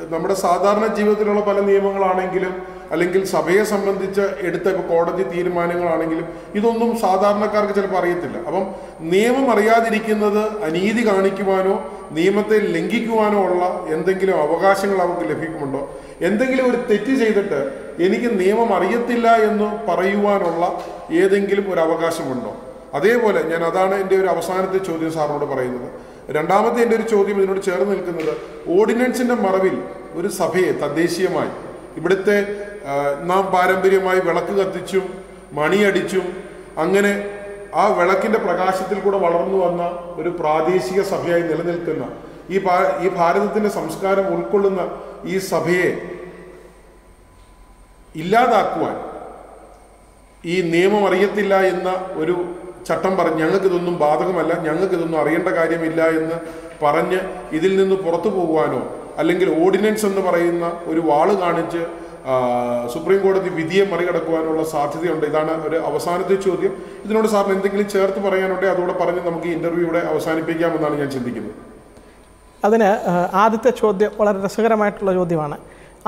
നമ്മുടെ സാധാരണ ജീവിതത്തിലുള്ള പല നിയമങ്ങളാണെങ്കിലും അല്ലെങ്കിൽ സഭയെ സംബന്ധിച്ച് എടുത്ത ഇപ്പോൾ കോടതി തീരുമാനങ്ങളാണെങ്കിലും ഇതൊന്നും സാധാരണക്കാർക്ക് ചിലപ്പോൾ അറിയത്തില്ല. അപ്പം നിയമം അറിയാതിരിക്കുന്നത് അനീതി കാണിക്കുവാനോ നിയമത്തെ ലംഘിക്കുവാനോ ഉള്ള എന്തെങ്കിലും അവകാശങ്ങൾ അവർക്ക് ലഭിക്കുമുണ്ടോ എന്തെങ്കിലും ഒരു തെറ്റ് ചെയ്തിട്ട് എനിക്ക് നിയമം അറിയത്തില്ല എന്ന് പറയുവാനുള്ള ഏതെങ്കിലും ഒരു അവകാശമുണ്ടോ? അതേപോലെ ഞാൻ അതാണ് എന്റെ ഒരു അവസാനത്തെ ചോദ്യം സാറിനോട് പറയുന്നത്. രണ്ടാമത്തെ എന്റെ ഒരു ചോദ്യം ഇതിനോട് ചേർന്ന് നിൽക്കുന്നത് ഓർഡിനൻസിന്റെ മറവിൽ ഒരു സഭയെ തദ്ദേശീയമായി ഇവിടുത്തെ നാം പാരമ്പര്യമായി വിളക്ക് കത്തിച്ചും മണിയടിച്ചും അങ്ങനെ ആ വിളക്കിന്റെ പ്രകാശത്തിൽ കൂടെ വളർന്നു വന്ന ഒരു പ്രാദേശിക സഭയായി നിലനിൽക്കുന്ന ഈ ഈ ഭാരതത്തിന്റെ സംസ്കാരം ഉൾക്കൊള്ളുന്ന ഈ സഭയെ ഇല്ലാതാക്കുവാൻ ഈ നിയമം അറിയത്തില്ല എന്ന ഒരു ചട്ടം പറഞ്ഞ് ഞങ്ങൾക്ക് ഇതൊന്നും ബാധകമല്ല ഞങ്ങൾക്ക് ഇതൊന്നും അറിയേണ്ട കാര്യമില്ല എന്ന് പറഞ്ഞ് ഇതിൽ നിന്ന് പുറത്തു പോകുവാനോ അല്ലെങ്കിൽ ഓർഡിനൻസ് എന്ന് പറയുന്ന ഒരു വാൾ കാണിച്ച് സുപ്രീം കോടതി വിധിയെ മറികടക്കുവാനുള്ള സാധ്യതയുണ്ട്. ഇതാണ് ഒരു അവസാനത്തെ ചോദ്യം. ഇതിനോട് സാറിന് എന്തെങ്കിലും ചേർത്ത് പറയാനുണ്ടെങ്കിൽ അതുകൂടെ പറഞ്ഞ് നമുക്ക് ഈ ഇന്റർവ്യൂ ഇവിടെ അവസാനിപ്പിക്കാമെന്നാണ് ഞാൻ ചിന്തിക്കുന്നത്. അതിന് ആദ്യത്തെ ചോദ്യം വളരെ രസകരമായിട്ടുള്ള ചോദ്യമാണ്.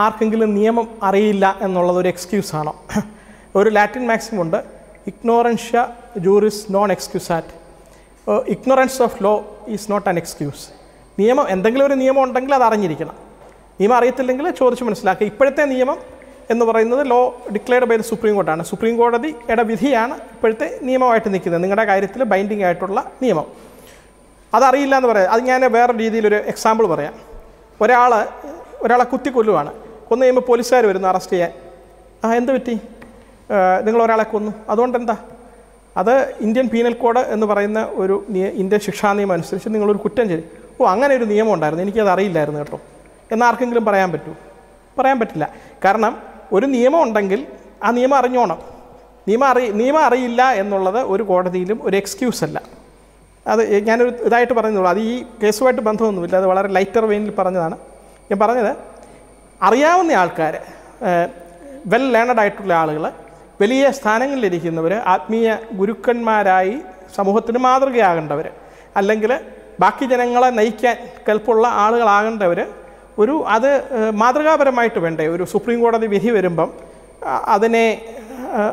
ആർക്കെങ്കിലും നിയമം അറിയില്ല എന്നുള്ളത് ഒരു എക്സ്ക്യൂസ് ആണോ? ഒരു ലാറ്റിൻ മാക്സിമം ഉണ്ട്. ഇഗ്നോറൻഷ്യ ജൂറിസ് non എക്സ്ക്യൂസാറ്റ് ignorance of law is not an excuse നിയമം എന്തെങ്കിലും ഒരു നിയമം ഉണ്ടെങ്കിൽ അത് അറിഞ്ഞിരിക്കണം. നിയമം അറിയത്തില്ലെങ്കിൽ ചോദിച്ച് മനസ്സിലാക്കുക ഇപ്പോഴത്തെ നിയമം എന്ന് പറയുന്നത് law declared by the supreme കോർട്ടാണ് supreme കോടതിയുടെ വിധിയാണ് ഇപ്പോഴത്തെ നിയമമായിട്ട് നിൽക്കുന്നത്. നിങ്ങളുടെ കാര്യത്തിൽ ബൈൻഡിങ് ആയിട്ടുള്ള നിയമം. അതറിയില്ല എന്ന് പറയാം. അത് ഞാൻ വേറെ രീതിയിലൊരു എക്സാമ്പിൾ പറയാം. ഒരാൾ ഒരാളെ കുത്തി കൊല്ലുവാണ് കൊന്നു കഴിയുമ്പോൾ പോലീസുകാർ വരുന്നു അറസ്റ്റ് ചെയ്യാൻ. ആ എന്ത് പറ്റി? നിങ്ങൾ ഒരാളെ കൊന്നു. അതുകൊണ്ട് എന്താ അത് ഇന്ത്യൻ പീനൽ കോഡ് എന്ന് പറയുന്ന ഒരു ഇന്ത്യൻ ശിക്ഷാ നിയമം അനുസരിച്ച് നിങ്ങളൊരു കുറ്റം ചെയ്തു. ഓ അങ്ങനെ ഒരു നിയമം ഉണ്ടായിരുന്നു. എനിക്കത് അറിയില്ലായിരുന്നു കേട്ടോ. എന്നാർക്കെങ്കിലും പറയാൻ പറ്റൂ. പറയാൻ പറ്റില്ല. കാരണം ഒരു നിയമം ഉണ്ടെങ്കിൽ ആ നിയമം അറിഞ്ഞോണം. നിയമം അറി നിയമം അറിയില്ല എന്നുള്ളത് ഒരു കോടതിയിലും ഒരു എക്സ്ക്യൂസ് അല്ല. അത് ഞാനൊരു ഇതായിട്ട് പറഞ്ഞോളൂ അത് ഈ കേസുമായിട്ട് ബന്ധമൊന്നുമില്ല. അത് വളരെ ലൈറ്റർ വെയിനിൽ പറഞ്ഞതാണ്. ഞാൻ പറഞ്ഞത് അറിയാവുന്ന ആൾക്കാർ വെൽ ലേണഡ് ആയിട്ടുള്ള ആളുകൾ വലിയ സ്ഥാനങ്ങളിലിരിക്കുന്നവർ ആത്മീയ ഗുരുക്കന്മാരായി സമൂഹത്തിന് മാതൃകയാകേണ്ടവർ അല്ലെങ്കിൽ ബാക്കി ജനങ്ങളെ നയിക്കാൻ കെൽപ്പുള്ള ആളുകളാകേണ്ടവർ ഒരു അത് മാതൃകാപരമായിട്ട് വേണ്ടേ? ഒരു സുപ്രീം കോടതി വിധി വരുമ്പം അതിനെ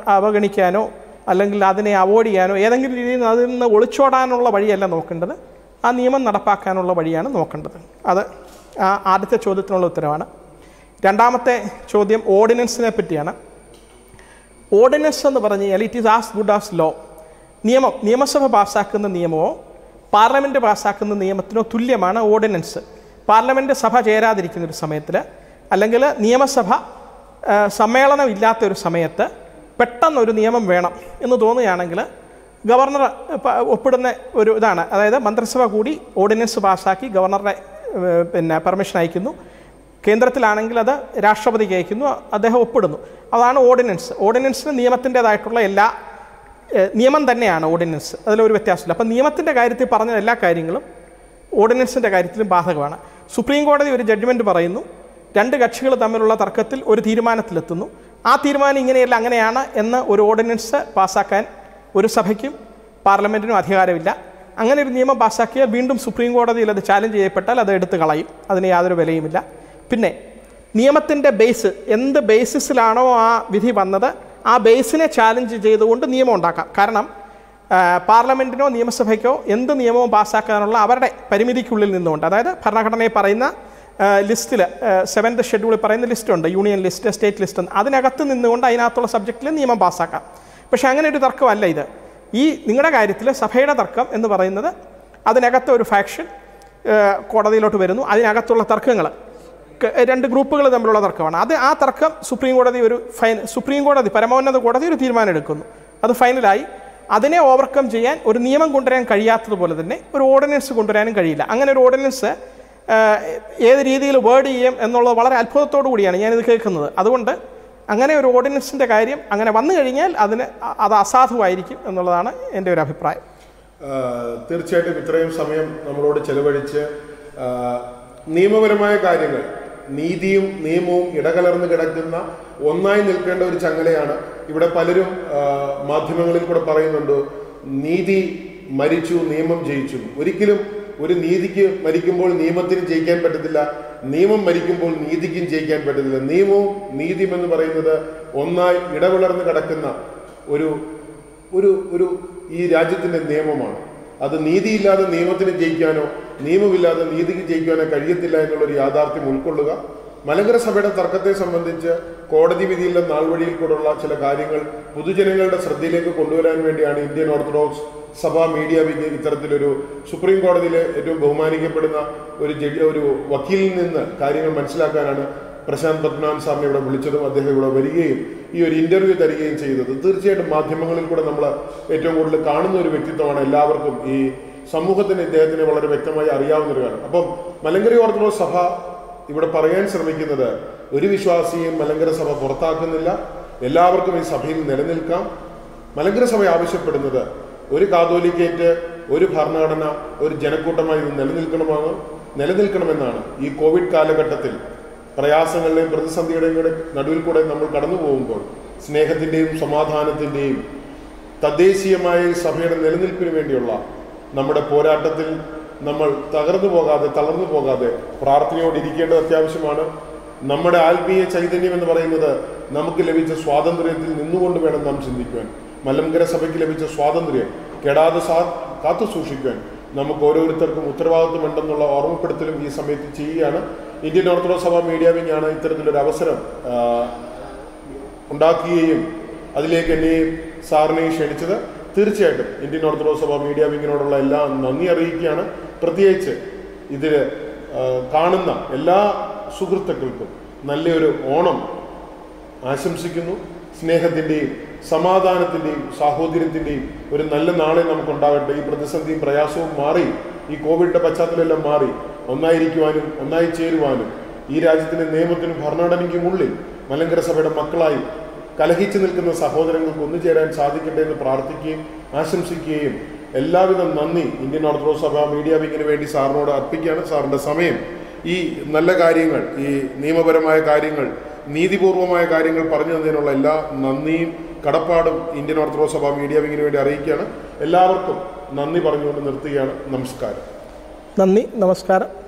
അവഗണിക്കാനോ അല്ലെങ്കിൽ അതിനെ അവോയ്ഡ് ചെയ്യാനോ ഏതെങ്കിലും രീതിയിൽ അതിൽ നിന്ന് ഒളിച്ചോടാനുള്ള വഴിയല്ല നോക്കേണ്ടത്. ആ നിയമം നടപ്പാക്കാനുള്ള വഴിയാണ് നോക്കേണ്ടത്. അത് ആ ആദ്യത്തെ ചോദ്യത്തിനുള്ള ഉത്തരവാണ്. രണ്ടാമത്തെ ചോദ്യം ഓർഡിനൻസിനെ പറ്റിയാണ്. ഓർഡിനൻസ് എന്ന് പറഞ്ഞു കഴിഞ്ഞാൽ it is as good as law നിയമം നിയമസഭ പാസ്സാക്കുന്ന നിയമമോ പാർലമെന്റ് പാസ്സാക്കുന്ന നിയമത്തിനോ തുല്യമാണ് ഓർഡിനൻസ്. പാർലമെന്റ് സഭ ചേരാതിരിക്കുന്ന ഒരു സമയത്തിൽ അല്ലെങ്കിൽ നിയമസഭ സമ്മേളനം ഇല്ലാത്ത ഒരു സമയത്ത് പെട്ടെന്ന് ഒരു നിയമം വേണം എന്ന് തോന്നുകയാണെങ്കിൽ ഗവർണർ ഒപ്പിടുന്ന ഒരു ഇതാണ്. അതായത് മന്ത്രിസഭ കൂടി ഓർഡിനൻസ് പാസ്സാക്കി ഗവർണറുടെ പിന്നെ പെർമിഷൻ അയക്കുന്നു. കേന്ദ്രത്തിലാണെങ്കിൽ അത് രാഷ്ട്രപതിക്ക് അയക്കുന്നു അദ്ദേഹം ഒപ്പിടുന്നു. അതാണ് ഓർഡിനൻസ്. ഓർഡിനൻസിന് നിയമത്തിന്റേതായിട്ടുള്ള എല്ലാ നിയമം തന്നെയാണ് ഓർഡിനൻസ്. അതിലൊരു വ്യത്യാസമില്ല. അപ്പം നിയമത്തിന്റെ കാര്യത്തിൽ പറഞ്ഞ എല്ലാ കാര്യങ്ങളും ഓർഡിനൻസിന്റെ കാര്യത്തിലും ബാധകമാണ്. സുപ്രീം കോടതി ഒരു ജഡ്ജ്മെന്റ് പറയുന്നു. രണ്ട് കക്ഷികൾ തമ്മിലുള്ള തർക്കത്തിൽ ഒരു തീരുമാനത്തിലെത്തുന്നു. ആ തീരുമാനം ഇങ്ങനെയല്ല അങ്ങനെയാണ് എന്ന് ഒരു ഓർഡിനൻസ് പാസ്സാക്കാൻ ഒരു സഭയ്ക്കും പാർലമെന്റിനും അധികാരമില്ല. അങ്ങനെ ഒരു നിയമം പാസ്സാക്കിയാൽ വീണ്ടും സുപ്രീം കോടതിയിൽ അത് ചാലഞ്ച് ചെയ്യപ്പെട്ടാൽ അത് എടുത്തു കളയും. അതിന് യാതൊരു വിലയുമില്ല. പിന്നെ നിയമത്തിന്റെ ബേസ് എന്ത് ബേസിസിലാണോ ആ വിധി വന്നത് ആ ബേസിനെ ചാലഞ്ച് ചെയ്തുകൊണ്ട് നിയമം ഉണ്ടാക്കാം. കാരണം പാർലമെന്റിനോ നിയമസഭയ്ക്കോ എന്ത് നിയമവും പാസ്സാക്കാനുള്ള അവരുടെ പരിമിതിക്കുള്ളിൽ നിന്നുകൊണ്ട് അതായത് ഭരണഘടനയിൽ പറയുന്ന ലിസ്റ്റിൽ സെവൻത് ഷെഡ്യൂളിൽ പറയുന്ന ലിസ്റ്റുണ്ട്. യൂണിയൻ ലിസ്റ്റ് സ്റ്റേറ്റ് ലിസ്റ്റ് അതിനകത്ത് നിന്നുകൊണ്ട് അതിനകത്തുള്ള സബ്ജക്റ്റിൽ നിയമം പാസ്സാക്കാം. പക്ഷേ അങ്ങനെ ഒരു തർക്കമല്ല ഇത്. ഈ നിങ്ങളുടെ കാര്യത്തിൽ സഭയുടെ തർക്കം എന്ന് പറയുന്നത് അതിനകത്ത് ഒരു ഫാക്ഷൻ കോടതിയിലോട്ട് വരുന്നു. അതിനകത്തുള്ള തർക്കങ്ങൾ രണ്ട് ഗ്രൂപ്പുകൾ തമ്മിലുള്ള തർക്കമാണ്. അത് ആ തർക്കം സുപ്രീം കോടതി ഒരു ഫൈൻ സുപ്രീം കോടതി പരമോന്നത കോടതി ഒരു തീരുമാനം എടുക്കുന്നു. അത് ഫൈനലായി അതിനെ ഓവർകം ചെയ്യാൻ ഒരു നിയമം കൊണ്ടുവരാൻ കഴിയാത്തതുപോലെ തന്നെ ഒരു ഓർഡിനൻസ് കൊണ്ടുവരാനും കഴിയില്ല. അങ്ങനെ ഒരു ഓർഡിനൻസ് ഏത് രീതിയിൽ വേർഡ് ചെയ്യും എന്നുള്ളത് വളരെ അത്ഭുതത്തോടു കൂടിയാണ് ഞാനിത് കേൾക്കുന്നത്. അതുകൊണ്ട് അങ്ങനെ ഒരു ഓർഡിനൻസിന്റെ കാര്യം അങ്ങനെ വന്നു കഴിഞ്ഞാൽ അതിന് അത് അസാധുവായിരിക്കും എന്നുള്ളതാണ് എന്റെ ഒരു അഭിപ്രായം. തീർച്ചയായിട്ടും ഇത്രയും സമയം നമ്മളോട് ചെലവഴിച്ച് നിയമപരമായ കാര്യങ്ങൾ നീതിയും നിയമവും ഇടകലർന്ന് കിടക്കുന്ന ഒന്നായി നിൽക്കേണ്ട ഒരു ചങ്ങലയാണ്. ഇവിടെ പലരും മാധ്യമങ്ങളിൽ കൂടെ പറയുന്നുണ്ട് നീതി മരിച്ചു നിയമം ജയിച്ചു. ഒരിക്കലും ഒരു നീതിക്ക് മരിക്കുമ്പോൾ നിയമത്തിന് ജയിക്കാൻ പറ്റത്തില്ല. നിയമം മരിക്കുമ്പോൾ നീതിക്കും ജയിക്കാൻ പറ്റത്തില്ല. നിയമവും നീതിയും എന്ന് പറയുന്നത് ഒന്നായി ഇടവിളർന്ന് കിടക്കുന്ന ഒരു ഒരു ഒരു ഈ രാജ്യത്തിന്റെ നിയമമാണ്. അത് നീതിയില്ലാതെ നിയമത്തിന് ജയിക്കാനോ നിയമമില്ലാതെ നീതിക്ക് ജയിക്കാനോ കഴിയത്തില്ല എന്നുള്ളൊരു യാഥാർത്ഥ്യം ഉൾക്കൊള്ളുക. മലങ്കര സഭയുടെ തർക്കത്തെ സംബന്ധിച്ച് കോടതി വിധിയിലെ നാൾവഴിയിൽ കൂടെയുള്ള ചില കാര്യങ്ങൾ പൊതുജനങ്ങളുടെ ശ്രദ്ധയിലേക്ക് കൊണ്ടുവരാൻ വേണ്ടിയാണ് ഇന്ത്യൻ ഓർത്തഡോക്സ് സഭ മീഡിയ വിംഗ് ഇത്തരത്തിലൊരു സുപ്രീം കോടതിയിലെ ഏറ്റവും ബഹുമാനിക്കപ്പെടുന്ന ഒരു ജഡ്ജി ഒരു വക്കീലിൽ നിന്ന് കാര്യങ്ങൾ മനസ്സിലാക്കാനാണ് പ്രശാന്ത് പത്മനാഭൻ സാറിനെ ഇവിടെ വിളിച്ചതും അദ്ദേഹം ഇവിടെ വരികയും ഈ ഒരു ഇന്റർവ്യൂ തരികയും ചെയ്തത്. തീർച്ചയായിട്ടും മാധ്യമങ്ങളിൽ കൂടെ നമ്മൾ ഏറ്റവും കൂടുതൽ കാണുന്ന ഒരു വ്യക്തിത്വമാണ് എല്ലാവർക്കും ഈ സമൂഹത്തിന് ഇദ്ദേഹത്തിനെ വളരെ വ്യക്തമായി അറിയാവുന്ന ഒരു കാര്യം. അപ്പം മലങ്കരി ഓർത്തഡോക്സ് സഭ ഇവിടെ പറയാൻ ശ്രമിക്കുന്നത് ഒരു വിശ്വാസിയും മലങ്കര സഭ പുറത്താക്കുന്നില്ല. എല്ലാവർക്കും ഈ സഭയിൽ നിലനിൽക്കാം. മലങ്കര സഭ ആവശ്യപ്പെടുന്നത് ഒരു കാതോലിക്കേറ്റ് ഒരു ഭരണഘടന ഒരു ജനക്കൂട്ടമായി ഇത് നിലനിൽക്കണമെന്ന് നിലനിൽക്കണമെന്നാണ്. ഈ കോവിഡ് കാലഘട്ടത്തിൽ പ്രയാസങ്ങളുടെയും പ്രതിസന്ധിയുടെയും കൂടെ നടുവിൽ കൂടെ നമ്മൾ കടന്നു പോകുമ്പോൾ സ്നേഹത്തിന്റെയും സമാധാനത്തിന്റെയും തദ്ദേശീയമായ സഭയുടെ നിലനിൽപ്പിന് വേണ്ടിയുള്ള നമ്മുടെ പോരാട്ടത്തിൽ നമ്മൾ തകർന്നു പോകാതെ തളർന്നു പോകാതെ പ്രാർത്ഥനയോട് ഇരിക്കേണ്ടത് അത്യാവശ്യമാണ്. നമ്മുടെ ആത്മീയ ചൈതന്യം എന്ന് പറയുന്നത് നമുക്ക് ലഭിച്ച സ്വാതന്ത്ര്യത്തിൽ നിന്നുകൊണ്ട് വേണം നാം ചിന്തിക്കുവാൻ. മലങ്കര സഭയ്ക്ക് ലഭിച്ച സ്വാതന്ത്ര്യം കെടാതെ സാ കാത്തു സൂക്ഷിക്കുവാൻ. നമുക്ക് ഓരോരുത്തർക്കും ഉത്തരവാദിത്വമുണ്ടെന്നുള്ള ഓർമ്മപ്പെടുത്തലും ഈ സമയത്ത് ചെയ്യുകയാണ്. ഇന്ത്യൻ ഓർത്തഡോക്സ് സഭ മീഡിയ വിങ് ആണ് ഇത്തരത്തിലൊരു അവസരം ഉണ്ടാക്കുകയും അതിലേക്ക് എന്നെയും സാറിനെയും ക്ഷണിച്ചത്. തീർച്ചയായിട്ടും ഇന്ത്യൻ ഓർത്തഡോക്സ് സഭ മീഡിയ വിങ്ങിനോടുള്ള എല്ലാ നന്ദി അറിയിക്കുകയാണ്. പ്രത്യേകിച്ച് ഇതിൽ കാണുന്ന എല്ലാ സുഹൃത്തുക്കൾക്കും നല്ലൊരു ഓണം ആശംസിക്കുന്നു. സ്നേഹത്തിന്റെയും സമാധാനത്തിന്റെയും സാഹോദര്യത്തിന്റെയും ഒരു നല്ല നാളെ നമുക്കുണ്ടാകട്ടെ. ഈ പ്രതിസന്ധിയും പ്രയാസവും മാറി ഈ കോവിഡിന്റെ പശ്ചാത്തലമെല്ലാം മാറി ഒന്നായിരിക്കുവാനും ഒന്നായി ചേരുവാനും ഈ രാജ്യത്തിന്റെ നിയമത്തിനും ഭരണഘടനയ്ക്കും ഉള്ളിൽ മലങ്കര സഭയുടെ മക്കളായി കലഹിച്ചു നിൽക്കുന്ന സഹോദരങ്ങൾക്ക് ഒന്നുചേരാൻ സാധിക്കട്ടെ എന്ന് പ്രാർത്ഥിക്കുകയും ആശംസിക്കുകയും എല്ലാവിധ നന്ദി. ഇന്ത്യൻ ഓർത്തഡോക്സ് സഭ മീഡിയ വിങ്ങിന് വേണ്ടി സാറിനോട് അർപ്പിക്കുകയാണ്. സാറിന്റെ സമയം ഈ നല്ല കാര്യങ്ങൾ ഈ നിയമപരമായ കാര്യങ്ങൾ നീതിപൂർവമായ കാര്യങ്ങൾ പറഞ്ഞു തന്നതിനുള്ള എല്ലാ നന്ദിയും കടപ്പാടും ഇന്ത്യൻ ഓർത്തഡോക്സ് സഭ മീഡിയ വിങ്ങിന് വേണ്ടി അറിയിക്കുകയാണ്. എല്ലാവർക്കും നന്ദി പറഞ്ഞുകൊണ്ട് നിർത്തുകയാണ്. നമസ്കാരം. നന്ദി നമസ്കാരം.